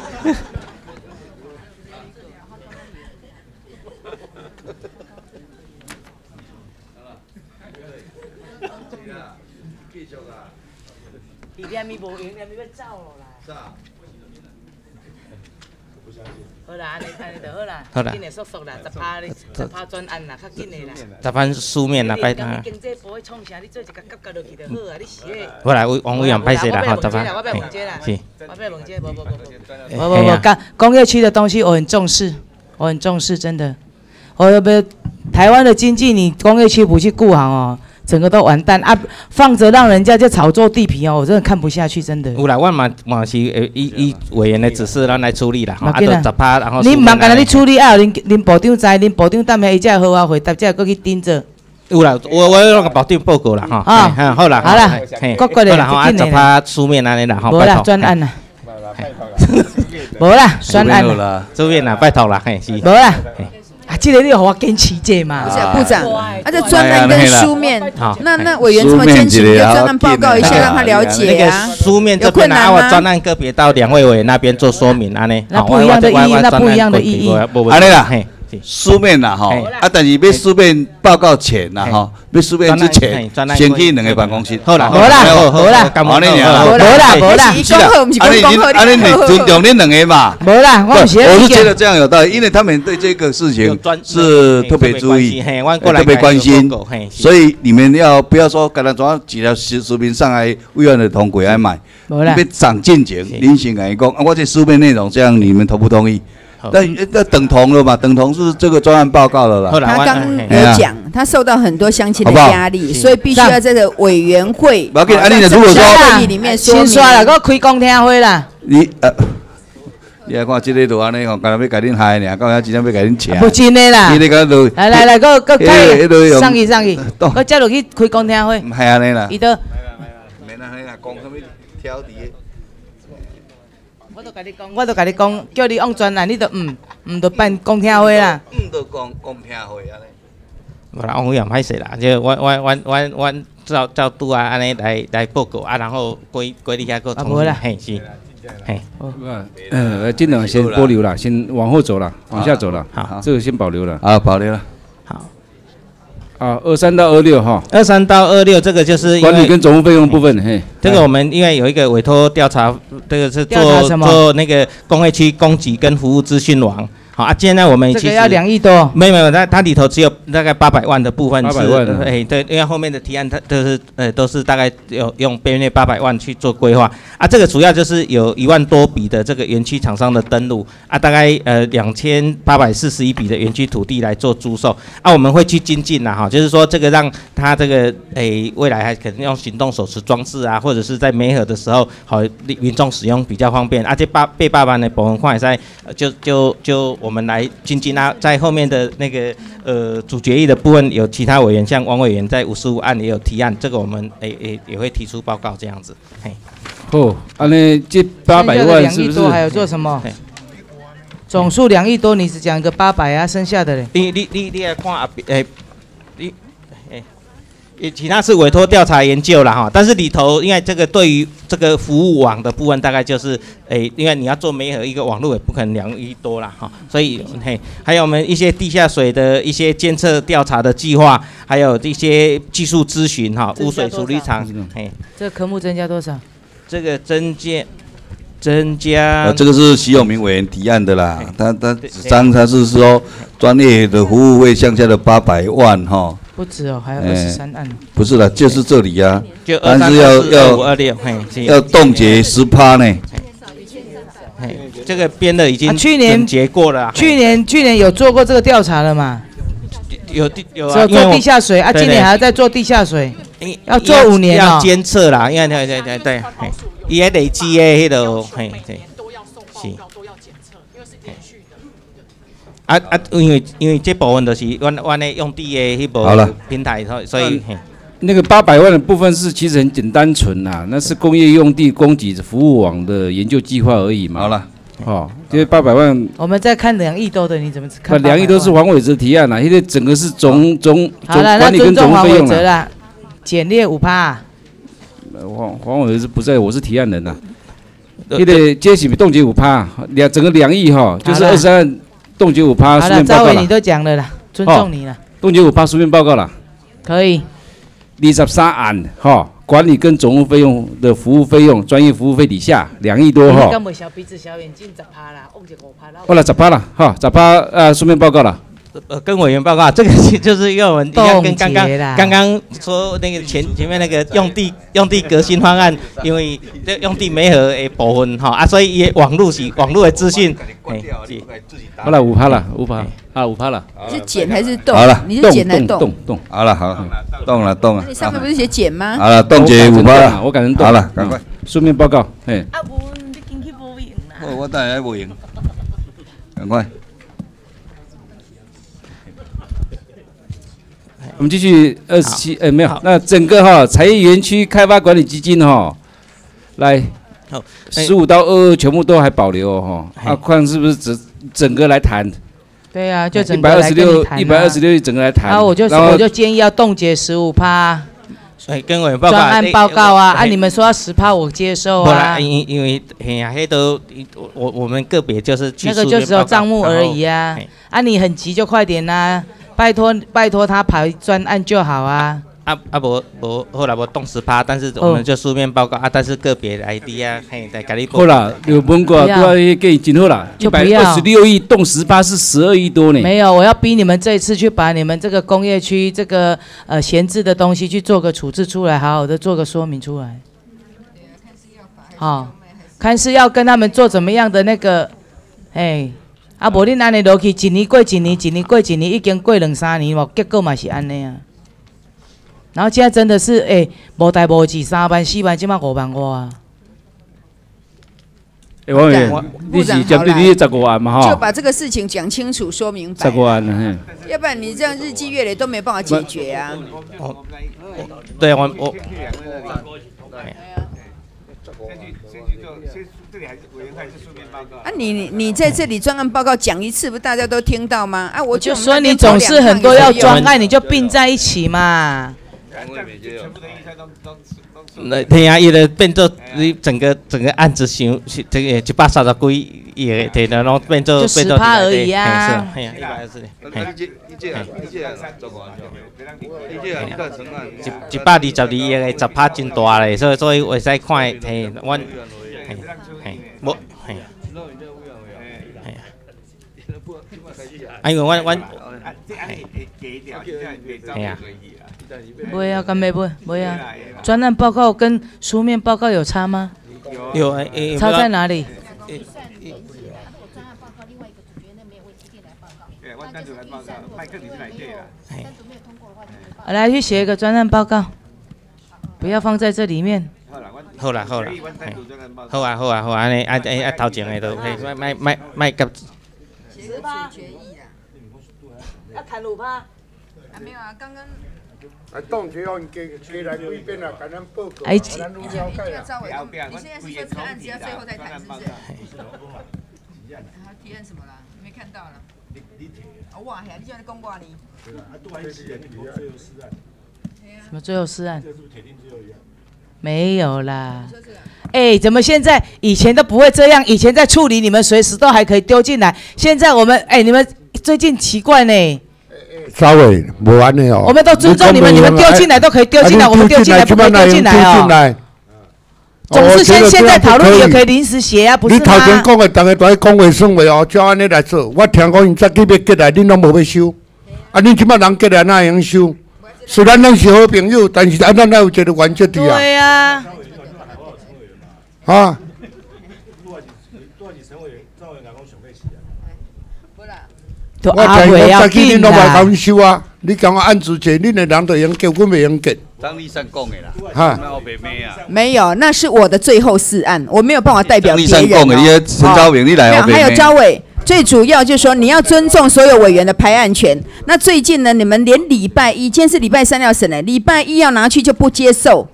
继续啊。伊念伊无用，念咪要走咯啦。好啦，安尼安尼就好啦。好啦。紧的速速啦，十趴哩，十趴专案啦，较紧的啦。十番书面啦，拜托。你经济部的创啥？你做一个夹夹落去就好啊！你是迄。好啦，王委员拍摄啦，吼，十番。我要问这啦，是。我要问这，无无无无。哎哎呀。不不不，工工业区的东西我很重视，我很重视，真的。我要不台湾的经济，你工业区不去顾好哦，整个都完蛋啊！放着让人家就炒作地皮哦，我真的看不下去，真的。有啦，我嘛嘛是呃依依委员的指示，咱来处理啦，吼，啊，十趴，然后你唔忙，干那你处理。啊？恁恁部长知，恁部长等下伊才好好回答，才过去盯着。有啦，我我有那个部长报告啦，哈。啊好啦，好啦嘿各个的好啦，吼，啊，紧的十趴书面安尼啦，吼，无啦，拜托。专案啦。无啦，专案啦。啦，书面啦，拜托啦，嘿，是。无啦。啊，这个你互我坚持者嘛。不是啊部长，啊，这专案跟书面好，那那委员这么坚持，你就专案报告一下，让他了解那啊个。书面这有困边啊，我？专案个别到两位委员那边做说明，安呢。那不一样的意义我我我那不一样的意义我我我安尼啦嘿，书面啦吼，啊，但是要书面报告前啦吼，要书面之前先去两个办公室。好啦吼无啦好无啦好安尼尔无啦无啦无啦是讲好不是讲讲好安尼你尊重恁两个嘛？无啦，我不有些意见我是觉得这样有道理，因为他们对这个事情是特别注意，特别关心所以你们要不要说，刚才总几条视视频上来，委员的同轨来买，无啦。要长进前，您先讲一讲，啊，我这书面内容这样，你们同不同意？那那等同了嘛？等同是这个专案报告了啦。他刚有讲，他受到很多乡亲的压力，所以必须要在这个委员会，不要紧好啊你如果说会议里面说明。先刷了，我开公听会啦。你呃，你来看这个就安尼吼，刚才要甲恁害呢，到遐真正要甲恁请。不真的啦你那个都来来来，个个迄个迄个用上去上去，我 接落去开公听会。系安尼啦。伊都，免安尼啦，讲什么挑剔的。我都甲你讲，我都甲你讲，叫你往专栏，你都毋毋，都办公听会啦。毋，都讲讲听会安尼。无啦，王委员歹势啦，就我我我我我照照拄啊，安尼来来报告啊，然后归归你遐个啊无啦嘿是，嘿，呃，尽量先保留了，先往后走了，往下走了。好，这个先保留了。啊，保留了。好。啊，二三到二六哈。二三到二六这个就是管理跟总务费用部分，嘿。这个我们因为有一个委托调查，这个是做做那个工业区供给跟服务资讯网。好啊，现在我们这个要两亿多。没有没有，它它里头只有大概八百万的部分是，800万哎对，因为后面的提案它都是呃都是大概有用边内八百万去做规划。啊，这个主要就是有一万多笔的这个园区厂商的登录。啊，大概呃两千八百四十一笔的园区土地来做租售。啊，我们会去精进啦哈，就是说这个让它这个诶未来还可能用行动手持装置啊，或者是在媒合的时候好民民众使用比较方便，而且八被八万的部分看在就就就我们来精进啊，在后面的那个呃主决议的部分有其他委员，像王委员在五十五案也有提案，这个我们诶诶也会提出报告这样子，嘿。哦，啊，那这八百万两是不是？亿多还有做什么？总数两亿多，你只讲一个八百啊，剩下的嘞？你你你你来看啊，诶、你诶，诶，其他是委托调查研究了哈，但是里头因为这个对于这个服务网的部分，大概就是诶，因为你要做媒合一个网络也不可能两亿多啦哈，所以嘿，还有我们一些地下水的一些监测调查的计划，还有一些技术咨询哈，污水处理厂，嘿，这个科目增加多少？这个增加增加呃，这个是徐永明委员提案的啦，他他纸张他是说专业的服务费向下的八百万哈。不止哦，还有哎二十三案。不是了，就是这里呀、就但是23要24要25 26嘿要冻结十趴呢。嘿，这个编的已经啊去年结过了啊，去年去年有做过这个调查了嘛？有地有啊，做地下水啊，今年还要再做地下水，要做五年要哦。监测啦，因为对对对对，嘿，伊还累积的迄个，嘿对，是。啊啊，因为因为这部分就是阮阮的用地的迄好了部平台，所以所以嘿那个八百万的部分是其实很简单纯呐，那是工业用地供给服务网的研究计划而已嘛。好了，哦，因为八百万，我们在看两亿多的，你怎么那看？两亿多是黄伟哲提案啦，因为整个是总总总管理跟总务费用啦。伟哲啦，减列五趴。呃黄黄伟哲是不在，我是提案人呐。那个接起冻结五趴，两整个两亿哈，就是二十万冻结五趴，书面报告啦赵伟你。都讲了啦，尊重你了，冻结五趴书面报告了。可以。二十三案哈，管理跟总务费用的服务费用、专业服务费底下两亿多哈。敢袂小鼻子小眼睛十趴啦，五十五趴啦。好了，十趴了哈，十趴呃，书面报告了。呃，跟委员报告，这个是就是因为我们一样跟刚刚刚刚说那个前前面那个用地用地革新方案，因为这用地没合的部分哈啊，所以也网络是网络的资讯，哎，是好了，五趴了，五趴啊，五趴了。是减还是动？好了，你是减还是动？动动，好了好，动了动了你。上面不是写减吗？好了，冻结五趴了，我改成动。好了，赶快。书面报告，哎。我我等下不赢，赶快。我们继续二十七，哎，没有，那整个哈产业园区开发管理基金哈，来，好，十五到二二全部都还保留哦哈，啊，看是不是整整个来谈？对啊，就整个来百二十六，一百二十六亿整个来谈。然后我就然后我就建议要冻结十五趴，所以跟委员报告专案报告啊，按啊，你们说要十趴，我接受啊，因因为嘿呀，黑都我我们个别就是那个就只有账目而已然啊啊，你很急就快点呐，拜托拜托他排专案就好啊。啊啊无无后来我动十趴，但是我们就书面报告啊，但是个别的 ID 啊，嘿，再给你报好啦，有问过，都不要要给真好啦，一百就不要二十六亿动十八是十二亿多呢。没有，我要逼你们这一次去把你们这个工业区这个呃闲置的东西去做个处置出来，好好的做个说明出来。好、看是要跟他们做怎么样的那个，哎，啊，无恁安尼落去，一年过一年，一年过一年，已经过两三年咯，结果嘛是安尼啊。然后现在真的是，哎，无代无志，三万四万，即马五万外啊。哎，王委员，你是针对你十五万嘛哈？就把这个事情讲清楚、说明白十。五万，嗯。要不然你这样日积月累都没办法解决啊。哦对我我你你你在这里专案报告讲一次，不大家都听到吗？啊，我就就说你总是很多要专案，你就并在一起嘛。那天啊，伊就变做你整个整个案子想是这个一百三十几亿的，对的，然后变做变做10%而已啊嘿是，嘿呀，一百二十，嘿。一一百二十二亿的十趴真大嘞，所以所以会使看，嘿，阮，嘿，嘿，无，啊，因为阮阮，哎呀，没啊，干没不没啊？专案报告跟书面报告有差吗？有诶诶，差在哪里？来去写一个专案报告，不要放在这里面。好啦好啦，嘿好啊好啊好啊，安尼啊啊啊头前的都，嘿，卖卖卖卖甲。十趴决议啊。要砍五趴。啊，没有啊，刚刚。啊，冻结哦，你给给来啊，给咱报告，哎咱都了解啊。你现在是说这个案子要最后再谈，是不是？好，提案什么啦？没看到了。啊，哇呀，你叫你讲我呢？什么最后试案？没有啦。哎，怎么现在以前都不会这样？以前在处理你们随时都还可以丢进来，现在我们哎，你们最近奇怪呢。稍微无安尼哦。我们都尊重你们，你们丢进来都可以丢进来，我们丢进来不可以丢进来哦。总是现现在讨论也可以临时写啊，不是你头前吗？讲的，大家都在讲卫生话哦，照安尼来做。我听讲因早起要过来，你拢无要收。啊，你即摆人过来哪会用收？虽然咱是好朋友，但是啊，咱还有一个原则伫啊。对啊。啊，我阿伟要听讲早起恁紧拢来甲啦。阮收啊。你讲我案子者，恁的人就用结，阮袂用结。张立善讲的啦，哈。没有，那是我的最后四案，我没有办法代表别张立善讲的，陈昭明，你来没有，还有招委，最主要就是说你要尊重所有委员的排案权。那最近呢，你们连礼拜一，今天是礼拜三要审的，礼拜一要拿去就不接受，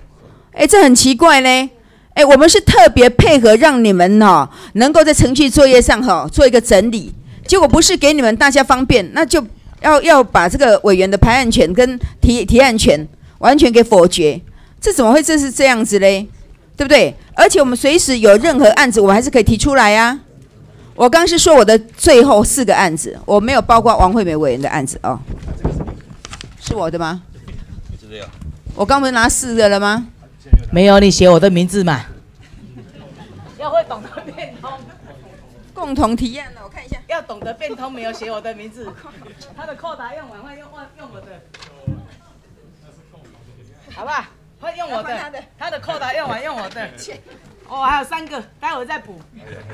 哎，这很奇怪嘞。哎，我们是特别配合让你们哈、能够在程序作业上哈、做一个整理，结果不是给你们大家方便，那就要要把这个委员的排案权跟提提案权完全给否决，这怎么会这是这样子嘞？对不对？而且我们随时有任何案子，我们还是可以提出来呀、我刚是说我的最后四个案子，我没有包括王惠美委员的案子哦，是我的吗？我刚不是拿四个了吗？没有，你写我的名字嘛。要会懂得变通，共同提案了。要懂得变通，没有写我的名字。他的扣打用完会用用用我的，好吧？会用我的，他的扣打用完用我的。哦，还有三个，待会再补，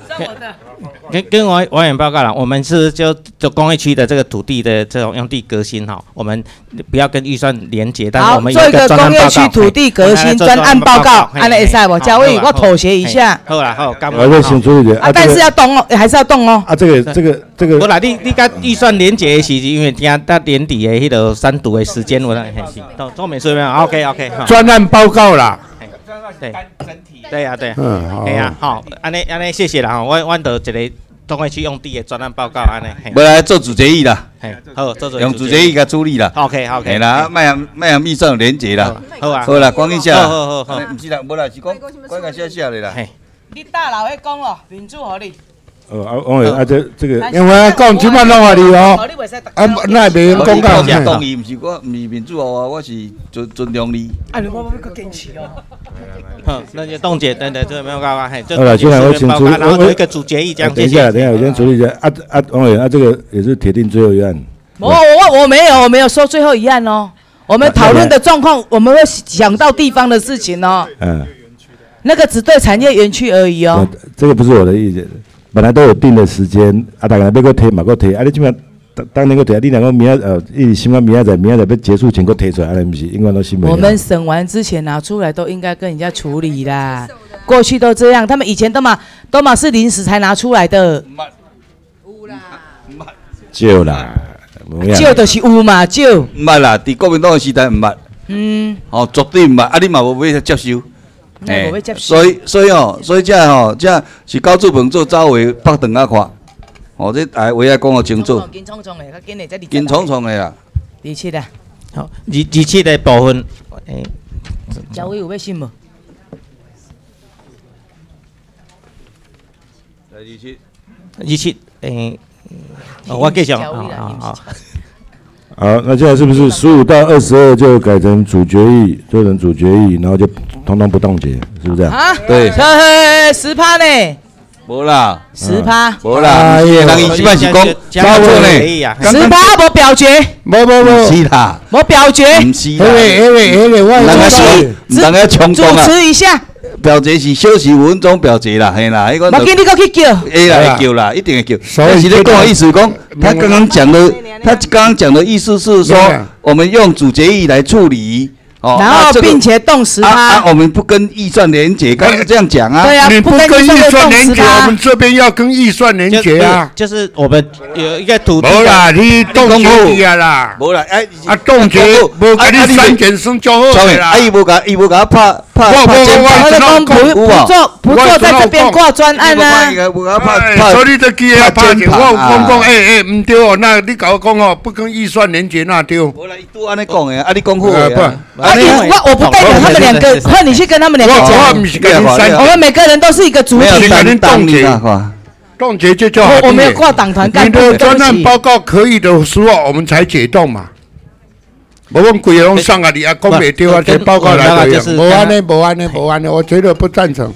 算我的。跟跟王王远报告了，我们是就就工业区的这个土地的这种用地革新哈，我们不要跟预算连结，但是我们有做一个工业区土地革新专案报告，安尼会使不？嘉伟，我妥协一下。好啦好，干我再先处理一啊，但是要动哦，还是要动哦。啊，这个这个这个。我啦，你你跟预算连结的是因为今到年底的迄个三读的时间，我那是都都没说没有，OK OK。专案报告啦。对，对呀对，嗯好哎呀好，安尼安尼谢谢啦吼，我我得一个东会去用地的专案报告安尼。嘿要来做主决议啦，嘿好做主用主决议甲处理啦。OK OK。系啦，卖啊卖啊，密算连接啦。好啊好啦，关一下啦。好好好好毋是啦，无啦，是讲关个写写的啦。你大佬会讲哦，民主合理。呃，啊，王委员啊，这这个因为讲即摆拢话你哦，啊，那袂用讲到我是同意，毋是我毋是民主哦，我是尊尊重你。啊，你我我个坚持哦。好，那就冻结等等，这个没有办法，嘿，这好了，现在我请处理，然后有一个主决议这样，等一下，等一下，我先处理一下。啊啊，王委员啊，这个也是铁定最后一案。我我我没有，我没有说最后一案哦。我们讨论的状况，我们会想到地方的事情哦。嗯，那个只对产业园区而已哦。这个不是我的意见，本来都有定的时间，啊，大家要搁提嘛，搁提，啊，你基本上当当年搁提，啊，你两个明仔呃，伊希望明仔载明仔载要结束前搁提出来，安尼不是，应该都新闻。我们审完之前拿出来都应该跟人家处理啦。过去都这样，他们以前都嘛都嘛是临时才拿出来的。有啦，无影旧就是有嘛旧。毋捌啦，伫国民党的时代毋捌。嗯。哦，绝对毋捌，啊，你嘛无要接受。那无要接受所以所以哦，所以这哦，这是高志鹏做走位北长啊看。哦，这哎，我要讲个清楚。紧匆匆的，较紧的这里。紧匆匆的啦。二七的。好，二二七的部分，诶，嘉伟有要信无？来二七。二七，诶，哦我继续，好好好。好，那现在是不是十五到二十二就改成主决议，做成主决议，然后就通通不冻结，是不是这样？啊？对嘿嘿，十趴呢？无啦，十趴。无啦，不是的人伊即摆是讲操作呢。十趴无表决。无无无。是啦。无表决。毋是啦。迄个迄个迄个，我人家是，毋人家冲主动啊。持一下。表决是小时五分钟表决啦，嘿啦，迄个。我给你个去叫。会啦，会叫啦，一定会叫。所以但是你讲的意思讲，他刚刚讲的，他刚刚讲的意思是说，我们用主决议来处理。哦，然后并且动十啊趴啊，。我们不跟预算连结，刚是这样讲啊。对啊你不跟预算连结，我们这边要跟预算连结啊。就是我们有一个土地。无啦，你冻结啊啦。无啦，哎，啊冻结，无甲你删减算就好啦啊，。伊无甲伊无甲拍拍我拍肩我膀，我的公不不做不做在这边挂专案啊。无甲拍哎拍，所以你这记啊，拍钱，我啊讲讲，哎哎，唔对哦，那你甲我讲哦，不跟预算连接那对。无啦，伊拄安尼讲的，啊，你讲好呃的啊。啊，你我我不代表他们两个，换你去跟他们两个我我讲不是跟你删。我们每个人都是一个主没有体。跟你冻结看。冻结就叫我我没有挂党团干你部，的专案报告可以的时候，我们才解冻嘛。我们规个拢上啊，你啊讲袂对啊，这报告来对啊，无安尼，无安尼，无安尼，我绝对不赞成。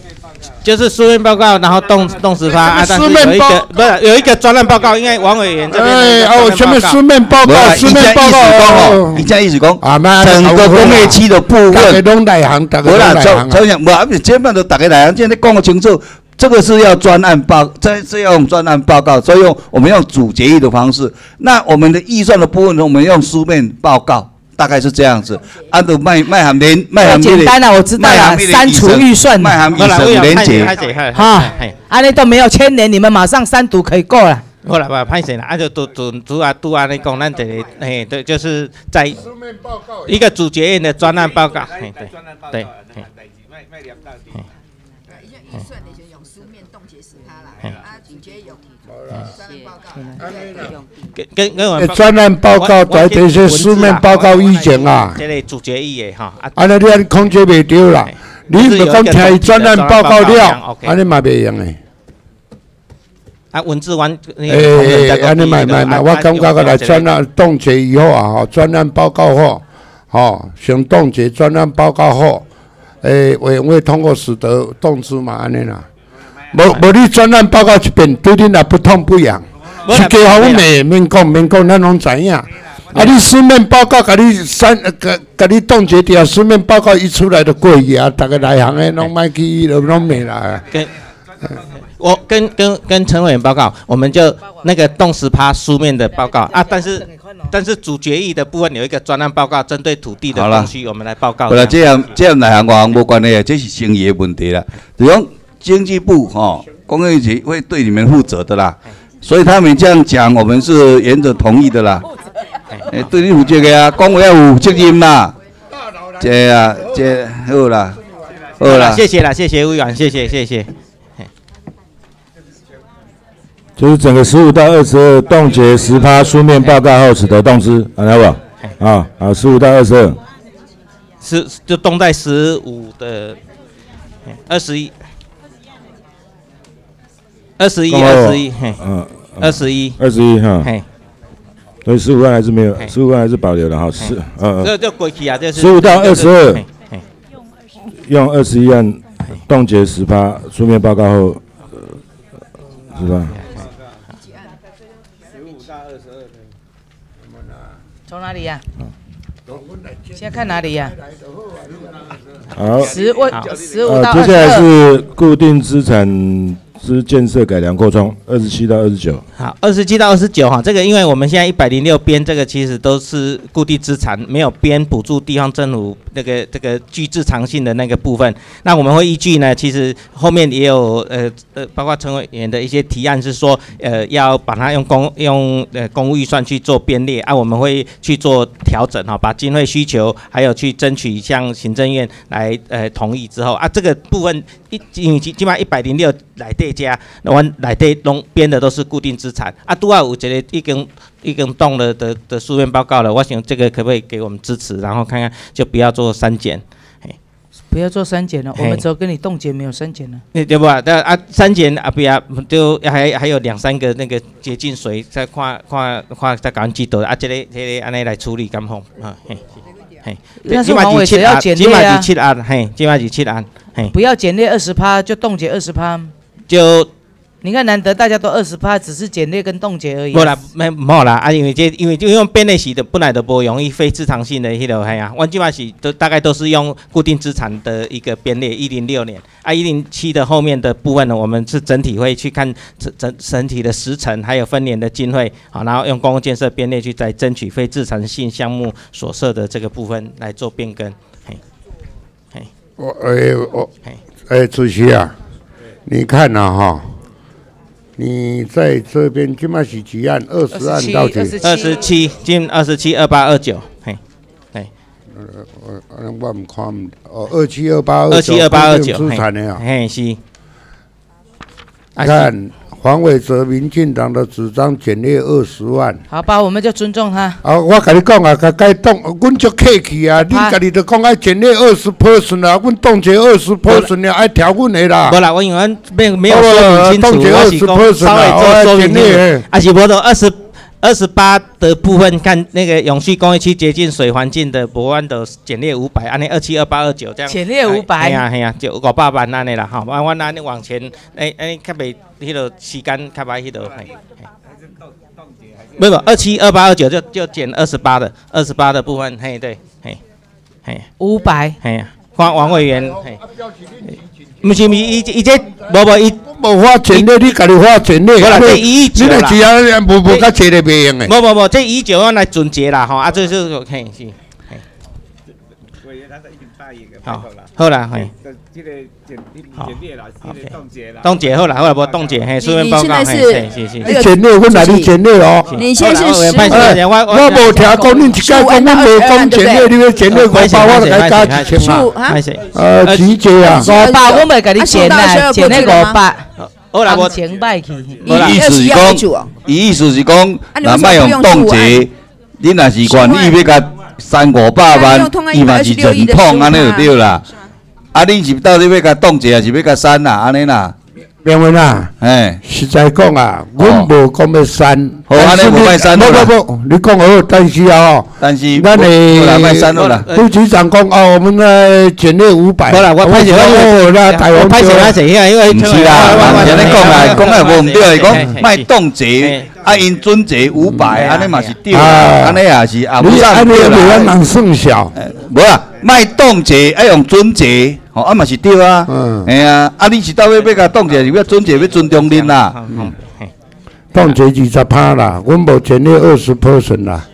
就是书面报告，然后动动十发啊，但是书面报有一个不是有一个专案报告，因为王委员这边哎，哦，什么书面报告？书面报告哦，伊这意思讲，啊妈，整个工业区的部大家分，拢内行，大家无啦，拢内行啊。超超想，无啊，基本都大家来行，现在讲个清楚，这个是要专案报，这是要用专案报告，所以用我们用主决议的方式。那我们的预算的部分呢，我们用书面报告。大概是这样子，按照卖卖含连卖含简单啊，我知道了，删除预算，卖含预算连结，哈，安尼都没有牵连，你们马上删除可以过了。好了，不歹势啦，啊就都都都啊拄安尼讲，咱这个嘿对，就是在一个主决议的专案报告，嘿对对，嘿。预算你就用书面冻结十趴啦，啊，主决用专案报告。跟跟跟我哎专案报告在这些书面报告意见啊，这个主决议的哈，啊安尼你安控制袂着啦。你若讲听伊专案报告了，安尼嘛袂用诶。啊文字完，诶诶，安尼买买买，我感觉个来专案冻结以后啊，吼，专案报告后，吼，先冻结专案报告后，诶，委员会通过使得动资嘛，安尼啦。无无你专案报告一遍，对恁也不痛不痒，是家方面免讲免讲，咱拢知影。啊，你书面报告，甲你删，甲甲你冻结掉，书面报告一出来就过去啊，逐个内行诶拢卖去，都拢没啦。跟我跟跟跟陈委员报告，我们就那个冻十趴书面的报告啊，但是但是主决议的部分有一个专案报告，针对土地的好了东西，我们来报告。好了这样这样内行外行无关系的，这是生意的问题啦。就讲经济部哦，工业局会对你们负责的啦，所以他们这样讲，我们是原则同意的啦。诶，对你负责的啊，讲话要有责任啦。这啊，这好啦，好啦，谢谢啦，谢谢委员，谢谢谢谢。就是整个十五到二十二冻结十趴书面报告后，使得动资，好来吧？啊，啊，十五到二十二，十就冻在十五的二十一，二十一，二十一，嘿，嗯，二十一，二十一哈，嘿，所以十五万还是没有，十五万还是保留的哈，十，嗯，这就过去啊，这是十五到二十二用二十一万冻结十八书面报告后，呃是吧？从哪里呀？现在看哪里呀？好，十五十五呃到接下来二十二。是固定资产是建设改良扩充，二十七到二十九。好，二十七到二十九哈，这个因为我们现在一百零六编这个其实都是固定资产，没有编补助地方政府那个这个具自偿性的那个部分。那我们会依据呢，其实后面也有呃呃，包括陈委员的一些提案是说，呃，要把它用公用呃公务预算去做编列啊，我们会去做调整哈，把经费需求还有去争取向行政院来呃同意之后啊，这个部分一因为基基本上一百零六来对家，那我内底拢编的都是固定资产啊，拄好有一个已经已经动了的的书面报告了，我想这个可不可以给我们支持，然后看看就不要做删减。不要做删减了，我们只有跟你冻结，没有删减了。对对吧？但啊，删减啊，不要就还还有两三个那个接近水，再看看看再赶紧记得啊，这个这个安尼来处理咁好啊，嘿，嘿，但是起码黄伟是七案，谁要减起码列啊是七案，嘿，起码是七案，嘿，不要减列二十趴，就冻结二十趴。就你看，难得大家都二十趴，只是简略跟冻结而已。无啦，没冇啦啊，因为这因为就用编列洗的本来都不容易非资产性的迄个系啊，我基本是都大概都是用固定资产的一个编列，一零六年啊，一零七的后面的部分呢，我们是整体会去看整整整体的时程，还有分年的经费，好，然后用公共建设编列去再争取非资产性项目所设的这个部分来做变更，嘿，嘿，我诶我诶主席啊，你看呐哈，你在这边起码是几案？二十案到底？二十七，进二十七二八二九，嘿，嘿。呃，我我我唔看唔哦，二七二八二七二八二九，资产的啊。嘿是。啊看黄伟哲民进党的主张减列二十万。好吧，我们就尊重他。啊，我跟你讲啊，甲该动，阮就客气啊，你家己就讲爱减列二十 percent 啊，阮冻结二十 percent 啦，爱调阮的啦。无啦，我因为没没有说明清楚，冻结二十我是讲 percent 稍微做说明清减列是二十二十八的部分，看那个永续工业区接近水环境的博安的减列五百，安尼二七二八二九这样。减列500系啊系啊，就五百万安尼啦，吼，啊，我安尼往前，诶诶，较袂迄个时间较歹迄个。嘿不不，二七二八二九就就减二十八的，二十八的部分，嘿对，嘿，嘿，五百，嘿，王王委员，嘿，不是不是，伊伊这无无伊无法减列，你家己法减列。无啦，这一亿九你啦，若只啊，无无甲减的袂用的。无无无，这一九要来总结啦，吼，啊，这是嘿是，嘿，好，好啦，嘿，这个简好。简列啦，这个冻结啦，冻结好啦，好啦，无冻结，嘿，书面报告，嘿，嘿是是，你减列，阮来你减列哦。你现在是十五哎我我无听讲，恁一届讲阮无讲减列，你要简列五百，我就该加一千嘛。呃，几节啊？五百，我袂甲你减啦，减那五百。好啦，我钱摆去。伊意思是讲，伊意思是讲，若莫用冻结，你若是愿意要甲三五百万，伊嘛是忍痛安尼就对啦。啊，你是到底要甲冻结，还是要甲删啦？安尼啦。梁文啊，哎，实在讲啊，阮无讲要删，好安尼无卖删不好啦。不不，你讲好，但是啊哦，但是咱好啦卖删好啦。副局长讲哦，我们呢减列五百，好啦我拍摄哦，那台湾我拍摄咱坐遐因为毋是啦，人家咧讲啊，讲啊无毋对，伊讲卖冻结，啊因准结五百，安尼嘛是对啦，安尼也是啊，你安尼对袂咱啦。人算小，无啊，卖冻结爱用准结，吼啊嘛是对啊，嗯。哎呀，啊你是到尾要甲冻结，是要准结要尊重恁啦，冻结二十趴啦，阮无前列二十 percent 啦，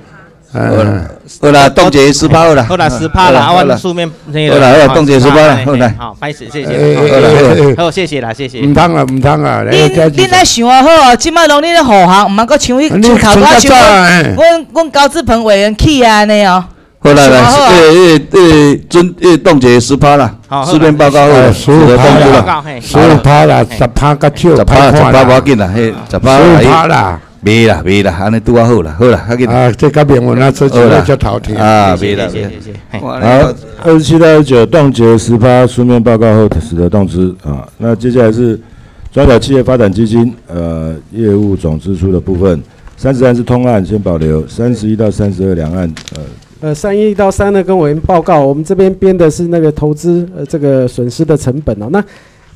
嗯，好啦，冻结十趴好啦，好啦，十趴啦，啊，好啦。我书面那好啦好啦冻结十趴啦好啦。好，开始，谢哎谢，哎哎好，谢谢啦，谢谢。唔通啊唔通啊，来恁恁爱想啊好哦，即摆拢恁咧护航，毋通搁像迄你像头想较拄早啊像阮阮高志鹏委员去啊安尼哦。好啦来，想好啊。诶诶诶，准诶冻结十趴啦好，书面报告好啦，十五趴公布啦，十五趴啦，十趴较少，十趴十趴无要紧啦，迄十趴十趴啦，袂啦袂啦，安尼拄啊好啦，好啦，较紧。啊，这头天啊，袂啦，谢谢谢谢。好，二十七到二十九冻结十趴书面报告后使得动支啊。那接下来是中小企业发展基金呃业务总支出的部分，三十三是通案先保留，三十一到三十二两案呃呃，三一到三呢，跟委员报告，我们这边编的是那个投资呃这个损失的成本哦。那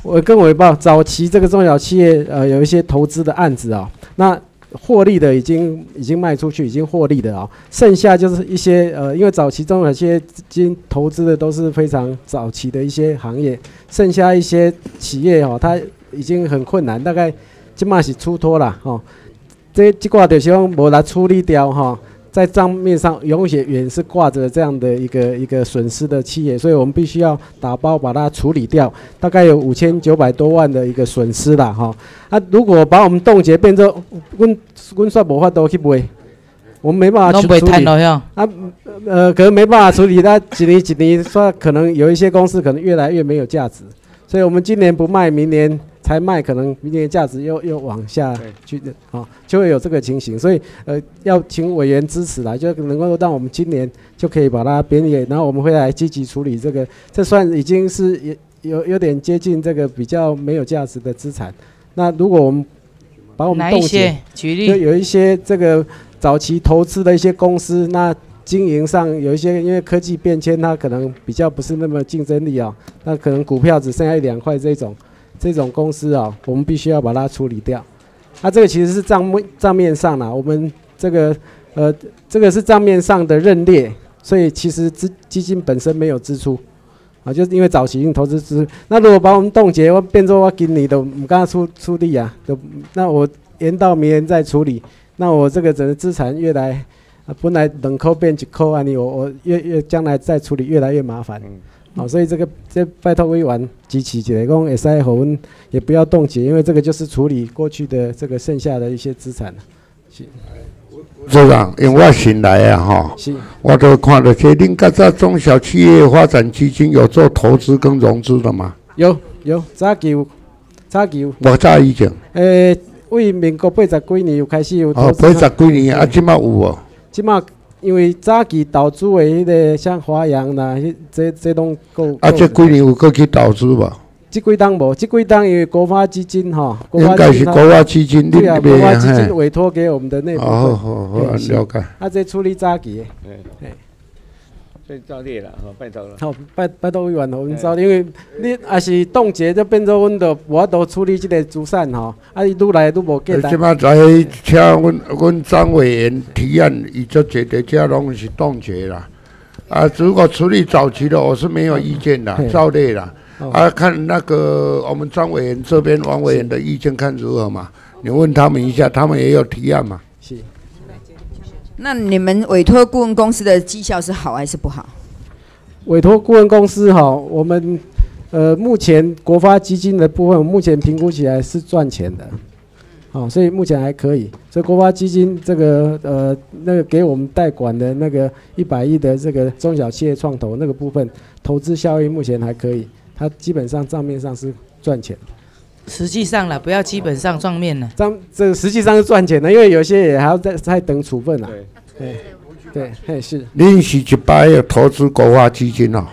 我跟委员报，早期这个中小企业呃有一些投资的案子啊、那获利的已经已经卖出去，已经获利的啊、剩下就是一些呃，因为早期中小企业资金投资的都是非常早期的一些行业，剩下一些企业哦，它已经很困难，大概起码是出脱了哦。这这挂就是讲无来处理掉哈、在账面上永远远是挂着这样的一个一个损失的企业，所以我们必须要打包把它处理掉，大概有五千九百多万的一个损失啦哈。啊，如果把我们冻结变成阮阮算无法度去卖，我们没办法去处理。啊，呃，可能没办法处理，那几年几年说可能有一些公司可能越来越没有价值，所以我们今年不卖，明年才卖，可能明年价值又又往下去的，啊、就会有这个情形，所以呃，要请委员支持来，就能够让我们今年就可以把它编列，然后我们会来积极处理这个，这算已经是也有有点接近这个比较没有价值的资产。那如果我们把我们冻结举例。就有一些这个早期投资的一些公司，那经营上有一些因为科技变迁，它可能比较不是那么竞争力啊，那可能股票只剩下一两块这种这种公司啊，我们必须要把它处理掉。那这个其实是账面账面上啦，我们这个呃这个是账面上的认列，所以其实资基金本身没有支出。啊，就是因为早期用投资支，那如果把我们冻结，我变做我给你的，唔刚刚出出力啊，就那我延到明年再处理，那我这个整个资产越来，本来两扣变一扣啊，你我我越越将来再处理越来越麻烦，好、所以这个这拜托委员支持一下，讲会使互阮也不要冻结，因为这个就是处理过去的这个剩下的一些资产是。组长，因为我新来啊哈是，我都看到这恁各在中小企业发展基金有做投资跟融资的吗？有有，早期有，早期有。我早以前，诶、为民国八十几年有开始有投哦，八十几年啊，即马有无？即马因为早期投资的迄个像华阳啦，迄这这拢够。啊，够这几年有过去投资无？即几档无，即几档因为国发基金吼，国发应该是国发基金对啊，你那边国发基金委托给我们的那部分。哦好好了解啊，这处理早期的。嘿所以照例了，好，拜托了。好，拜拜托委员哦，阮走，因为你也是冻结，就变做阮着无法度处理即个资产吼，啊，伊愈来愈无价值。即马在请阮阮张委员提案，伊做这个这拢是冻结啦。啊，如果处理早期的，我是没有意见的嘿，照例啦。哦啊，看那个我们张委员这边王委员的意见看如何嘛？你问他们一下，他们也有提案嘛？是。那你们委托顾问公司的绩效是好还是不好？委托顾问公司哈，我们呃目前国发基金的部分，目前评估起来是赚钱的，好、所以目前还可以。所以国发基金这个呃那个给我们代管的那个一百亿的这个中小企业创投那个部分，投资效益目前还可以，它基本上账面上是赚钱。实际上了，不要基本上撞面了。账这实际上是赚钱的，因为有些也还要再再等处分啊。对，对，嘿是。恁是一百个投资国发基金哦。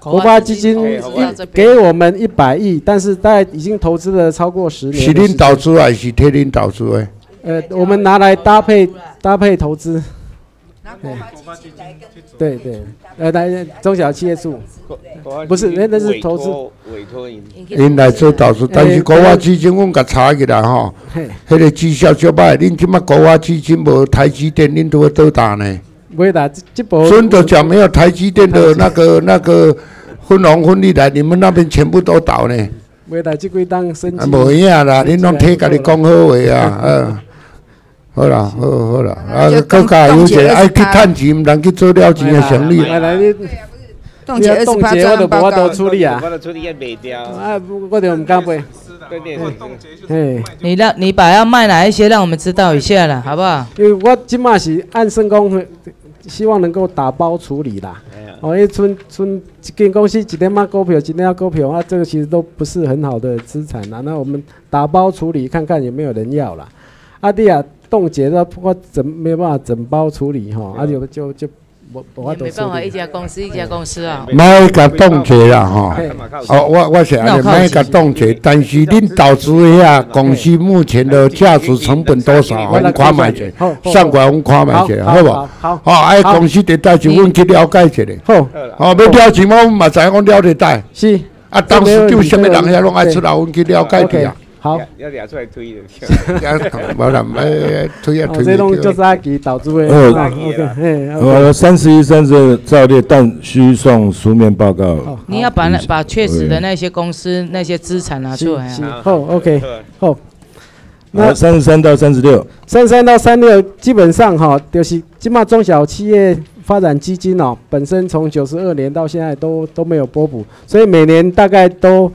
国发基金哦一给我们一百亿，但是大概已经投资了超过十年是间。恁投资还是替您投资的？呃，我们拿来搭配搭配投资。对对，呃，来中小企业处，不是，那那是投资。委托因因来做投资，但是国发基金阮甲查起来吼嘿，迄个绩效足歹。恁即摆国发基金无台积电，恁都要倒打呢？不打这这波。真的讲没有台积电的那个那个分红分利来，你们那边全部都倒呢？不会打这几档升。无影啦，恁拢替家己讲好话啊，嗯。好啦，好好啦，啊，国家有一个爱去趁钱，毋通去做了钱的生意。来来，你冻结你冻结我都无法度处理啊。我都处理也袂掉。啊，我就唔敢背。对对对。嘿，你让你把要卖哪一些，让我们知道一下了，好不好？因为我即马是按算讲，希望能够打包处理啦。哦，因为村村一间公司一点仔股票，一点仔股票啊，这个其实都不是很好的资产啦。那我们打包处理，看看有没有人要啦。阿弟啊，冻结的我整没有办法整包处理哈，啊就就就我我都没办法，一家公司一家公司啊。莫甲冻结啦哈，哦，我我是安尼，那有靠莫甲冻结，但是恁投资遐公司目前的价值成本多少？我们看卖者，上过阮看卖者，好不？好，好，哎，公司伫带就阮去了解一下。好，哦，要了钱，我嘛知影讲了得带。是。啊，当时就什么人遐拢爱出来，阮去了解去啊。好，要拿出来推的。无啦，哎，推啊哦，推。这拢就是阿基导致的。呃啊，OK，嘿呃，三十一、三十二照列，但需送书面报告。你要把那把确实的那些公司那些资产拿出来啊。好，OK，好。那三十三到三十六，三十三到三六基本上哈，就是起码中小企业发展基金哦，本身从九十二年到现在都都没有拨补，所以每年大概都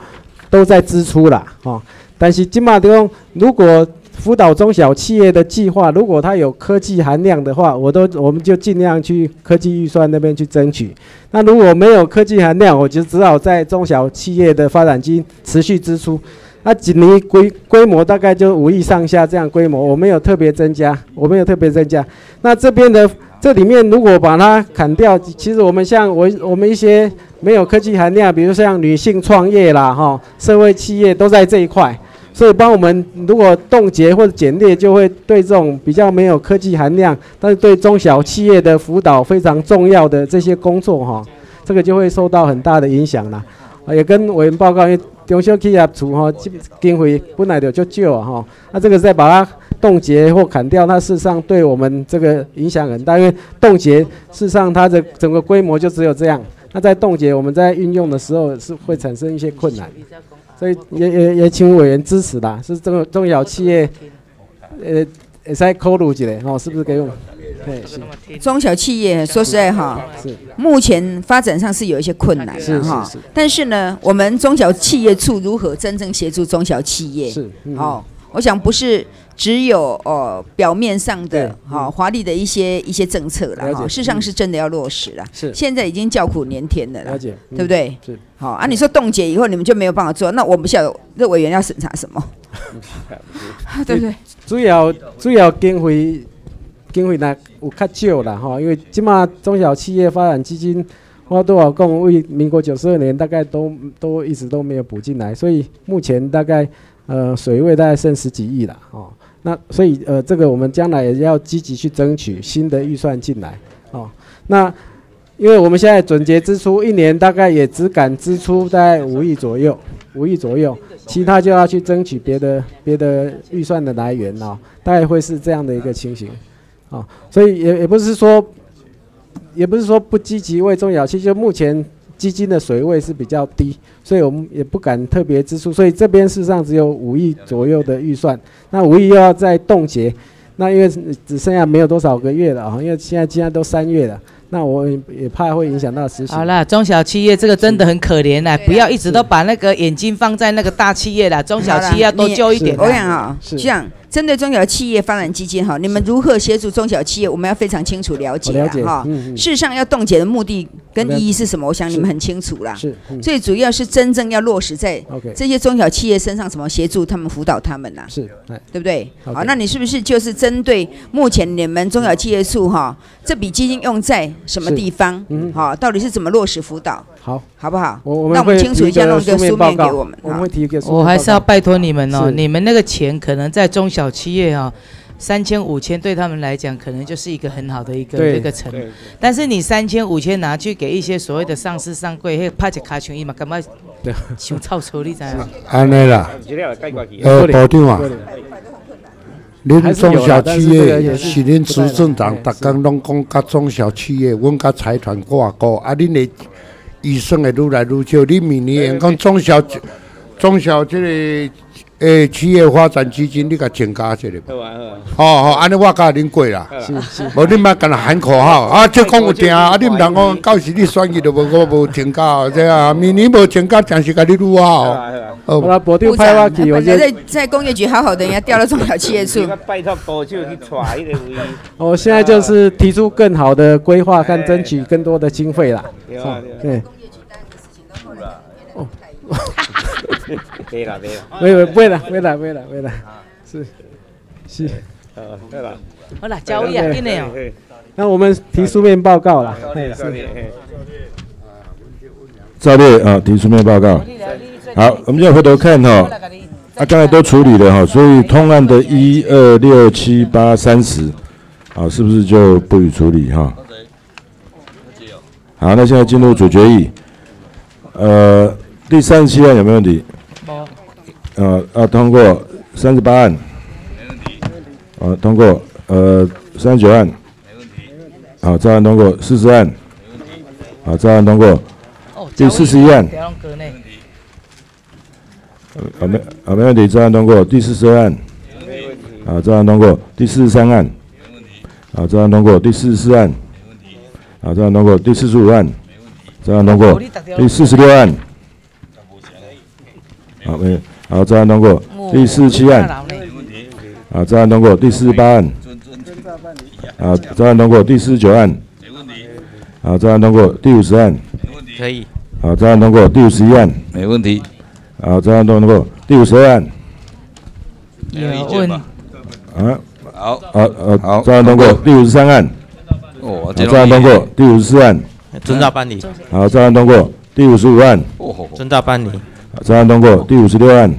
都在支出啦，哦。但是起码都用，如果辅导中小企业的计划，如果它有科技含量的话，我都我们就尽量去科技预算那边去争取。那如果没有科技含量，我就只好在中小企业的发展金持续支出。那几年规规模大概就五亿上下这样规模，我没有特别增加，我没有特别增加。那这边的这里面如果把它砍掉，其实我们像我我们一些没有科技含量，比如像女性创业啦，哈，社会企业都在这一块。所以帮我们如果冻结或者减列，就会对这种比较没有科技含量，但是对中小企业的辅导非常重要的这些工作哈，这个就会受到很大的影响啦。啊，也跟委员报告，因为中小企业处哈，经费本来就就少啊哈，那这个再把它冻结或砍掉，那事实上对我们这个影响很大，因为冻结事实上它的整个规模就只有这样，那在冻结我们在运用的时候是会产生一些困难。所以也也也请委员支持啦，是这个中小企业，呃，也在考虑一下哦，是不是给我们？对，是。中小企业说实在哈，是目前发展上是有一些困难是哈。但是呢，我们中小企业处如何真正协助中小企业？是嗯哦，我想不是只有哦表面上的哈华丽的一些一些政策啦哈，了解事实上是真的要落实了。是现在已经叫苦连天了啦，了解嗯对不对？是。好啊，你说冻结以后你们就没有办法做，那我们晓得这委员要审查什么？对不对？主要主要经费经费呢有较少啦哈，因为即马中小企业发展基金花多少共为民国九十二年大概都都一直都没有补进来，所以目前大概呃水位大概剩十几亿了哦。那所以呃这个我们将来也要积极去争取新的预算进来哦。那因为我们现在总结支出一年大概也只敢支出在五亿左右，五亿左右，其他就要去争取别的别的预算的来源哦，大概会是这样的一个情形，啊、所以也也不是说，也不是说不积极为中小企业，就目前基金的水位是比较低，所以我们也不敢特别支出，所以这边事实上只有五亿左右的预算，那五亿又要再冻结，那因为只剩下没有多少个月了啊，因为现在现在都三月了。那我也也怕会影响到实行。好了，中小企业这个真的很可怜啦，不要一直都把那个眼睛放在那个大企业啦，中小企业要多救一点啦。我想啊，这样针对中小企业发展基金哈，你们如何协助中小企业？我们要非常清楚了解我了哈。嗯嗯事实上，要冻结的目的跟意义是什么？我想你们很清楚啦。是嗯最主要是真正要落实在这些中小企业身上，怎么协助他们辅导他们呐？是，哎对不对？好，那你是不是就是针对目前你们中小企业处哈这笔基金用在什么地方？嗯好，到底是怎么落实辅导？好，好不好？我我那我们会清楚一下，弄个书面给我们。我们会提一个书面我还是要拜托你们哦，你们那个钱可能在中小企业啊、三千五千对他们来讲，可能就是一个很好的一个对。这个成对。但是你三千五千拿去给一些所谓的上市上柜，迄拍一卡像伊嘛，干嘛想臭臭，你知道吗？安尼啦，呃，部长啊，恁中小企业是恁执政党，逐工拢讲甲中小企业，阮甲财团挂钩，啊，恁的预算会愈来愈少，你明年讲中小中小这个诶企业发展基金，你甲增加一下吧。好啊好啊。好好，安尼我甲恁过啦。是是。无你莫干那喊口号，啊，这讲有听，啊，你毋通讲到时你选举就无我无增加，这啊，明年无增加，但是甲你愈好。好啦，部长部长，派我去，我就本来在在工业局好好的，人家调到中小企业处。拜托高手去带迄个位。我 现在就是提出更好的规划，看争取更多的经费啦。对啊对。对啦对啦。没有，不会了，不会了，不会了，不会了，是是。呃，对了。好啦，交易啊，紧的哦。那我们提书面报告啦。对是对。赵烈啊，提书面报告。好，我们现在回头看哈，啊，刚才都处理了哈，所以通案的一二六七八三十，啊，是不是就不予处理哈？好，那现在进入主决议，呃，第三十七案有没有问题？呃，要通过三十八案。呃，通过呃三十九案。好，再案通过四十案。好，这案通过。第四十一案。啊没啊没问题，再案通过。第四十二案。啊，再案通过。第四十三案。啊，再案通过。第四十四案。啊，再案通过。第四十五案。再案通过。第四十六案。好，没有。好，这案通过。第四十七案。啊，这案通过。第四十八案。啊，这案通过。第四十九案。啊，这案通过。第五十案。可以。好，这案通过。第五十一案。没问题。好，这案通过。第五十二案。有意见吗？啊。好。好，呃，好这案通过。第五十三案。哦好，这案通过。第五十四案。遵照办理。好，这案通过。第五十五案。遵照办理。好，这案通过。第五十六案。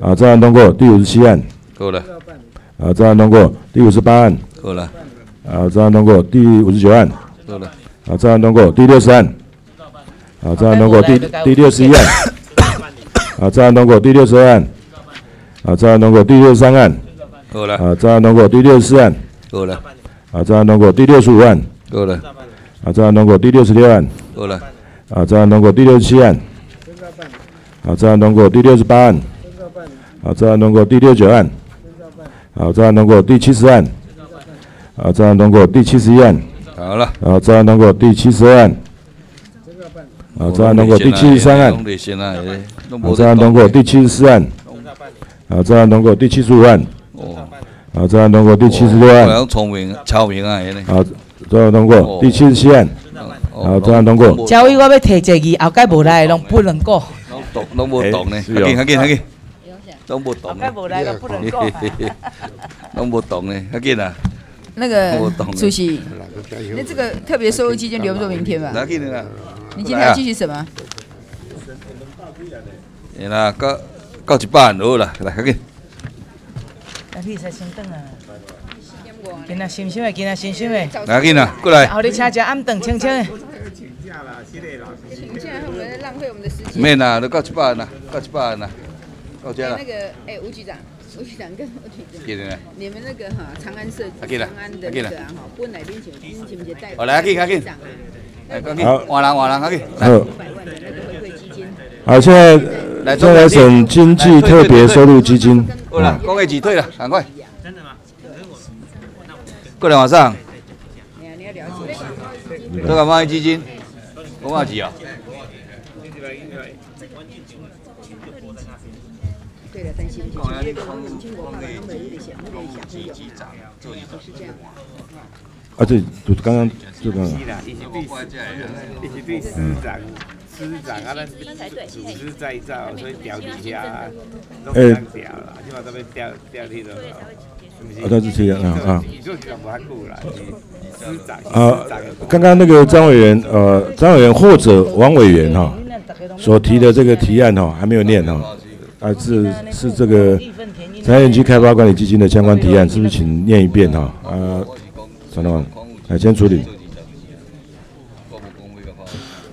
啊，这案通过。第五十七案。够了。啊，这案通过。第五十八案。够了。啊，这案通过。第五十九案。够了。啊，这案通过。第六十案。啊，这案通过。第第六十一案。啊，这案通过。第六十二案。啊，这案通过。第六十三案。够了。啊，这案通过。第六十四案。够了。啊，这案通过。第六十五案。够了。啊，这案通过。第六十六案。够了。啊，这案通过。第六十七案。好，这案通过。第六十八案。好，这案通过。第六十九案。好，这案通过。第七十案。好，这案通过。第七十一案。好了。好，这案通过。第七十二案。好，这案通过。第七十三案。好，这案通过。第七十四案。好，这案通过。第七十五案。哦。好，这案通过。第七十六案。我聪明，超明啊，这案通过。第七十七案。好，这案通过。交易我要提一个，后盖无来拢不能过。懂，拢无懂呢。是哦较紧，较紧，较紧。拢无懂呢。后盖无来了不能过。拢无懂呢，较紧啊。那个主席，那这个特别收入基金留作明天吧。你今天要继续什么？哎啦，到到一百就好啦，来，较紧。那你才先等啊。今仔心心的，今仔心心的。来紧啊过来后日请食暗顿，清清的。请假我们浪费我们的时间。免啦，都到一百啦，到一百啦，到这啦那。个，哎，吴局长，吴局长跟吴局长，紧的呢。你们那个哈长安社啊紧啦长安的啊紧啦那个啊哈，本来恁像恁是不是带？好来，较紧，较紧。来，较紧，好换人，换人，较紧。好。好，现在来现在审经济特别收入基金。好了，工业挤退了，赶快。过来晚上。这个贸易基金，公话几啊？啊，对，就刚刚这个。啊，啊啊，刚刚那个张委员，呃，张委员或者王委员哈、所提的这个提案哈、还没有念哈、啊，是是这个产业园区开发管理基金的相关提案，是不是请念一遍哈、啊？陈老板，来先处理。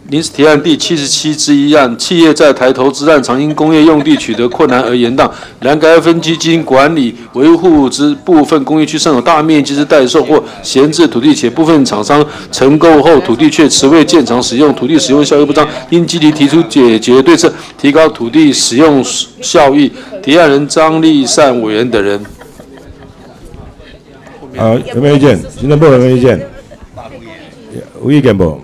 临时提案第七十七之一案，企业在台投资案常因工业用地取得困难而延宕，然该分基金管理维护之部分工业区尚有大面积之待售或闲置土地，且部分厂商承购后土地却迟未建厂使用，土地使用效益不彰，应积极提出解决对策，提高土地使用效益。提案人张立善委员等人。好，有没有意见？行政部有没有意见？无意见不？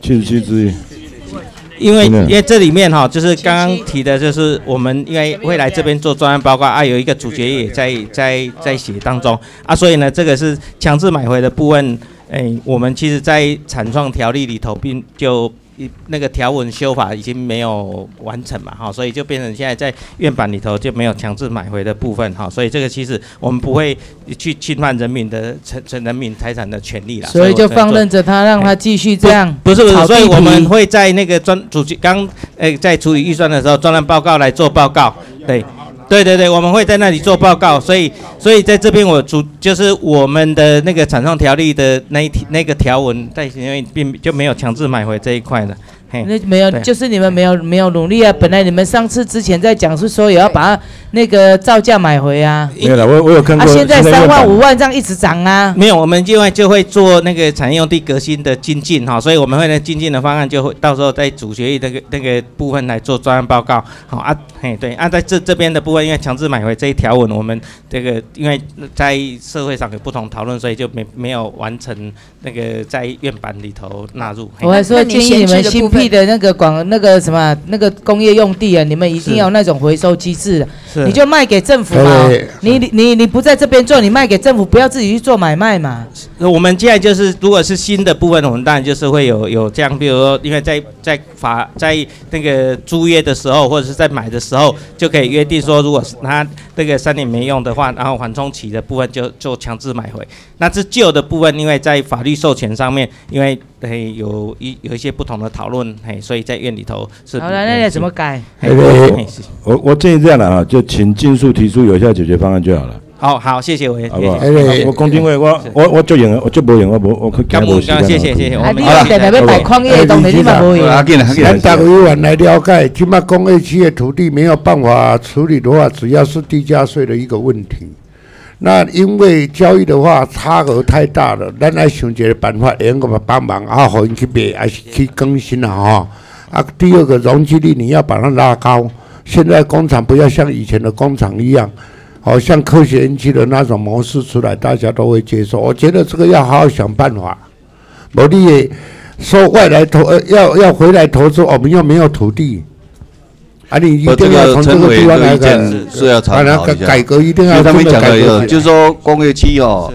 七十七之一。因为因为这里面哈，就是刚刚提的，就是我们因为会来这边做专案报告啊，有一个主角也在在在写当中啊，所以呢，这个是强制买回的部分，哎，我们其实在产创条例里头并就一那个条文修法已经没有完成嘛，哈，所以就变成现在在院版里头就没有强制买回的部分，哈，所以这个其实我们不会去侵犯人民的成成人民财产的权利啦，所以就放任着他，让他继续这样不是不是，所以我们会在那个专主席刚诶在处理预算的时候，专案报告来做报告。对，对对对，我们会在那里做报告。所以所以在这边我主就是我们的那个产创条例的那一那个条文，在因为并就没有强制买回这一块的。嘿那没有，就是你们没有没有努力啊！本来你们上次之前在讲是说也要把它那个造价买回啊，没有了，我我有看啊，过。现在三万五万这样一直涨啊。没有，我们另外就会做那个产业用地革新的精进哈，所以我们会呢精进的方案就会到时候在主决议那个那个部分来做专案报告。好啊，嘿对啊，在这这边的部分，因为强制买回这一条文，我们这个因为在社会上有不同讨论，所以就没没有完成那个在院版里头纳入。我还说建议你们新辟的那个广那个什么那个工业用地啊，你们一定要那种回收机制的，你就卖给政府嘛。你你你你不在这边做，你卖给政府，不要自己去做买卖嘛。那我们现在就是，如果是新的部分，我们当然就是会有有这样，比如说，因为在在法在那个租约的时候，或者是在买的时候，就可以约定说，如果是他这个三年没用的话，然后缓冲期的部分就就强制买回。那这旧的部分，因为在法律授权上面，因为嘿有一有一些不同的讨论，嘿，所以在院里头是。好了，那你怎么改？嘿我我我建议这样的啊，就请尽速提出有效解决方案就好了，好好，谢谢委员，好不好？谢谢我公听会我我我就赢了，我就不赢，我不我可感恩感恩谢谢谢谢我们啊你等下要摆矿业当然你嘛无赢要紧啊要紧啊咱大委员来了解，今麦工业区的土地没有办法处理的话，主要是地价税的一个问题。那因为交易的话差额太大了，咱来想一个办法，连我们帮忙啊，互因去卖，还是去更新了哈。啊，第二个容积率你要把它拉高。现在工厂不要像以前的工厂一样，好像科学园区的那种模式出来，大家都会接受。我觉得这个要好好想办法。某地也说外来投呃要要回来投资，我们又没有土地，啊，你一定要从这个地方来这个改是是要参把它考一下改改革，一定要他们讲的就是说工业区哦，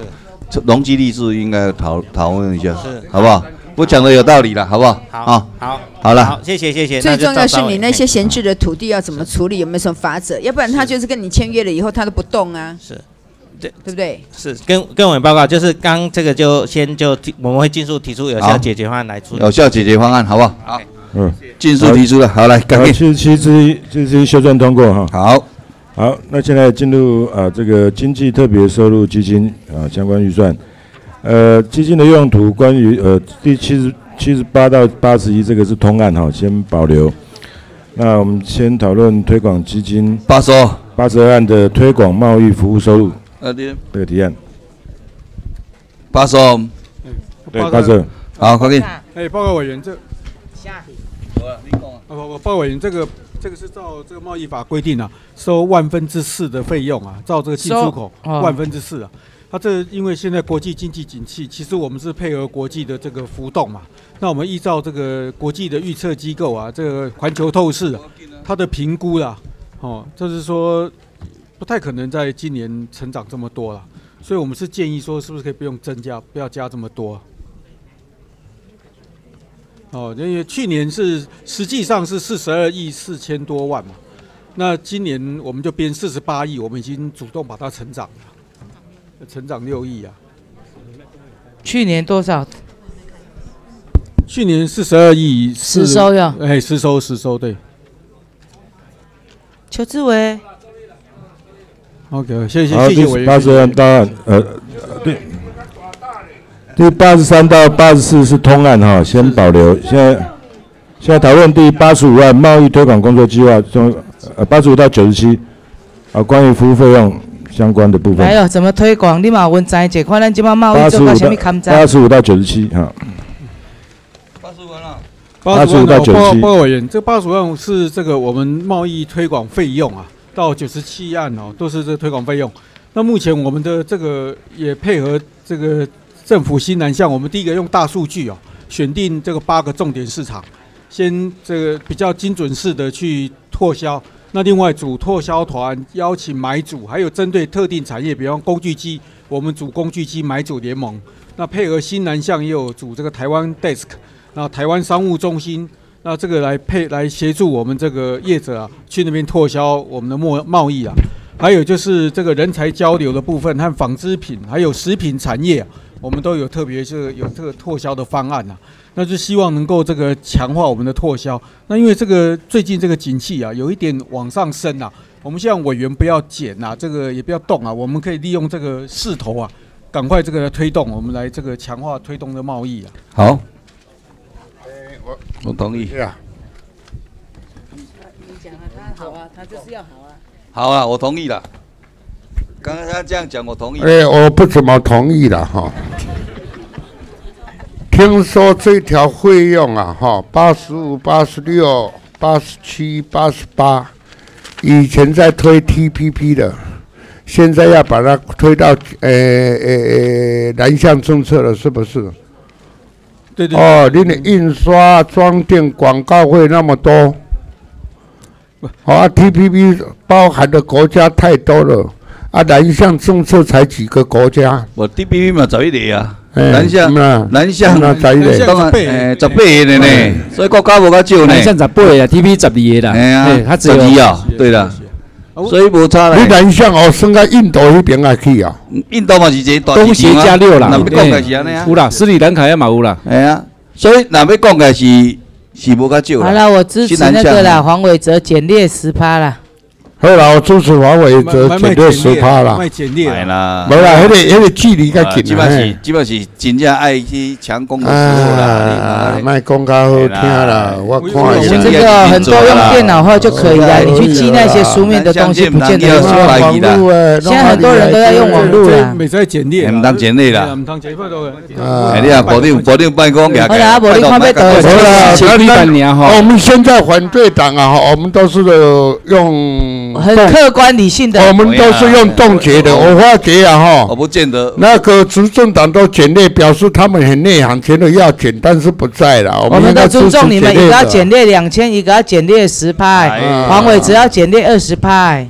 容积率是应该讨讨论一下，好不好？我讲的有道理了，好不好？好啊，好，好了好，谢谢谢谢。最重要是你那些闲置的土地要怎么处理，有没有什么法则？要不然他就是跟你签约了以后，他都不动啊。是，对对不对？是跟跟我们报告，就是刚这个就先就提我们会尽速提出有效解决方案来处理。有效解决方案，好不好？好，嗯，尽速提出了，好来，好，感谢。七十七之一这是修正通过哈。好，好，那现在进入啊这个经济特别收入基金啊相关预算，呃，基金的用途关于呃第七十七十八到八十一这个是通案哈，先保留。那我们先讨论推广基金八十二。八十二案的推广贸易服务收入。呃，你这个提案，八十二，对八十二，好，快点。哎，报告委员，这啊，我报告委员，这个这个是照这个贸易法规定啊，收万分之四的费用啊，照这个进出口万分之四啊。它这因为现在国际经济景气，其实我们是配合国际的这个浮动嘛。那我们依照这个国际的预测机构啊，这个环球透视啊，它的评估啦，哦，就是说不太可能在今年成长这么多了。所以我们是建议说，是不是可以不用增加，不要加这么多？哦，因为去年是实际上是四十二亿四千多万嘛，那今年我们就编四十八亿，我们已经主动把它成长了，成长六亿啊。去年多少？去年四十二亿实收呀哎，实收实收对。邱志伟，OK，谢谢，谢谢委员。第八十案档案，呃，对，第八十三到八十四是通案哈，先保留。现在现在讨论第八十五案贸易推广工作计划中，呃，八十五到九十七，啊，关于服务费用相关的部分。还有，怎么推广？你嘛问知者，看咱即摆贸易八十五做到什么抗战八十五到九十七哈，八十85到万哦报97报告委员，这八十五万是这个我们贸易推广费用啊，到九十七案哦，都是这推广费用。那目前我们的这个也配合这个政府新南向，我们第一个用大数据哦，选定这个八个重点市场，先这个比较精准式的去拓销。那另外组拓销团，邀请买主，还有针对特定产业，比方工具机，我们组工具机买主联盟。那配合新南向也有组这个台湾 desk，那台湾商务中心，那这个来配来协助我们这个业者啊，去那边拓销我们的贸贸易啊。还有就是这个人才交流的部分和纺织品，还有食品产业、啊，我们都有特别是有这个拓销的方案啊。那就希望能够这个强化我们的拓销。那因为这个最近这个景气啊，有一点往上升啊，我们希望委员不要减啊，这个也不要动啊，我们可以利用这个势头啊，赶快这个来推动，我们来这个强化推动的贸易啊。好，我我同意。啊，你讲啊，他好啊，他就是要好啊。好啊，我同意了。刚刚他这样讲，我同意。哎，我不怎么同意了哈。听说这条费用啊，哈，八十五、八十六、八十七、八十八，以前在推 TPP 的，现在要把它推到呃呃呃南向政策了，是不是？对对。哦，你的印刷、装订、广告费那么多，好啊，TPP 包含的国家太多了，啊，南向政策才几个国家。我 DBB 嘛十一个啊，哎南向嗯啊南向那十一个当然诶十八个的呢，所以国家无较少呢。南向十八个啊，TP 十二个啦，哎呀哎，他只有12啊，对啦，所以无差啦。你南向哦，升到印度那边啊去啊？印度嘛是一个大东协加六啦，那要讲的是安尼啊。哎有啦，斯里兰卡也嘛有啦，哎呀，所以那要讲的是是无较少啦。好了，我支持那个啦，黄伟哲减列十趴啦。好啦，我支持黄伟哲卖减六十趴啦。卖减列买啦。无啦，迄个迄个距离较近啦。啊即摆是基本是真正爱去强攻的时候啦。啊，卖讲较好听啦，我看这个很多用电脑化就可以了，你去记那些书面的东西，不见得需要网络。现在很多人都在用网络了。每次在减列，唔当简历啦。唔当简历都。哎，你啊，保定保定办公好啦无你看要得好啦，前一半年哈我们现在反对党啊，我们都是用很客观理性的，我们都是用冻结的。我发觉啊，哈，我不见得。那个执政党都简略，表示他们很内行，觉得要减，但是不在了。我们都尊重你们，一个要简列的减列两千，一个要简列十派，黄伟只要简列二十派。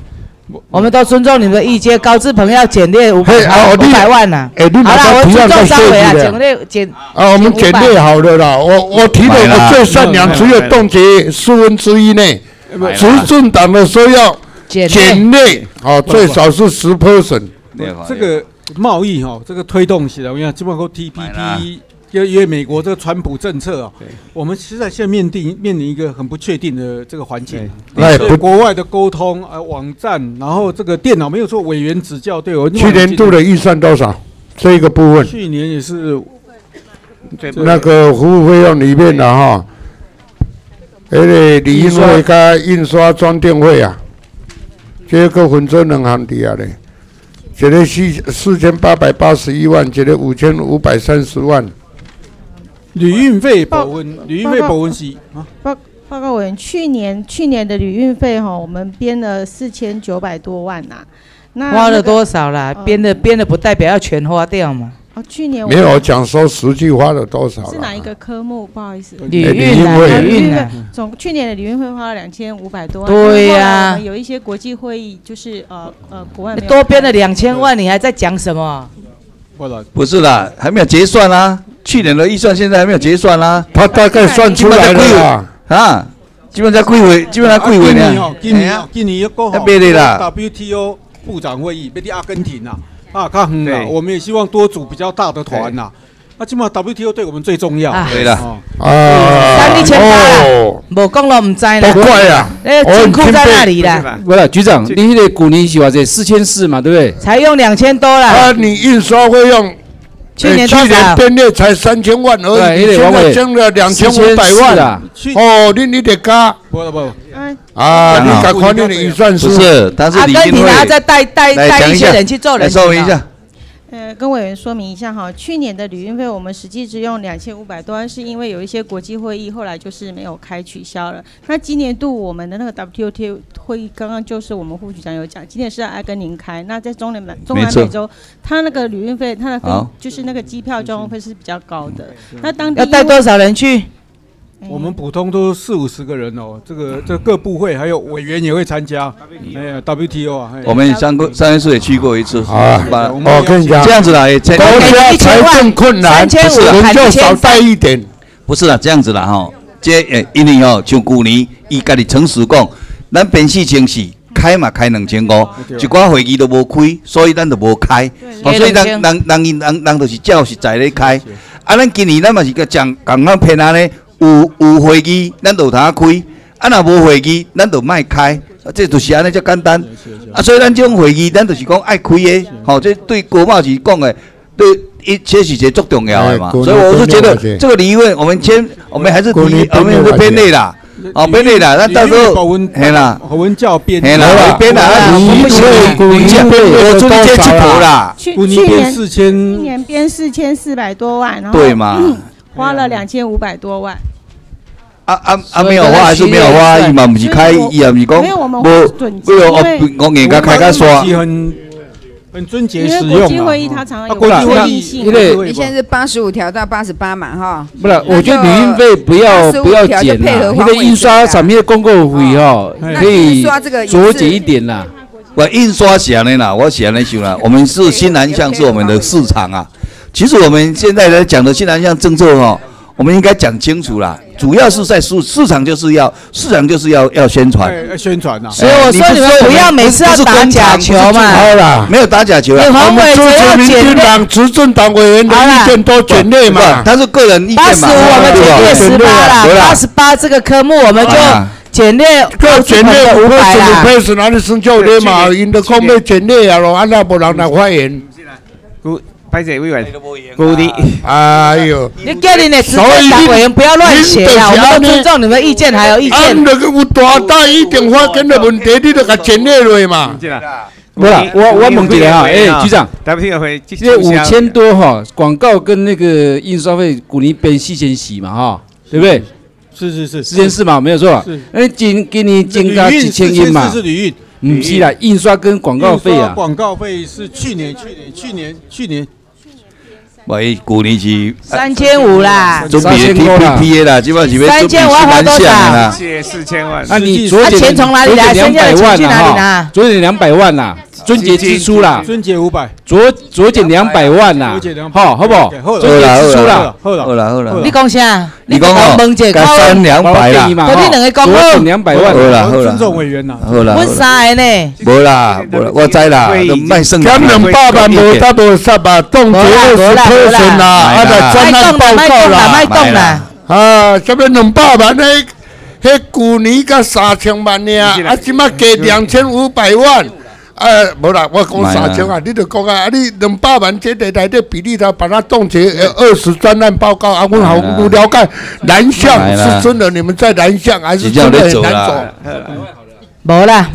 我们都尊重你们的意见，高志鹏要减列五百五百万呐。哎，你好了，我尊重张伟啊，减列减啊，我们减列好了啦。我我提的我最善良，只有冻结四分之一内。执政党的说要减列，哦，最少是十 percent。这个贸易哈，这个推动起来，我讲基本上 TPP，因为因为美国这个川普政策啊，我们实在现在面临面临一个很不确定的这个环境。哎对国外的沟通啊，网站，然后这个电脑没有做委员指教，对我去年度的预算多少？这一个部分，去年也是那个服务费用里面的哈，那个理应费加印刷装订费啊，这个分做两项底下咧，一个四四千八百八十一万，一个五千五百三十万。旅运费保温，旅运费保温是啊，报报告委员，去年去年的旅运费哈，我们编了四千九百多万呐、那花了多少啦？编的编的不代表要全花掉嘛。哦，去年没有讲说实际花了多少了。是哪一个科目？不好意思，旅运啊啊旅运啊总去年的旅运会花了两千五百多万。对呀有一些国际会议，就是呃呃国外多编了两千万，你还在讲什么？不是啦，还没有结算啦。去年的预算现在还没有结算啦。他大概算出来了啦啊，基本上贵为基本上贵为呢今年哦，。今年哦，今年又过那别的啦 WTO 部长会议，别的阿根廷呐，啊，看远啦，我们也希望多组比较大的团呐。那起码 WTO 对我们最重要。啊对了哦啊三一千八啦，无讲了唔知啦。都怪啊那个金库在那里啦，不是局长，你那个股年是偌济？四千四嘛，对不对？才用两千多啦。啊，你印刷费用，去年呃去年多少？编列才三千万而对已，你现在增了两千五百4500万啊哦，你你得加。不不，啊，你赶快你的预算是不是，但是阿李金根廷还要再会带带带一些人去做人来说明一下。呃，跟委员说明一下哈，去年的旅运费我们实际只用两千五百多万，是因为有一些国际会议后来就是没有开取消了。那今年度我们的那个 WTO 会议，刚刚就是我们副局长有讲，今年是在阿根廷开，那在中南美中南美洲，它那个旅运费，它的费就是那个机票交通费是比较高的。那当地要带多少人去？我们普通都四五十个人哦，这个这各部会还有委员也会参加，哎呀 WTO 啊，哎我们上过上一次也去过一次啊。把我哦跟你讲这样子啦，也国家财政困难，不是啦我们就少带一点。不是啦，这样子啦吼，这诶，因为哦，像去年伊家己诚实讲，咱编四千四，开嘛开两千五，一寡会议都无开，所以咱就无开，哦，所以人人人人人人就是照实在咧开。啊，咱今年咱嘛是个讲共咱偏安尼，有有会议咱就有通开，啊若无会议咱就卖开，啊这就是安尼遮简单。啊，所以咱这种会议咱就是讲爱开的，吼，这对国贸是讲的，对。一切是一个最重要的嘛，哎所以我是觉得这个离问我们先，我们还是提，我们是编内啦，哦编内啦，那到时候，嘿啦，口文教编，嘿啦，编啦，你不行，你这我出去去补啦，去年四千，去年编四千四百多万，然后对嘛嗯花了两千五百多万。啊啊啊没有花还是没有花，伊嘛不是开，伊也不是讲没有我们无，准为我我人家开个刷，很很贞洁因为使用国际会议啊。它常常有啊国际会议性，因为你现在是八十五条到八十八嘛，哈。不是，我觉得旅运费不要不要减啦，配合黄伟那个印刷哲啊上面的公共费哦，可以酌减一点啦。我印刷是安尼啦，我是安尼想啦，我们是新南向是我们的市场啊。其实我们现在来讲的新南向政策哦，我们应该讲清楚啦。主要是在市市场就是要市场就是要要宣传，宣传呐。所以我说你们不要每次要打假球嘛。没有打假球啦。你黄伟哲支持民要减量，进党执政党委员的意见都简略嘛。他是个人意见嘛八十五，我们减列十八了，八十八这个科目我们就简略就简略五五十百啦。倍是哪里生就的嘛？因的讲要简略啊咯，安那无人来发言。古拍者委员，古的，哎呦，你叫你的执政党委员不要乱写啦，我们都尊重你们意见，还有意啊，见。那个有大大一定发现的问题，你都甲简略落嘛。不啦，我我问一下哈，哎，局长。这五千多哈，广告跟那个印刷费，股年编四千四嘛哈，对不对？是是是，四千四嘛，没有错。是。哎，今给你增加几千亿嘛。是，旅运，不是啦，印刷跟广告费啊。广告费是去年去年去年去年喂，旧年是三千五啦，准备 TPP A 啦，三千五要花多少？四千万，那你实际左减啊钱从哪里来？两剩下的钱百万去哪里啦拿？哈，左减两百万啦，春节支出啦，春节五百，左左减两百万啦左减200，好，好不好？好春节支出啦，好了好啦好啦，你讲啥？你讲哦问一，加下三两百啦，嘛，跟你两个讲左好减两百万好，啦好啦尊，重委员呐。好啦，阮三个呢？无啦无啦，我知啦，都卖剩减两百万无达无杀吧，冻结二十 percent 啦，啊，来专案报告啦。卖动啦，啊，这边两百万迄，迄旧年甲三千万呢，啊，即马加两千五百万。啊，无啦，我讲三千啊，你就讲啊，啊，你两百万这个台的比例他把它冻结呃二十专案报告啊，我好不了解南向是真的，你们在南向还是真的很难走。无啦，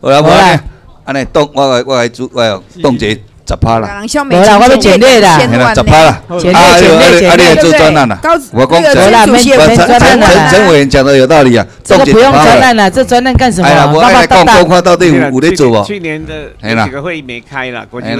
无啦无啦，安尼冻我来我来做我来冻结十趴啦，人消美没啦我要减列啦嘿啦千万十趴啦，减啊列减列减列啊你来做专案啦，我讲那个陈没啦没没专案啦。陈陈委员讲的有道理啊，这个不用专案了，这专案干什么？哎呀，我爸爸来讲大讲看到底有有咧做无？去年的几个会议没开了，国际会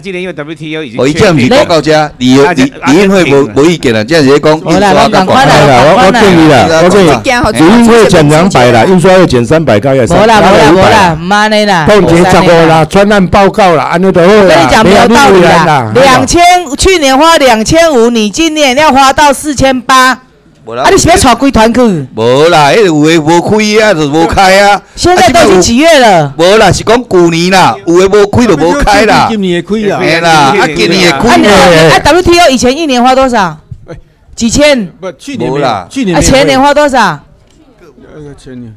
今年因为 WTO 已经我伊这毋是广告遮，李大家李李运会无无意见啦，这样子讲印刷甲广告。我我建议啦，我建议，旅运会减两百啦，印刷要减三百，大概无啦无啦无啦，唔安尼啦。冻结十五啦，专案报告啦，安尼都好啦。我跟你讲没有道理啦，两千去年花两千五，你今年要花到四千八。啊！你是要带几团去？无啦，迄有诶无开啊，就无开啊。现在都已经几月了？无啦，是讲旧年啦，有诶无开就无开啦。今年会开啦。嘿啦，啊今年会啊开。啊 WTO 以前一年花多少？几千？不，去年无啦，去年啊前年花多少？呃，前年。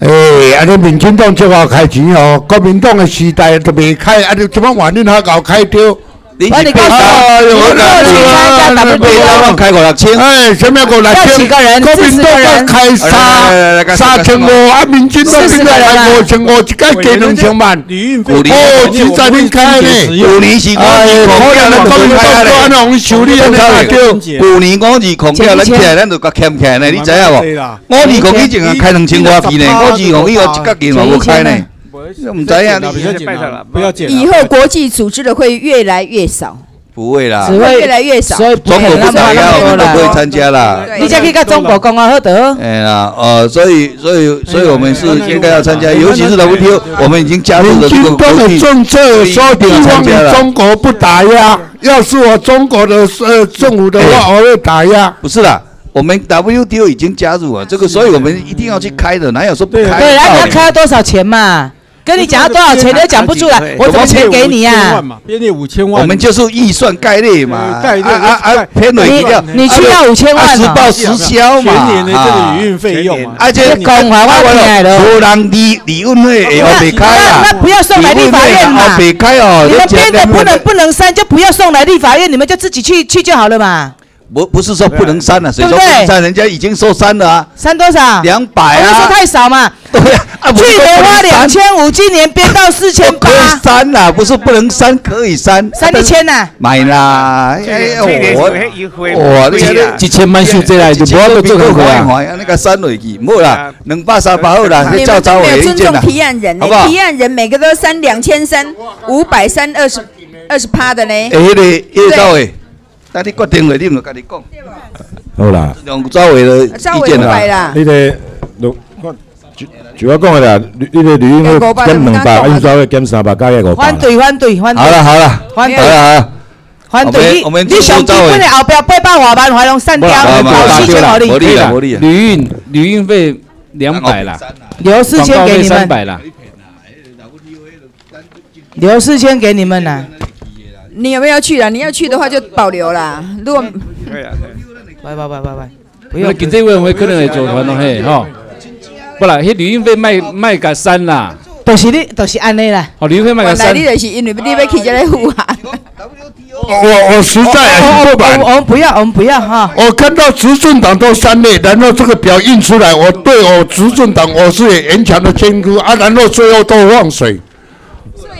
诶，啊，你民进党最好开钱哦，国民党的时代都未开，啊，你怎么话恁还搞开掉？你是告诉我，你过去参加 WTO 开五六千，哎，什么五六千？要几个人？国民党要开三三千五，啊，民进党现在开五千五，一届给两千万。哦，实在恁开呢？旧年是哎，可能咱国民党安尼修理安尼大叫。旧年我二空调咱起来，咱就甲欠起来呢，你知影无？我二空以前啊开两千外去呢，我二空以后一角钱嘛无开呢。唔知啊，你不要剪以后国际组织的会越来越少，不会啦，只会越来越少。所以中国不打压，我们都不会参加啦。你才去跟中国讲啊，好得。哎呀，呃，所以，所以，所以我们是应该要参加，尤其是 WTO，我们已经加入了这个民进党的政策说希望你中国不打压，要是我中国的呃政府的话，我会打压。不是啦。我们 WTO 已经加入了这个，所以我们一定要去开的，哪有说不开？对，那你要开多少钱嘛？跟你讲要多少钱，你都讲不出来，我怎么钱给你呀？编列五千万，我们就是预算概率嘛，概率啊啊啊，偏累掉，你去要五千万，实报实销嘛，全年的这个旅运费用嘛，而且公华我听来了，无人离离运会后别开啊，那不要送来立法院嘛，后别开哦，你们编的不能不能删，就不要送来立法院，你们就自己去去就好了嘛。不不是说不能删了，谁说不能删？人家已经说删了啊。删多少？两百啊。说太少嘛。对啊。去年花两千五，今年编到四千八。可以删啦，不是不能删，可以删。删一千呐。买啦，哎我我一千万收进来就无要做工啊。那个删落去，冇啦，两百三百好啦，你照招没有尊重提案人好不好？提案人每个都删两千三，五百三二十二十趴的呢。哎，那个叶兆伟。那你决定了，你唔甲你讲。好啦。用赵伟的意见啦。你个，我就就我讲的啦，你个旅运费减两百，印刷会减三百，加一个。反对反对反对。好了好了，反对好了好了。反对你，你上基本的后边八百外万，还用删掉，保四千好无力啦无力。旅运旅运费两百啦，留四千给你们。三百啦，留四千给你们啦。你有没有去了？你要去的话就保留啦。如果可以啊，拜拜拜拜拜。不要，经济委员会可能会组团咯嘿，吼。不啦，迄旅运费卖卖甲删啦。都是你，都是安尼啦。哦，旅运费卖甲删。你就是因为你要去这个护航。我我实在很不满。我们不要，我们不要哈。我看到执政党都删了，然后这个表印出来，我对我执政党我是严强的监督啊，然后最后都放水。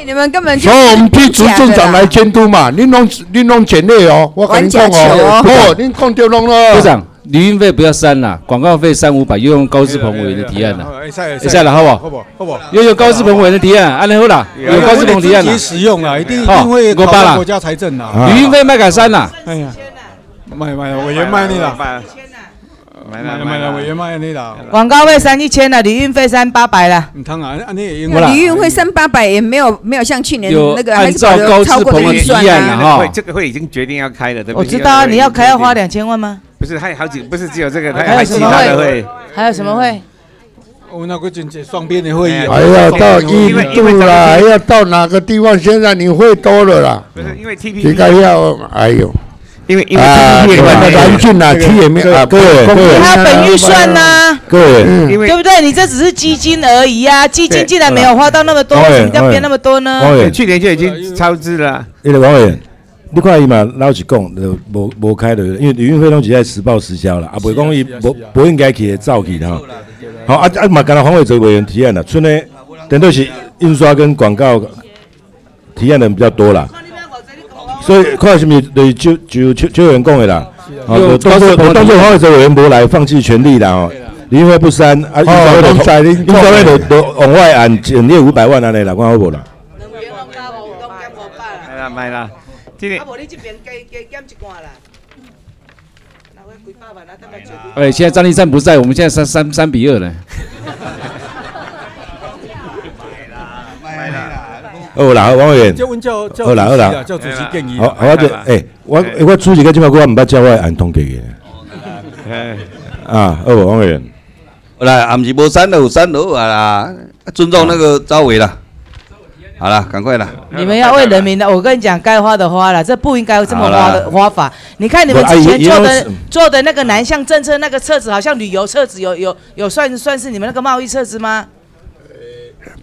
你们根本就所以我们替执政长来监督嘛，你弄你弄简历哦，我跟你讲哦，哦，你控就弄了。部长，旅运费不要删了，广告费三五百，又用高志鹏委员的提案了，一下了好不好？好不好不？又有高志鹏委员的提案，安尼好啦，有高志鹏提案了。实用啦，一定一定会考虑国家财政啦。旅运费卖给删了，哎呀，卖卖委员卖你啦。买了买了，委员卖你啦。广告费三一千了，旅运费三八百了。唔通啊，安尼也用。旅运费三八百也没有没有像去年那个按照高超过的提案了哈。这个会已经决定要开了，对不对？我知道啊，你要开要花两千万吗？不是，还有好几，不是只有这个，还有其他的会。还有什么会？哦，那个就双边的会议。还要到印度啦，还要到哪个地方？现在你会多了啦。不是因为 T P。应该要，哎呦。因为因为 P P 的蓝俊啊，体也没啊，各位各位，他本预算呢？各位，对不对？你这只是基金而已啊，基金竟然没有花到那么多，为什么要编那么多呢？去年就已经超支了。因为王委员，你看伊嘛老是讲，无无开的，因为旅运费拢是在实报实销啦，啊，袂讲伊无无应该去造去的哈。好啊啊嘛，刚才黄伟哲委员提案了，村内等于是印刷跟广告提案的人比较多啦。所以看是就就就就有人讲的啦，啊，当做当做黄伟哲委员无来放弃权利啦哦，林会不删？啊，印刷会拢知你就印刷会就就往外按减列五百万安尼啦，看好无啦？买啦买啦，今年无你这边加加减一寡啦。哎，现在张立善不在，我们现在三三三比二了。好啦，王委员，好啦好主席啦啦叫主席建议好，啦好我就诶，我我主席个即摆我毋捌叫我按通给哎嘅。啊，好，王委员。来，俺们是无删的，有删就好啊啦，尊重那个招委啦。好了，赶快啦。你们要为人民的，我跟你讲，该花的花了，这不应该这么花的花法。你看你们之前做的做的那个南向政策那个册子，好像旅游册子，有有有算算是你们那个贸易册子吗？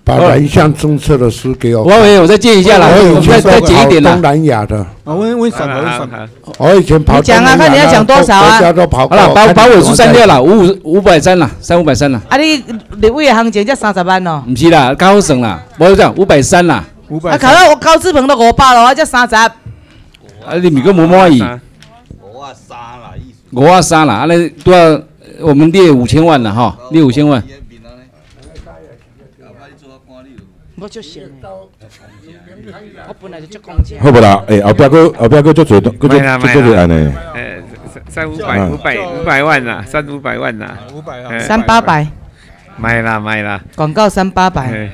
把南向政策的书给我。王委员，我再借一下啦，我以前再再减一点啦。东南亚的，啊，问问什么？问什么？我以前跑你讲啊看你要讲多少啊国家都跑过。好了，把把尾数删掉了，五五五百三了，三五百三了。啊，你你位的行情才三十万哦。不是啦，刚好省啦，我讲五百三啦。五百啊，考到我高志鹏都五百了，我才三十。啊，你咪个无满意？五啊三啦，啊，那都要我们列五千万了哈，列五千万。我就是。我本来就做公正。好不啦？诶，后壁个后壁个足侪，个足买啦买足侪安啦尼。，呃，三五百啊五百五百万啦，三五百万啦，五百啊三八百，买啦买啦，广告三八百。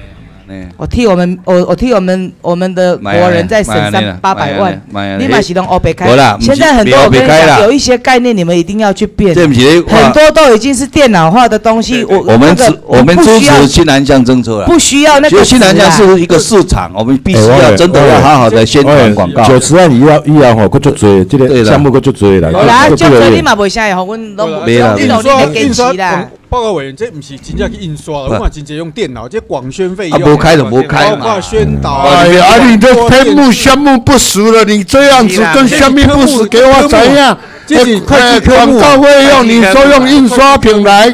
哎我替我们，我我替我们我们的国人在省三八百万，你马是拢欧北开。现在很多我跟你讲，有一些概念你们一定要去变，这不是很多都已经是电脑化的东西。我我们支我们支持新南向政策了，不需要那个新南向是一个市场，我们必须要真的要好好的宣传广告。九十万以后以后吼，佫足侪，这个项目佫足侪啦。好啦，各各个月就做你嘛袂啥会，阮拢没啦你努力的坚持啦。报告委员，这不是真正去印刷，我嘛真正用电脑，这广宣费啊用，不开就不开嘛包括宣导啊。哎呀，你这科目项目不实了，你这样子跟项目不实给我怎样？这是会计科广目告费用，你说用印刷品来，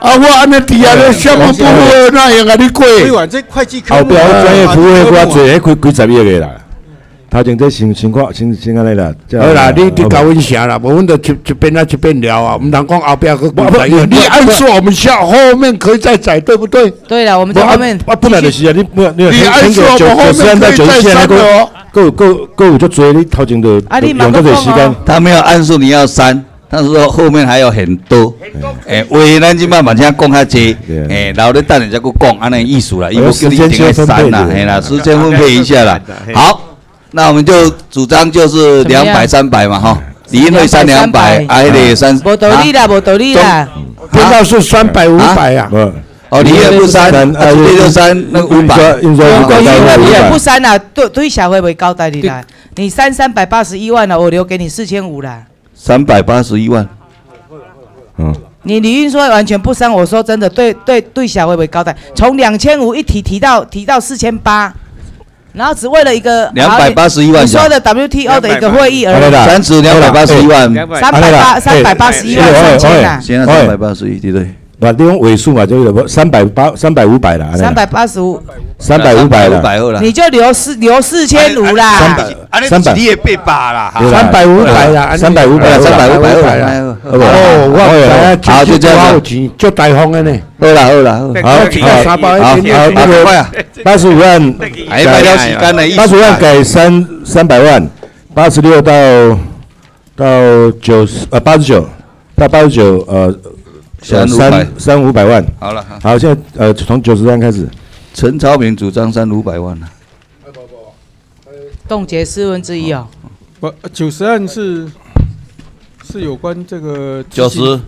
啊，我按那底下的项目不会，那样啊，你贵。委员，这会计科后目壁我专业服务的啊我做，迄几几十亿个啦。头前这先先看先先安尼啦。好啦，你你好搞阮啥啦？我们就一一边啊一边聊啊，我们人讲后壁个不不你不按说我们下后面可以再载，对不对？对了，我们在后面啊，本来就是啊，你不你你按说我们后面可以再删的哦。够够够有足多，你头前就啊你嘛用这个时间。他没有按说你要删，但是说后面还有很多。诶，为咱即摆把这讲较济，诶，然后你等下再去讲安尼意思啦，伊无叫你一定要删啦，嘿啦，时间分配一下啦。好，那我们就主张就是两百三百嘛哈，李英会三两百，还得三。无道理啦，无道理啦。电脑是三百五百呀。哦，你也不删，呃，你就删那五百，印刷如果五百你也不删啦，对对小会会交代你啦。你删三百八十一万了，我留给你四千五啦。三百八十一万。嗯。你李运说完全不删，我说真的，对对对，小微微高带，从两千五一提提到提到四千八，然后只为了一个两百八十一万你说的 WTO 的一个会议而已，三十两百八十一万，三百八三百八十一万三千啦，现在三百。八十一，对不对？那你用尾数嘛，就是三百八三百五百啦。三百八十五，三百五百了。你就留四留四千五啦，三百你也被扒了，三百五百啦，三百五百，三百五百啦。哦，我好就这样，就大方的呢。好啦好啦，好，好，好，那个八十五万，哎，卖掉洗干的意思。八十万改三三百万，八十六到到九十呃八十九到八十九呃三三三五百万。好了，好，现在呃从九十万开始。陈超明主张三五百万了。冻结四分之一哦。不，九十案是是有关这个九十，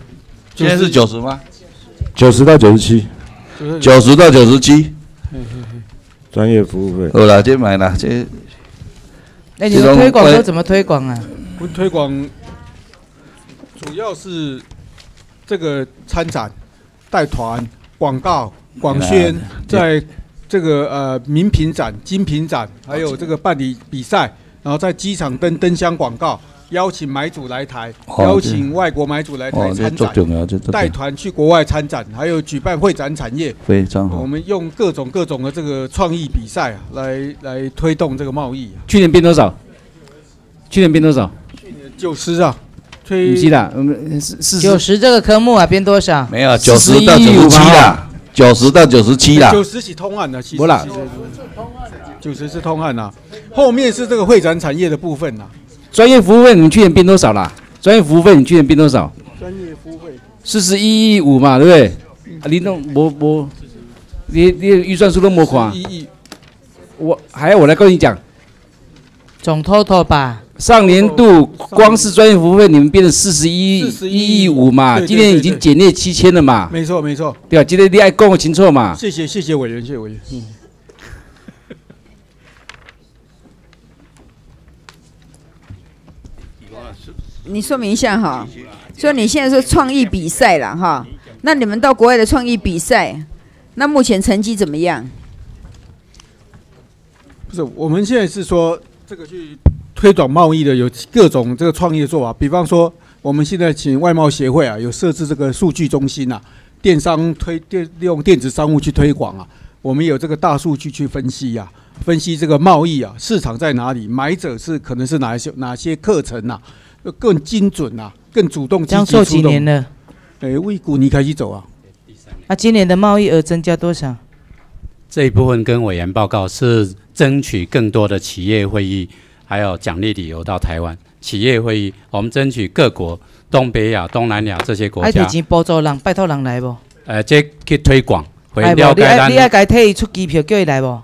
现在是九十吗？九十到九十七，九十到九十七。专业服务费。好了，这买了这。那你们推广都怎么推广啊？不推广主要是这个参展、带团、广告、广宣，在这个呃名品展、精品展，还有这个办理比赛，然后在机场登灯箱广告，邀请买主来台，哦邀请外国买主来台参展，要带团去国外参展，还有举办会展产业。非常好我们用各种各种的这个创意比赛啊，来来推动这个贸易啊。去年变多少？去年变多少？去年九十啊，推不是啦，我们四四九十这个科目啊，编多少？没有九十到九十七啦，九十到九十七啦。九十是通案的，其实不啦九十是通案啊，后面是这个会展产业的部分呐。专业服务费你们去年编多少啦？专业服务费你去年编多少？专业服务费四十一亿五嘛，对不对？啊，你弄我我，你你预算书都没款一亿，我还要我来跟你讲，总 total 吧。上年度光是专业服务费你们变成四十一一亿五嘛，今年已经减列七千了嘛，没错没错。对吧？今天你爱跟我清楚嘛？谢谢谢谢委员，谢谢委员。嗯。你说明一下哈，说你现在说创意比赛了哈，那你们到国外的创意比赛，那目前成绩怎么样？不是，我们现在是说这个去推广贸易的有各种这个创业的做法，比方说我们现在请外贸协会啊，有设置这个数据中心啊，电商推电利用电子商务去推广啊，我们有这个大数据去分析呀、分析这个贸易啊市场在哪里，买者是可能是哪一些哪些课程呐、啊，更精准呐、更主动积这样。几年了？哎，为古尼开始走啊。那，今年的贸易额增加多少？这一部分跟委员报告是争取更多的企业会议，还有奖励旅游到台湾。企业会议，我们争取各国东北亚、东南亚这些国家爱提，钱补助人，拜托人来不？呃，这去推广，会爱不？了解咱你爱你爱该替伊出机票叫伊来不？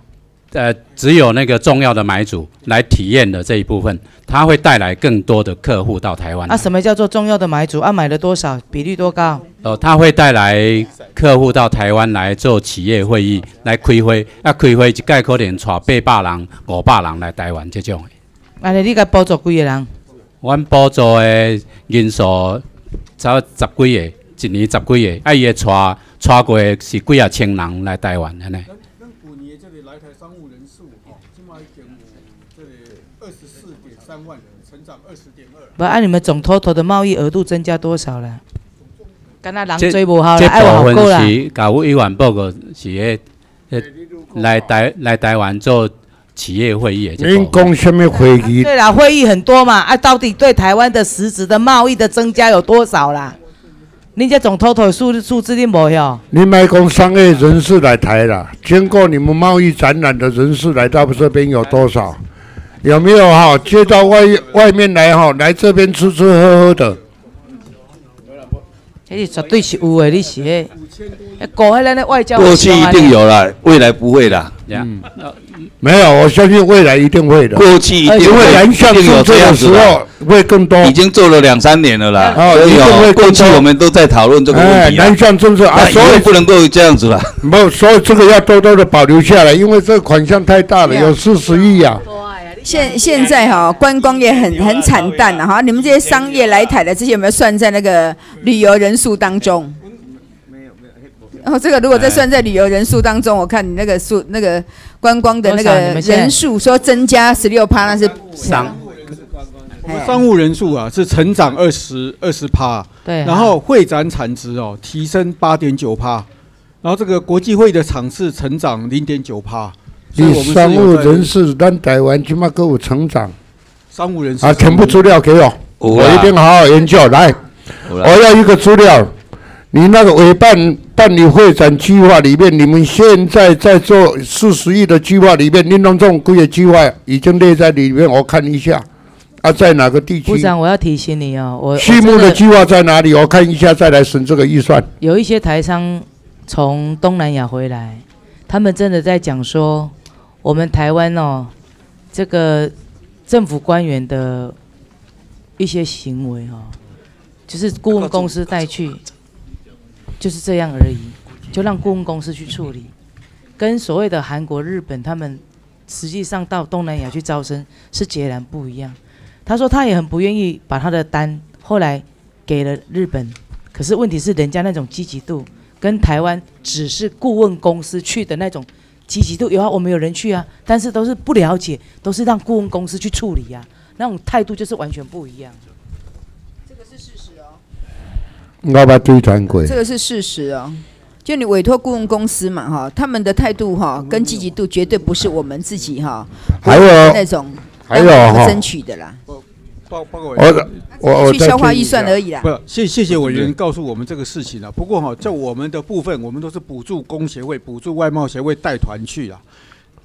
呃，只有那个重要的买主来体验的这一部分，它会带来更多的客户到台湾。啊，什么叫做重要的买主？啊，买了多少？比率多高？哦，它会带来客户到台湾来做企业会议，来开会。啊，开会一届可能带八百人、五百人来台湾这种的。安尼你该补助几个人？阮补助的人数差十几个，一年十几个。啊，伊会带带过的是几啊千人来台湾安尼。五年这里来台商务人数哈，今嘛已经这里二十四点三万人，成长二十点二。不，按、你们总 total 的贸易额度增加多少了？敢若人这追不好这了，爱我部够啦。分是甲委员报告是迄迄来台来台湾做企业会议的这您部分。讲什么会议？对啦，会议很多嘛，啊，到底对台湾的实质的贸易的增加有多少啦？你这总 total 数数字你没哟？你卖讲商业人士来台了，经过你们贸易展览的人士来到这边有多少？有没有哈、接到外外面来哈、来这边吃吃喝喝的？这是绝对是有的，你是迄，迄搞迄咱的外交。过去一定有了，未来不会啦。嗯，没有，我相信未来一定会的。过去一定因为会南向一定有政策的时这样子的候会更多。已经做了两三年了啦，哦所以一定会哦，过去我们都在讨论这个问题啊哎南向政策啊所以不能够这样子了。没有，所以这个要多多的保留下来，因为这个款项太大了，有四十亿啊。现现在哈、观光业很很惨淡了、哈，你们这些商业来台的这些有没有算在那个旅游人数当中？然后这个如果再算在旅游人数当中，我看你那个数那个观光的那个人数说增加十六趴，那是商我们商务人数啊是成长二十二十趴，对啊。然后会展产值哦提升八点九趴，然后这个国际会的场次成长零点九趴，你商务人士，咱台湾起码给我成长商务人士啊！全部资料给我，我一定好好研究。来，我要一个资料。你那个委办办理会展计划里面，你们现在在做四十亿的计划里面，林隆这种贵的计划已经列在里面，我看一下。啊，在哪个地区？部长，我要提醒你哦，我畜牧的计划在哪里？我看一下，再来审这个预算。有一些台商从东南亚回来，他们真的在讲说，我们台湾哦，这个政府官员的一些行为哦，就是顾问公司带去，就是这样而已，就让顾问公司去处理，跟所谓的韩国、日本他们实际上到东南亚去招生是截然不一样。他说他也很不愿意把他的单后来给了日本，可是问题是人家那种积极度跟台湾只是顾问公司去的那种积极度有啊，我们有人去啊，但是都是不了解，都是让顾问公司去处理啊、那种态度就是完全不一样。这个是事实哦我把追团鬼。这个是事实哦。就你委托顾问公司嘛，哈，他们的态度哈跟积极度绝对不是我们自己哈，还有那种还有争取的啦。报报告委我员，我我去消化预算而已啦。不，谢谢谢委员告诉我们这个事情了。不过哈，在我们的部分，我们都是补助工协会、补助外贸协会带团去啊，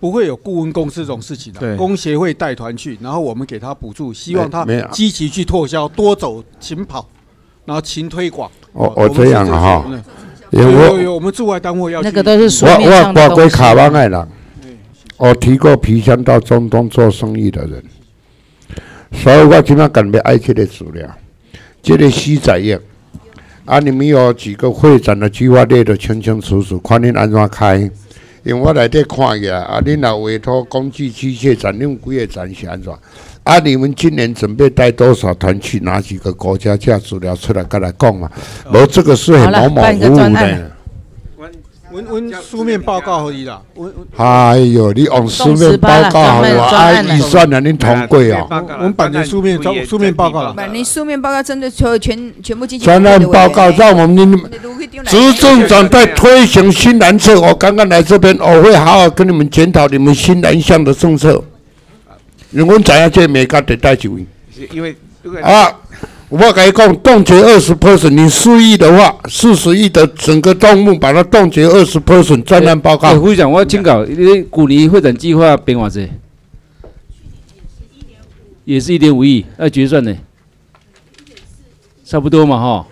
不会有顾问公司这种事情的。对。工协会带团去，然后我们给他补助，希望他没有。积极去拓销，多走勤跑，然后勤推广。哦哦哦这样啊哈我们是因为我有有有，我们驻外单位要去。我我我归卡湾的人，我提过皮箱到中东做生意的人，所以我今麦赶要爱这个资料，这个西仔业，啊，你们有几个会展的计划列得清清楚楚，看恁安怎开。因为我来这看起来，啊，恁若委托工具机械展，恁有几个展是安怎？啊，你们今年准备带多少团去哪几个国家？这资料出来跟来讲嘛。无这个是很模模糊糊的。温温书面报告可以啦。温温哎呦，你用书面报告好我啊，预算啊，恁通过哦。我们版的书面书书面报告了。不，你书面报告针对所有全全部经济专案报告让我们执政长在推行新南策。我刚刚来这边，我会好好跟你们检讨你们新南向的政策。因为我知影这每家得带几位因为啊。我跟你讲，冻结二十 percent，你四亿的话，四十亿的整个账目把它冻结二十 percent，专案报告。会长，我请教，你古尼会展计划编偌济？也是一点五亿，那决算呢？差不多嘛，哈。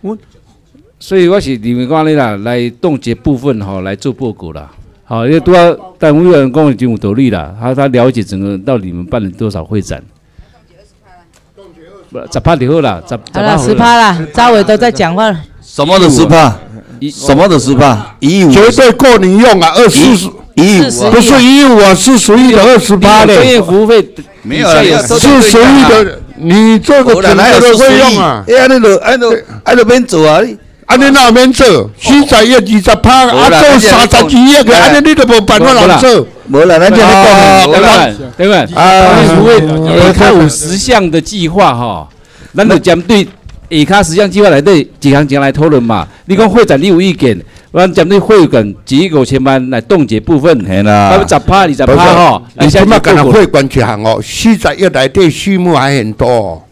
我，所以我是认为讲你啦，来冻结部分哈，来做报告啦。好，因为多少单位员工已经有独立啦，他他了解整个到底你们办了多少会展。不，十趴就好了，十好了，十趴啦，赵伟都在讲话了。什么的十趴？什么的十趴？一亿五，绝对够你用啊！二十一亿五啊，不是一亿五啊，是十亿的二十八的。专业服务费没有啊，四十亿的，你这个整个的费用啊，哎，那个，按照按照免做啊，你安尼哪免做？新十亿二十趴，啊做三十几亿个，安尼你都无办法难做。无啦，咱这样讲，等等等等，啊，服务下卡有十项的计划哈，咱就针对下卡十项计划内底一项一项来讨论嘛。你讲会展你有意见，咱针对会馆一亿五千万来冻结部分，嘿啦，十趴二十趴吼，你即马干那会馆一项哦，四十亿内底数目还很多哦。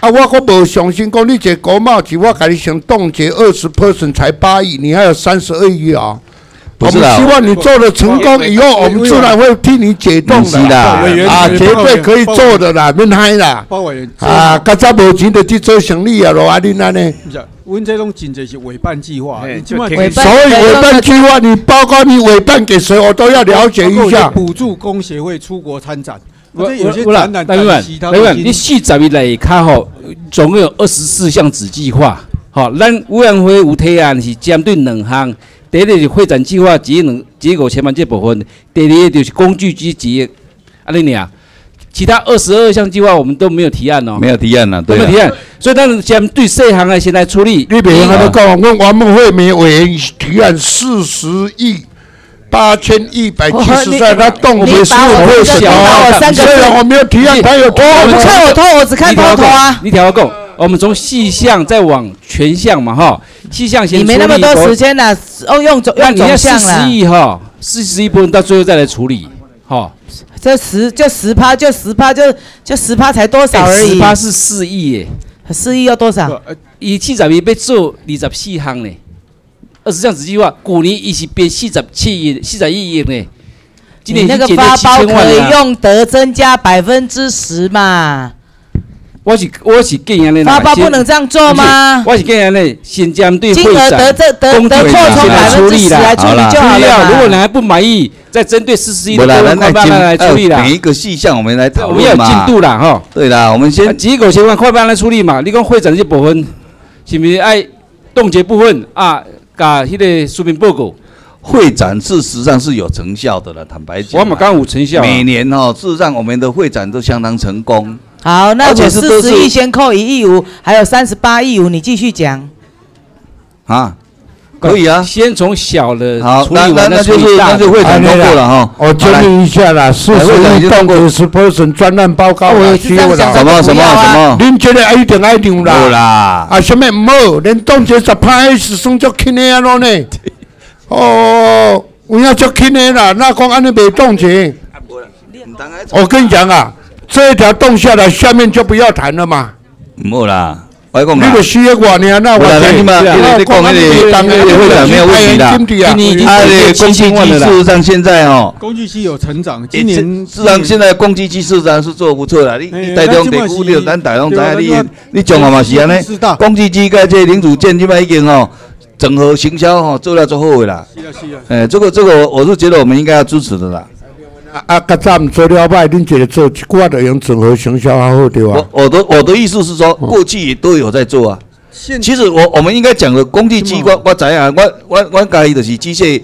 啊，我可无相信讲你一个国贸局，我给你想冻结二十 percent 才八亿，你还有三十二亿啊。我们希望你做了成功以后，我们自然会替你解冻不是啦的。啊，绝对可以做的啦，免害啦。包委员啊，较早无钱的去做生意啊，咯啊，你安尼。不是，阮这种真侪是委办计划，所以委办计划，你包括你委办给谁，我都要了解一下。补助工协会出国参展，有些我啦展览等一下展期，他等一下，都已经你四十亿来卡吼，总共有二十四项子计划，吼，咱委员会有提案是针对两项，第一个是会展计划一亿两一亿五千万这部分，第二个就是工具机一亿，安尼尔，其他二十二项计划我们都没有提案哦，没有提案了，对没有提案，所以咱针对细项的先来处理。你别安尼讲，我们我们会没委员提案四十亿。八千一百七十三，他冻结十五会小虽然我没有提案，他有提案。我不看我头，我只看头头啊。你调够，我们从细项再往全项嘛哈，细项先你没那么多时间了，哦，用总用那你要总项了四十。亿哈，四十亿部分到最后再来处理，哈。这十就十趴，就十趴，就就十趴才多少而已。十趴是四亿耶，四亿要多少？一七十亿要做二十四项呢，二十项子计划，去年伊是编四十七亿、四十一亿呢，今年那个发包可以。用得增加百分之十嘛？我是我是建议呢，发包不能这样做吗是我是建议呢，先针对会金额得这得得扩充百分之十来，处理就好了如果你还不满意，再针对四十亿，的部分咱快慢来处理啦。每一个细项我们来讨我们要论嘛。有进度啦，哈。对啦，我们先几个千万快慢来处理嘛。你讲会长这部分，是不是爱冻结部分啊？甲迄个书面报告。会展事实上是有成效的了，坦白讲。我们刚有成效啊每年哦，事实上我们的会展都相当成功。好，那我四十亿先扣一亿五，还有三十八亿五，你继续讲。啊，可以啊。先从小的好，处理那那完，再那就是那就会展通过了哈。我确定一下啦，四十亿冻结十 percent 专案报告啦，需要啦。什么什么什么？恁觉得一定爱定啦？有啦。啊，什么唔好？连冻结十趴是算足轻的啊，咯呢？哦，有影足轻的啦，那讲安尼袂冻结。我跟你讲啊，这一条动下来，下面就不要谈了嘛。冇啦，我讲啦你就。需要我呢，那我我来你嘛，你你讲那个那个会长没有问题的。啊，他的公积金事实上现在哦，工具机有成长，今年事实上现在公积金事实上是做不错的。你你台中地区你有咱台中知影你你讲话嘛是安尼，公积金跟这零组件即摆已经哦整合行销哦做了做好的啦。是啊是啊，哎，这个这个我是觉得我们应该要支持的啦。啊啊，较早毋做了歹，恁觉得做一寡的用整合行销还好对吧我？我的我的意思是说，过去都有在做啊。其实我我们应该讲的工具机，我我知啊，我我我家己就是机械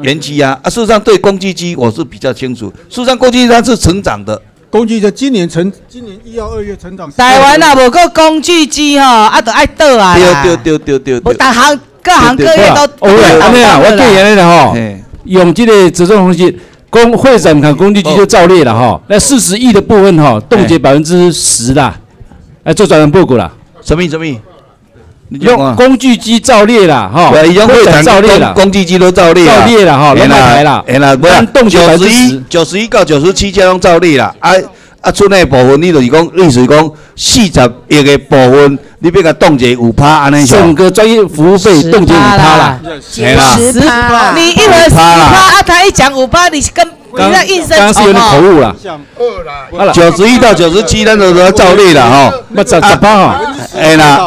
园区啊。啊，事实上对工具机我是比较清楚。事实上，工具机它是成长的。工具机今年成，今年一二月成长。台湾啊，无个工具机吼，啊，都爱倒啊啦。对对对对对无，。逐行各行各业都哦，喂，安尼啊，我建议安尼啦吼，用这个执政东西，公会展卡工具机就照列了哈。那四十亿的部分哈，冻结百分之十啦，来做转让报告啦。什么意什么意？用工具机照列啦哈，对，已经会展展照列啦。公，公积金都照列照列啦哈，嘿拢买台啦，嘿啦，不要冻结百分之九十。一。九十一到九十七这拢照例啦，啊啊，剩的部分你就是讲，意思是讲四十亿的部分，你要甲冻结五趴安尼是整个专业服务费冻结五趴啦，十趴，你一会儿十趴，啊，他一讲五趴，你跟你那应声。刚刚是有点口误啦。九十一到九十七，咱都要照例啦吼。那十十趴哈，哎啦，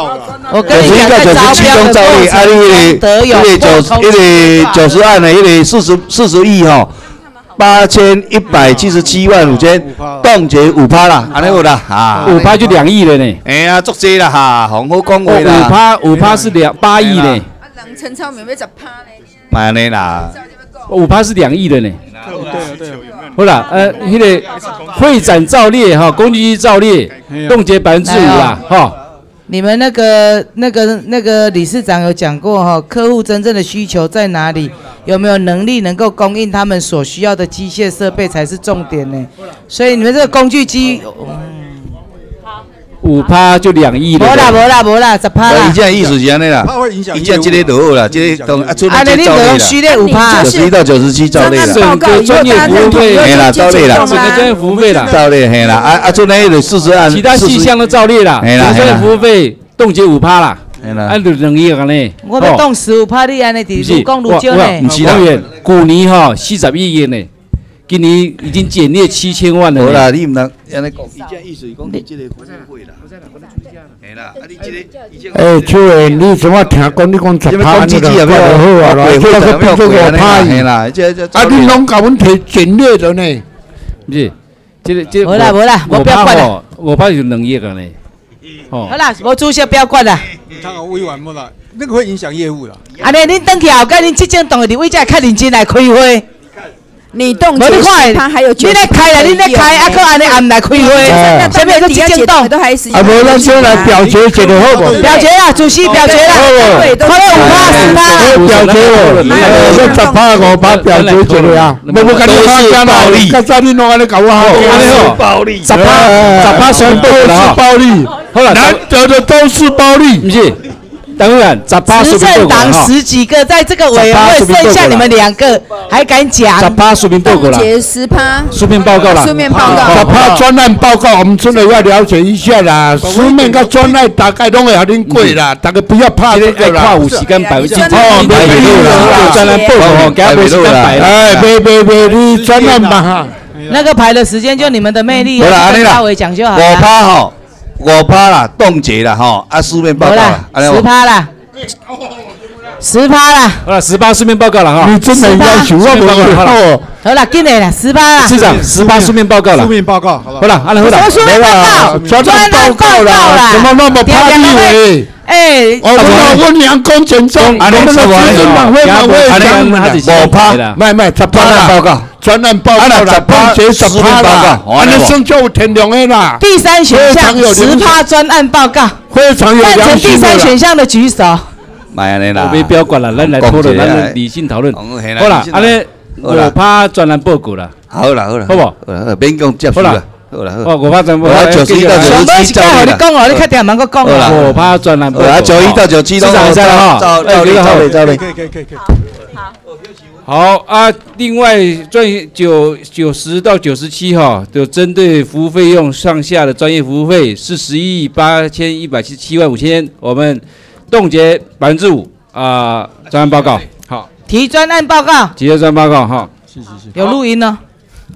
我九十一到九十七中照例，啊，你德有那个九一个九十二呢，一个四十四十亿吼，八千一百七十七万五千，冻结五趴啦，安尼有啦，啊，五趴就两亿了呢。哎呀，足济啦哈，红好讲话啦。五，趴五趴是两八亿呢，人陈超明要十趴呢。买安尼啦，五趴是两亿的呢。对啊对啊，好啦，呃，那个会展照例哈，公积金照例，冻结百分之五啦，哈。你们那个、那个、那个理事长有讲过哈，客户真正的需求在哪里？有没有能力能够供应他们所需要的机械设备才是重点呢？所以你们这个工具机，五趴就两亿了。无啦无啦无啦，十趴啦。伊。这意思是安尼啦，伊这这个就好啦，这个等啊，出来安尼你就这照例用虚列五趴。啦，九十一到九十七照例啦，整个专业服务费，嘿啦，照例啦，整个专业服务费啦，照例嘿啦，啊啊，出来就四十案，其他细项都照列啦，嘿啦整个专业服务费冻结五趴啦，嘿啦。按就两亿安尼。我要冻十五趴，你安尼不是，讲愈少我呢。不是啦，去年吼四十亿元呢，今年已经减列七千万了呢。好啦，你唔能安尼讲，伊这意思是讲你这个服务费啦，嘿啦，啊你这个以前哎，秋伟，你怎么听讲你讲十趴，你就讲好啊啦，这个变做五趴嘿啦，这这啊，你拢甲阮摕简略的呢？不是，这个这个无啦无啦我不要管了了，我怕有两亿个呢。哦好，啦，无注销不要管啦。你看啊，委婉不啦？那个会影响业务啦。安尼恁等去后盖恁即种动的伫位才较认真来开会。你冻无你看，他还有你咧开啦，你咧开，啊，搁安尼暗来开会，下面都即种动都还是啊，无咱先来表决一下好不？表决啦，主席表决啦，快五趴十趴。表决哦，呃，这十趴五趴表决一下啊，无无跟你讲干嘛？刚才你弄安尼搞我好，安尼哦暴力，十趴十趴全部都是暴力，好了，难得的都是暴力，不是？当然，十趴执政党十几个在这个委员会，剩下你们两个还敢讲？十趴书面报告了，结十趴，书面报告啦，书面报告十趴专案报告，我们真的要了解一下啦。书面跟专案大概都会有点贵啦，大家不要怕这个啦。跨五十跟百分之哦，没有啦，专案报告，给他五时间摆啦。哎，别别别，你专案吧哈。那个排的时间就你们的魅力，好啦，安尼啦，稍微讲就好了。我。趴吼，五趴啦，冻结啦吼，啊，书面报告啦，安尼十趴啦，十趴啦。好了，十八书面报告了哈。你真的要求我不好了，好了，进来啦，十八啦。市长，十八书面报告了。书面报告，好了。好了，好了。什么书面报告？专案报告了，怎么那么怕立委？哎，我我问杨公检中，我们的执政党会党会讲我趴，卖卖十趴啦，报告，专案报告。啦，冻结十趴啦，安尼算就有天良的啦。第三选项十趴专案报告，非常有赞成第良心的啦。三选项的举手。买安尼啦，别不要管了，咱来讨论，咱来理性讨论。好了，安尼我趴专栏报告了。好啦好啦，好不？好？啦，免讲接受啦，好啦好哦，五趴专好啦，九十一到九十七照例啦。你讲哦，你确定蛮个讲好啦哦。五趴专栏报告。啊，九一到九七都市长在哈，照照例照例照例。可以可以可以可以。好啊，另外专业九九十到九十七哈，就针对服务费用上下的专业服务费是十一亿八千一百七十七万五千，我们冻结百分之五啊，专案报告。好，提专案报告，提专案报告哈。谢谢谢。有录音呢。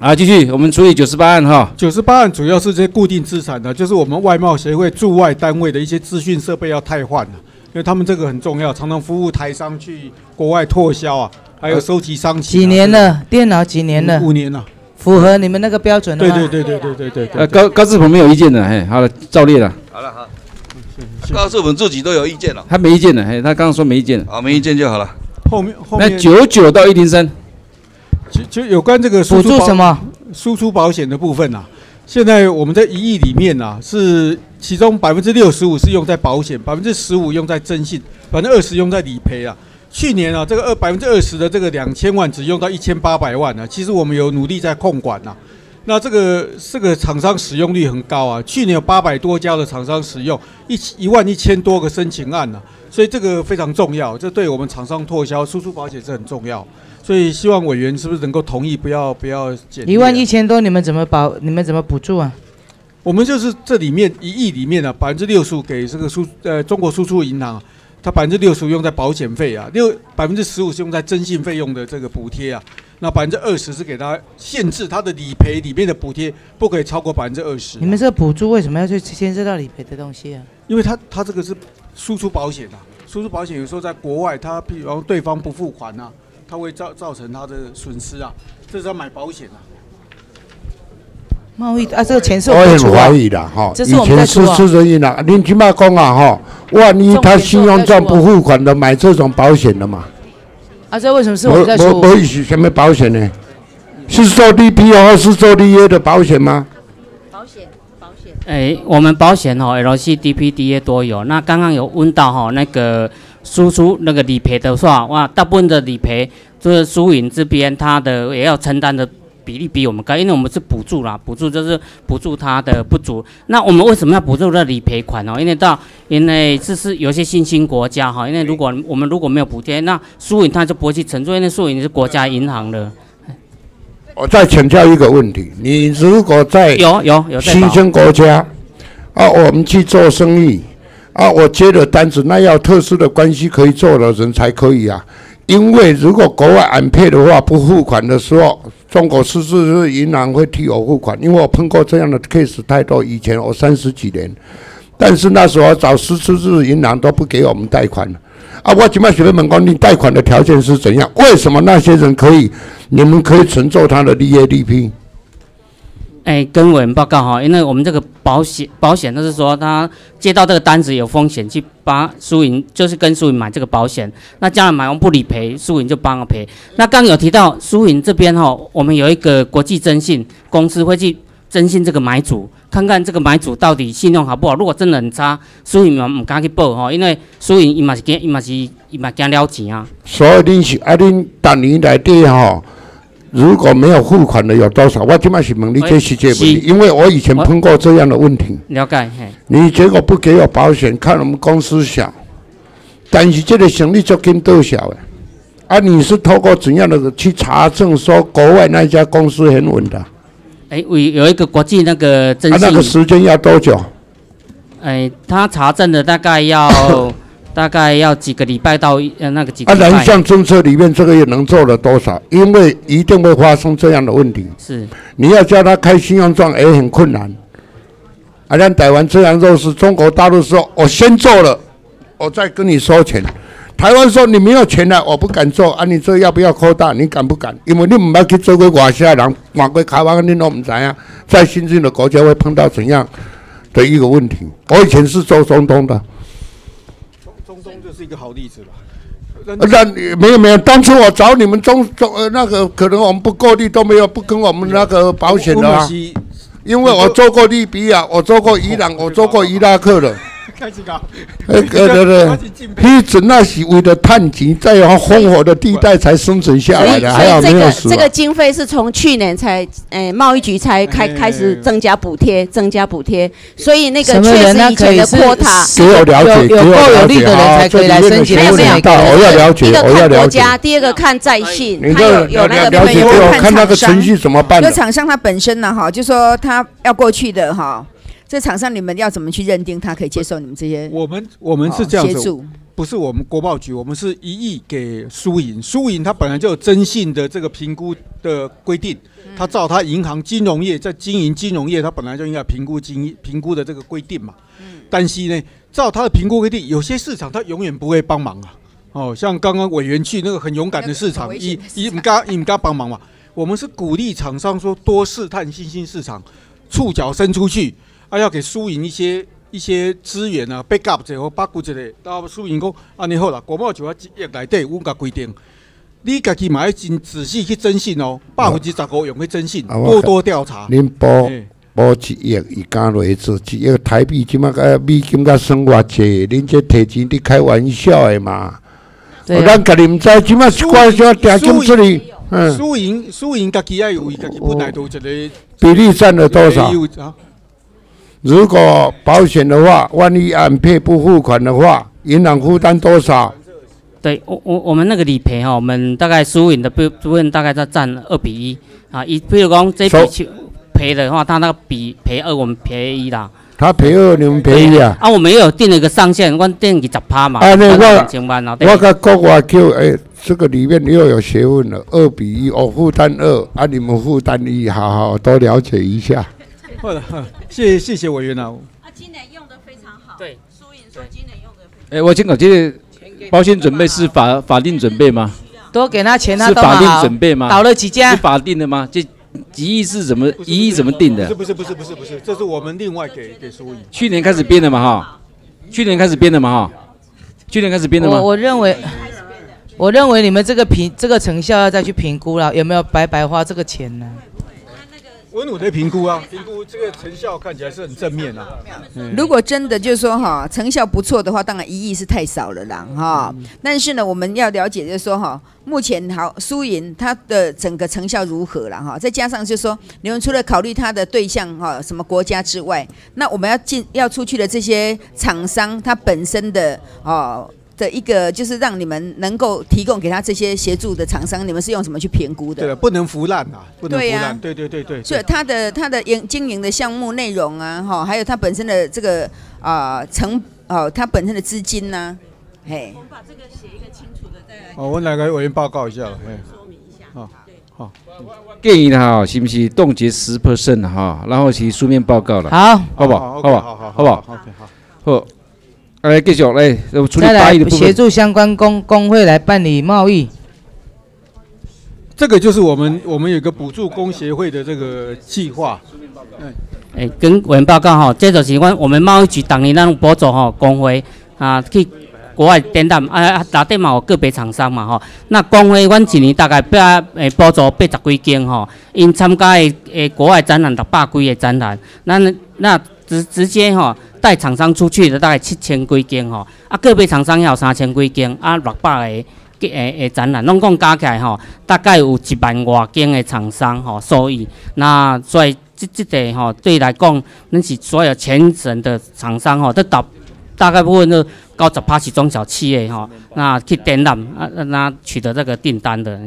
啊，继续，我们除以九十八万哈。九十八万主要是这些固定资产的，就是我们外贸协会驻外单位的一些资讯设备要汰换了，因为他们这个很重要，常常服务台商去国外拓销啊，还有收集商机。几年了？电脑几年了？五年了。符合你们那个标准吗？对对对对对对对。呃，高高志鹏没有意见的，哎，好了，照例了。好了好。高志鹏自己都有意见了。他没意见的，哎，他刚刚说没意见。好，没意见就好了。后面后面。那九九到一零三。就就有关这个输出保补助什么？输出保险的部分啊，现在我们在一亿里面啊，是其中百分之六十五是用在保险，百分之十五用在征信，百分之二十用在理赔啊。去年啊，这个二百分之二十的这个两千万只用到一千八百万啊、其实我们有努力在控管呐、那这个这个厂商使用率很高啊，去年有八百多家的厂商使用，一一万一千多个申请案呢、所以这个非常重要，这对我们厂商拓销输出保险是很重要。所以希望委员是不是能够同意，不要不要减一万一千多，你们怎么保？你们怎么补助啊？我们就是这里面一亿里面呢、百分之六十五给这个输呃中国输出银行啊，它百分之六十五用在保险费啊，六百分之十五是用在征信费用的这个补贴啊，那百分之二十是给他限制他的理赔里面的补贴不可以超过百分之二十，你们这个补助为什么要去牵涉到理赔的东西啊？因为它它这个是输出保险啊，输出保险有时候在国外，它比方对方不付款啊，它会造造成它的损失啊，这是要买保险啊。贸易啊，这个钱是我很们出啊怀疑的，哈，以这是我们在前出啊。是是这样啦，您起码讲啊，哈，万一他信用状不付款的买这种保险的嘛，啊，这为什么是我们在出？我以什么保险呢？是做 DP 或是做 DA 的保险吗？保险，保险哎，我们保险哦，LC、DP、DA 都有。那刚刚有问到哈、那个输出那个理赔的话，哇，大部分的理赔就是输赢这边它的也要承担的比例比我们高，因为我们是补助啦，补助就是补助它的不足。那我们为什么要补助这理赔款哦？因为到因为这是有些新兴国家哈，因为如果我们如果没有补贴，那输赢它就不会去承做，因为输赢是国家银行的。我再请教一个问题：你如果在有有有在新兴国家啊，我们去做生意啊，我接了单子，那要特殊的关系可以做的人才可以啊。因为如果国外安配的话，不付款的时候，中国十字日银行会替我付款，因为我碰过这样的 case 太多。以前我三十几年，但是那时候找十四日银行都不给我们贷款啊。我今麦学问问讲，你贷款的条件是怎样？为什么那些人可以，你们可以承受他的 DADP？哎，跟委员报告哈，因为我们这个保险保险，就是说他接到这个单子有风险，去帮输赢，就是跟输赢买这个保险。那将来买完不理赔，输赢就帮我赔。那刚有提到输赢这边哈，我们有一个国际征信公司会去征信这个买主，看看这个买主到底信用好不好。如果真的很差，输赢嘛唔敢去报哈，因为输赢伊嘛是惊伊嘛是伊嘛惊了钱啊。所以恁是啊，恁当年来底吼，如果没有付款的有多少？我今麦是问你这是这个问题，因为我以前碰过这样的问题。了解。你结果不给我保险，看我们公司小，但是这个行李就跟多小的。啊，你是透过怎样的去查证说国外那家公司很稳的？啊，哎，有有一个国际那个征信。那个时间要多久？哎，他查证的大概要大概要几个礼拜到呃那个几个啊。南向政策里面这个月能做了多少？因为一定会发生这样的问题。是。你要叫他开信用状也很困难。啊，像台湾这样若是中国大陆说，我先做了，我再跟你收钱。台湾说你没有钱了，我不敢做啊！你这要不要扩大？你敢不敢？因为你唔捌去做过外下人，外国台湾你都唔知啊。在新兴的国家会碰到怎样的一个问题？我以前是做中东的，就是一个好例子吧。呃那你没有没有，当初我找你们中中呃那个，可能我们不过滤都没有不跟我们那个保险的因为我做过利比亚，我做过伊朗，我做过伊拉克的，开始搞。那个 对对，批准那是为了探钱，在烽火的地带才生存下来的，还好没有死啊。这个经费是从去年才，诶，贸易局才开开始增加补贴，增加补贴，所以那个确实以前的 quota 给我了解，给我了解啊，这里面的新闻到，我要了解，一个我要了解。看国家，第二个看在信，他有有那个了解给我看那个程序怎么办的？就厂商他本身呢，哈，就说他要过去的哈，这厂商你们要怎么去认定他可以接受你们这些？我们我们是这样子不是我们国贸局，我们是一亿给输赢，输赢它本来就有征信的这个评估的规定，他照他银行金融业在经营金融业，他本来就应该评估经评估的这个规定嘛。但是呢，照他的评估规定，有些市场他永远不会帮忙啊。哦，像刚刚委员去那个很勇敢的市场，一一唔敢一唔敢帮忙嘛。我们是鼓励厂商说多试探新兴市场，触角伸出去，啊，要给输赢一些一些资源啊，backup 者或 back 者的，然后输赢讲，安尼好啦，国贸就要一亿内底，阮甲规定，你家己嘛要真仔细去征信哦，百分之十五用去征信，啊多多调查。恁补补一亿，伊敢落去做一亿台币，即马个美金甲算偌济，恁这提钱你开玩笑的嘛？对啊。咱家己毋知，即马是怪啥定金出去，嗯，输赢输赢家己要有，伊家己本来都一个比例占了多少？啊如果保险的话，万一按配不付款的话，银行负担多少？对我我我们那个理赔哈，我们大概输赢的部部分大概在占二比一啊，一比如讲这笔钱赔的话，他那个比赔二，我们赔一啦。他赔二，你们赔一啊？啊，我们也有定了一个上限，我定二十趴嘛，啊，那两千万哦。对我我甲国外叫诶，这个里面又有学问了，二比一，我负担二，啊，你们负担一，好好多了解一下。好的，好谢谢谢谢委员啊。对，哎，我请搞这个保险准备是法法定准备吗？多给他钱，他是法定准备吗？倒了几家是法定的吗？这几亿是怎么一亿怎么定的？不是不是不是不是，这是我们另外给给输赢。去年开始编的嘛哈，去年开始编的嘛哈，去年开始编的吗？我我认为，我认为你们这个评这个成效要再去评估了，有没有白白花这个钱呢？我努力评估啊，评估这个成效看起来是很正面啊。嗯如果真的就是说哈成效不错的话，当然一亿是太少了啦哈。但是呢，我们要了解就是说哈，目前好输赢它的整个成效如何了哈？再加上就是说，你们除了考虑它的对象哈什么国家之外，那我们要进要出去的这些厂商，它本身的哦。的一个就是让你们能够提供给他这些协助的厂商，你们是用什么去评估的？对了，不能腐烂啊，不能腐烂。对对对对。所以他的他的营经营的项目内容啊，哈，还有他本身的这个啊、成哦，他本身的资金呢、嘿，我们把这个写一个清楚的再来哦，我来个委员报告一下了，哎，好，好，建议他哈，是不是冻结十 percent 哈，然后写书面报告了，好好不好？好好不好？好好好不好好？OK，好。好，来继续来，呃处理再来协。助相关工工会来办理贸易。这个就是我们我们有个补助工协会的这个计划，嗯，诶，跟委员报告吼，这就是阮我们贸易局当年咱有补助吼工会啊去国外展览，啊啊内底嘛有个别厂商嘛吼。那工会阮一年大概八诶补助八十几间吼，因参加的诶国外展览六百几个展览，咱那直直接吼带厂商出去的大概七千几间吼，啊个别厂商也有三千几间，啊六百个。个诶诶展览，拢共加起来吼，大概有一万外间的厂商吼所以。那所以这这个吼对来讲，恁是所有全省的厂商吼，都大大概部分都九十趴是中小企业吼，那去展览啊，那取得这个订单的。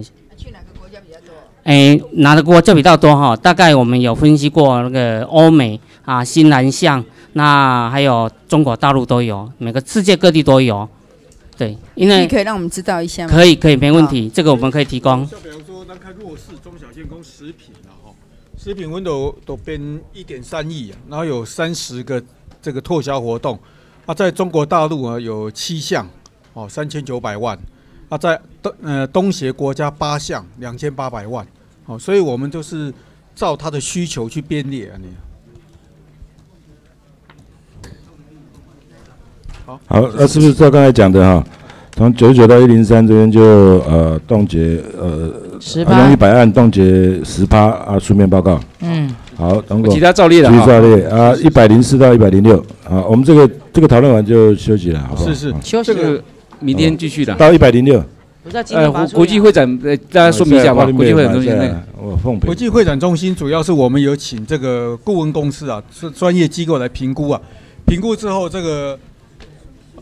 诶，哪个国家比较多哈？大概我们有分析过那个欧美啊、新南向，那还有中国大陆都有，每个世界各地都有。对，因为你可以让我们知道一下吗？可以可以没问题，这个我们可以提供。比方说，那看弱势中小建工食品啊，哈，食品温度都变一点三亿啊，然后有三十个这个拓销活动，啊，在中国大陆啊有七项，哦，三千九百万，啊，在东呃东协国家八项，两千八百万，哦，所以我们就是照他的需求去编列啊，你。好，好，那是不是照刚才讲的哈？从九十九到一零三这边就呃冻结呃10%用一百案冻结十趴啊，书面报告。嗯。好，等会其他照例了哈继续照例啊，一百零四到一百零六。啊，我们这个这个讨论完就休息了，好不好？是是。休息这个明天继续的。到一百零六。呃，国国际会展，呃，大家说明一下吧。国际会展中心那个，我奉陪国际会展中心主要是我们有请这个顾问公司啊，是专业机构来评估啊，评估之后这个，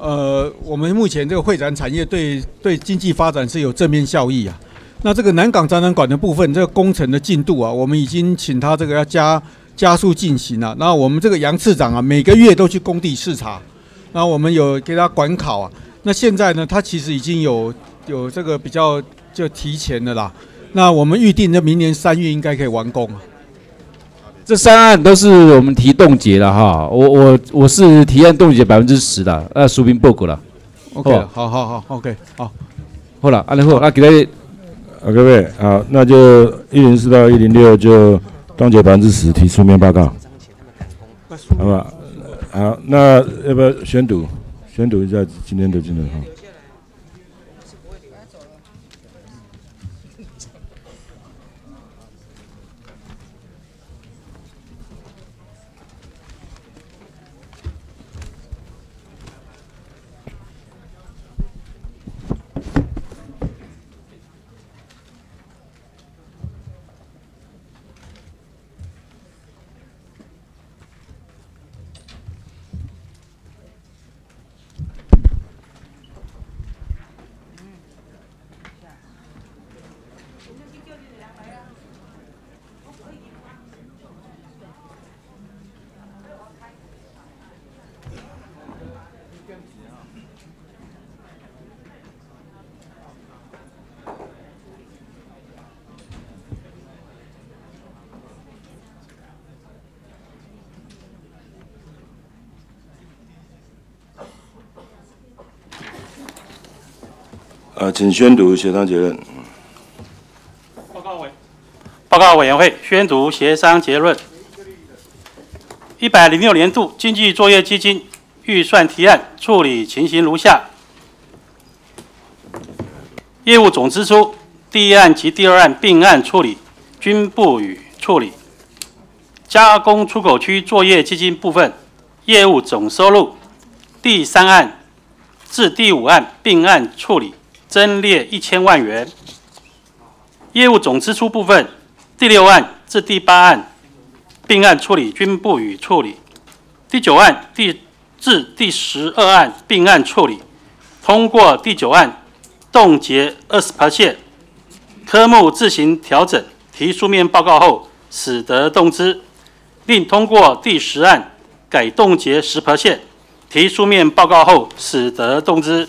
呃，我们目前这个会展产业对对经济发展是有正面效益啊。那这个南港展览馆的部分，这个工程的进度啊，我们已经请他这个要加加速进行了。那我们这个杨次长啊，每个月都去工地视察，那我们有给他管考啊。那现在呢，他其实已经有。有这个比较就提前的啦，那我们预定的明年三月应该可以完工。这三案都是我们提冻结了哈，我我我是提案冻结百分之十的，呃，书评报告了。OK，好好好，OK，好，好了，安利好，那给他，啊各位好，那就一零四到一零六就冻结百分之十，提书面报告，好吧好？好，那要不要宣读？宣读一下今天的进度哈。呃，请宣读协商结论。报告委报告委员会宣读协商结论。一百零六年度经济作业基金预算提案处理情形如下：业务总支出第一案及第二案并案处理，均不予处理。加工出口区作业基金部分业务总收入第三案至第五案并案处理。增列一千万元。业务总支出部分，第六案至第八案并案处理均不予处理。第九案第至第十二案并案处理，通过第九案冻结二十%，科目自行调整，提书面报告后使得动之，另通过第十案改冻结十%，提书面报告后使得动之。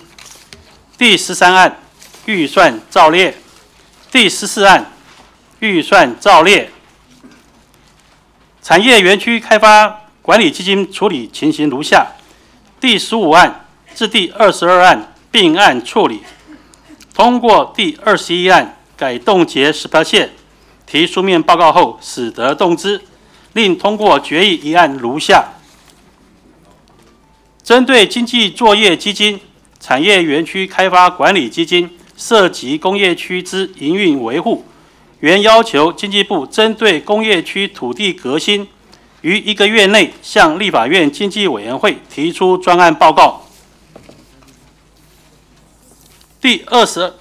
第十三案预算照列，第十四案预算照列。产业园区开发管理基金处理情形如下：第十五案至第二十二案并案处理，通过第二十一案改冻结十%，提书面报告后使得动之，另通过决议一案如下：针对经济作业基金。产业园区开发管理基金涉及工业区之营运维护，原要求经济部针对工业区土地革新，于一个月内向立法院经济委员会提出专案报告。第二十、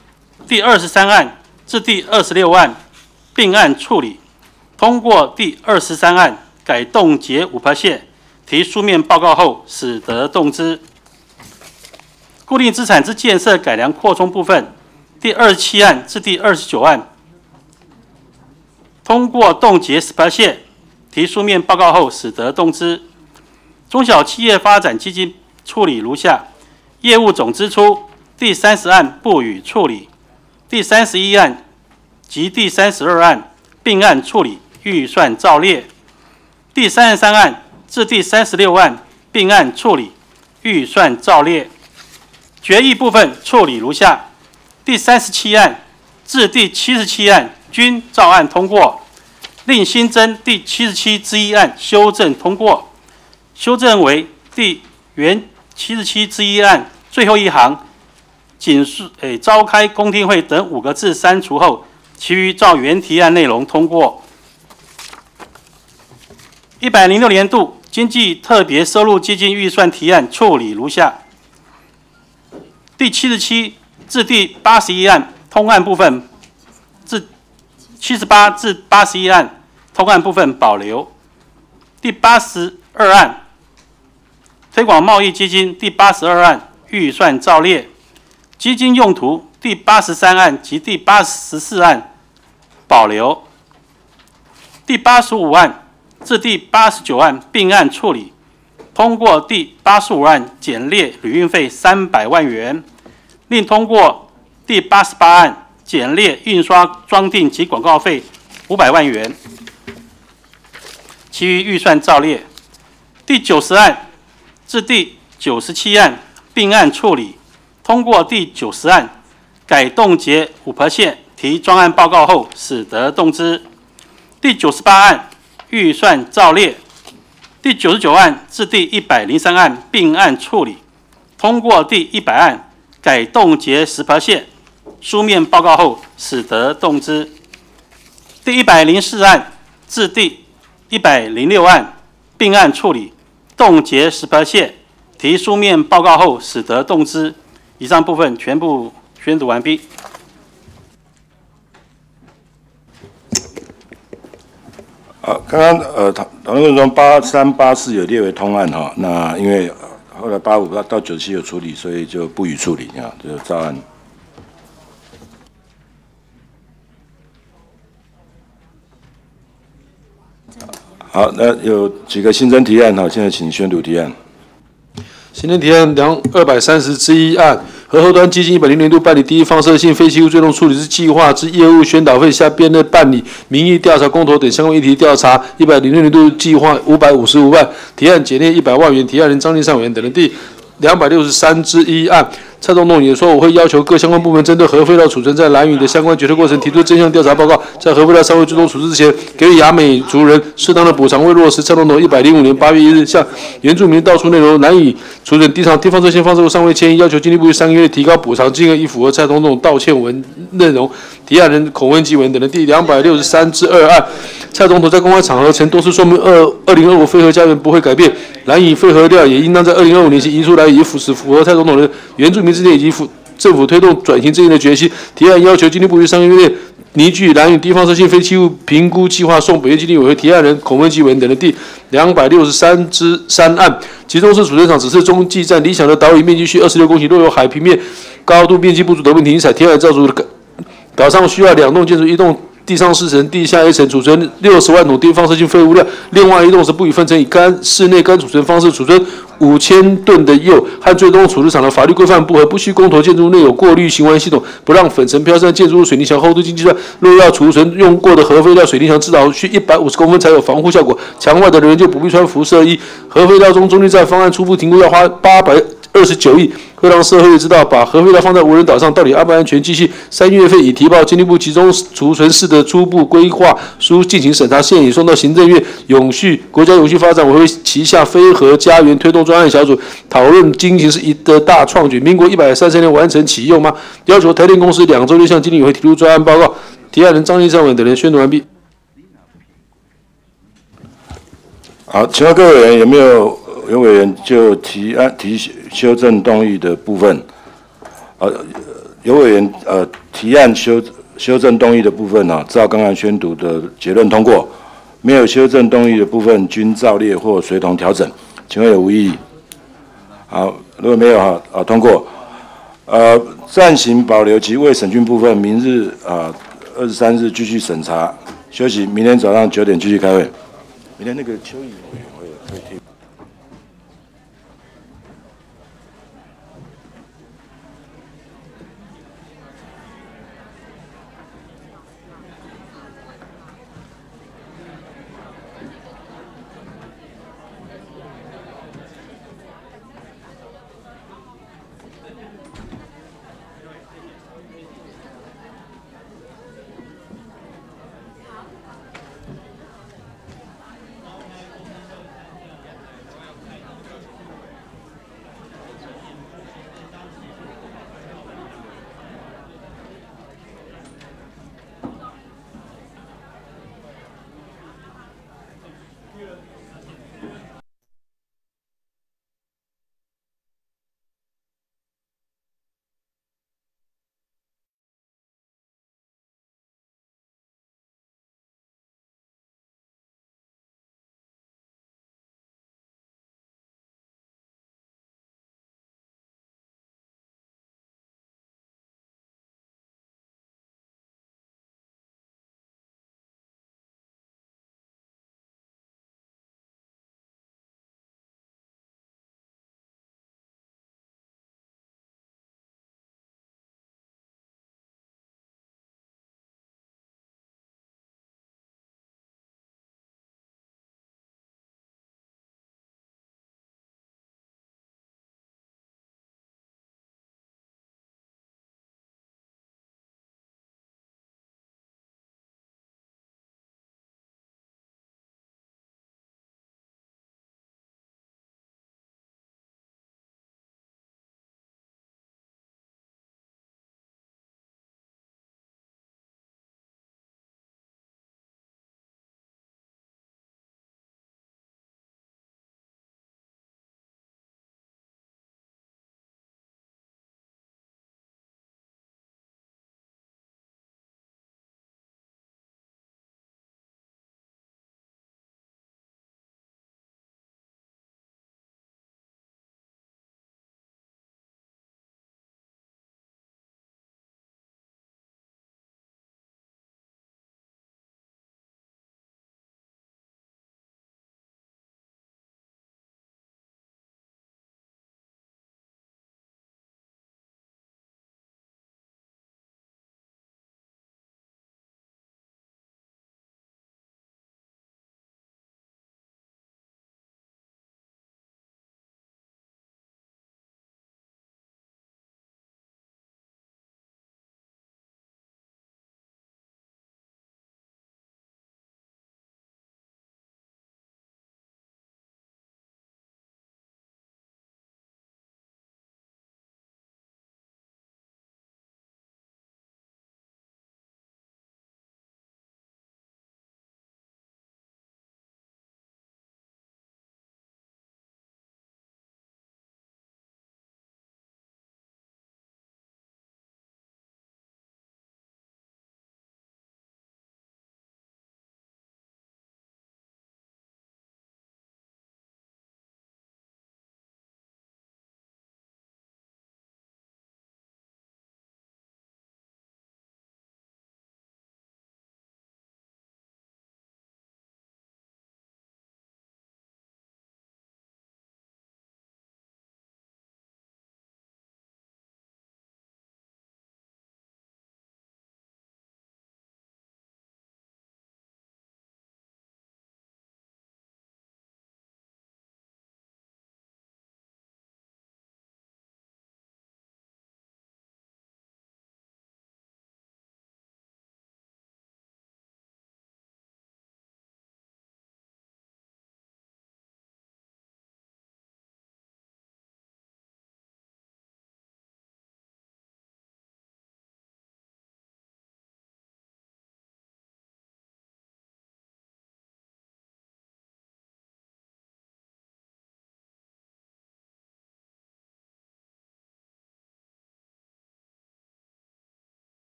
第二十三案至第二十六案并案处理，通过第二十三案改冻结五八线提书面报告后，使得动之。固定资产之建设改良扩充部分，第二十七案至第二十九案，通过冻结十八线，提书面报告后，使得动之。中小企业发展基金处理如下：业务总支出第三十案不予处理，第三十一案及第三十二案并案处理，预算照列。第三十三案至第三十六案并案处理，预算照列。决议部分处理如下：第三十七案至第七十七案均照案通过，另新增第七十七之一案修正通过。修正为第原七十七之一案最后一行仅是诶召开公听会等五个字删除后，其余照原提案内容通过。一百零六年度经济特别收入基金预算提案处理如下：第七十七至第八十一案通案部分，至七十八至八十一案通案部分保留；第八十二案推广贸易基金第八十二案预算照列；基金用途第八十三案及第八十四案保留；第八十五案。至第八十九案并案处理，通过第八十五案减列旅运费三百万元，另通过第八十八案减列印刷装订及广告费五百万元，其余预算照列。第九十案至第九十七案并案处理，通过第九十案改冻结五线提专案报告后，使得动之。第九十八案。预算照列，第九十九案至第一百零三案并案处理，通过第一百案改冻结十八线，书面报告后，使得动之。第一百零四案至第一百零六案并案处理，冻结十八线，提书面报告后，使得动之。以上部分全部宣读完毕。好，刚刚呃讨讨论中八三八四有列为通案哈，那因为后来八五到到九七有处理，所以就不予处理啊，就照案。好，那有几个新增提案哈，现在请宣读提案。行政提案两二百三十之一案。和后端基金一百零年度办理第一放射性废弃物最终处理之计划之业务宣导费下编的办理民意调查公投等相关议题调查一百零六年度计划五百五十五万提案减列一百万元提案人张立尚委员等人第两百六十三之一案。蔡总统也说，我会要求各相关部门针对核废料储存在蓝屿的相关决策过程提出真相调查报告，在核废料尚未最终处置之前，给予雅美族人适当的补偿。未落实蔡总统 一百零五年八月一日向原住民道出内容难以储存地上地方这些放射物尚未迁移，要求经济部三个月提高补偿金额，以符合蔡总统道歉文内容。提案人孔文吉文等的第两百六十三之二案，蔡总统在公开场合曾多次说明，二二零二五废核家园不会改变，蓝屿废核料也应当在二零二五年前移出来，以符合符合蔡总统的原住民之间以及府政府推动转型正义的决心。提案要求经济部于三个月内凝聚蓝屿地方设性废弃物评估计划，送北约基地委员会提案人孔文吉文等的第两百六十三之三案，其中是储存场只是中继站理想的岛屿面积需二十六公顷，若有海平面高度面积不足，得命停采。提案造出的。岛上需要两栋建筑，一栋地上四层，地下一层，储存六十万桶低放射性废物量；另外一栋是不予分层，以干室内干储存方式储存五千吨的铀，和最终处置厂的法律规范不合，不需公投建筑。内有过滤循环系统，不让粉尘飘散，建筑。物水泥墙厚度经计算，若要储存用过的核废料，水泥墙至少需一百五十公分才有防护效果，墙外的人就不必穿辐射衣。核废料中中立站方案初步评估要花八百。二十九亿会让社会知道，把核废料放在无人岛上到底安不安全？继续三月份已提报经济部集中储存室的初步规划书进行审查，现已送到行政院永续国家永续发展委员会旗下非核家园推动专案小组讨论，进行是一的大创举。民国一百三十年完成启用吗？要求台电公司两周内向经理委员会提出专案报告。提案人张立善等人宣读完毕。好，请问各位有没有？有委员就提案提修正动议的部分，呃，有委员呃提案修修正动议的部分呢，照刚刚宣读的结论通过；没有修正动议的部分均照列或随同调整。请问有无异议？好，如果没有哈，啊通过。呃，暂行保留及未审讯部分，明日啊二十三日继续审查，休息，明天早上九点继续开会。明天那个邱毅委员。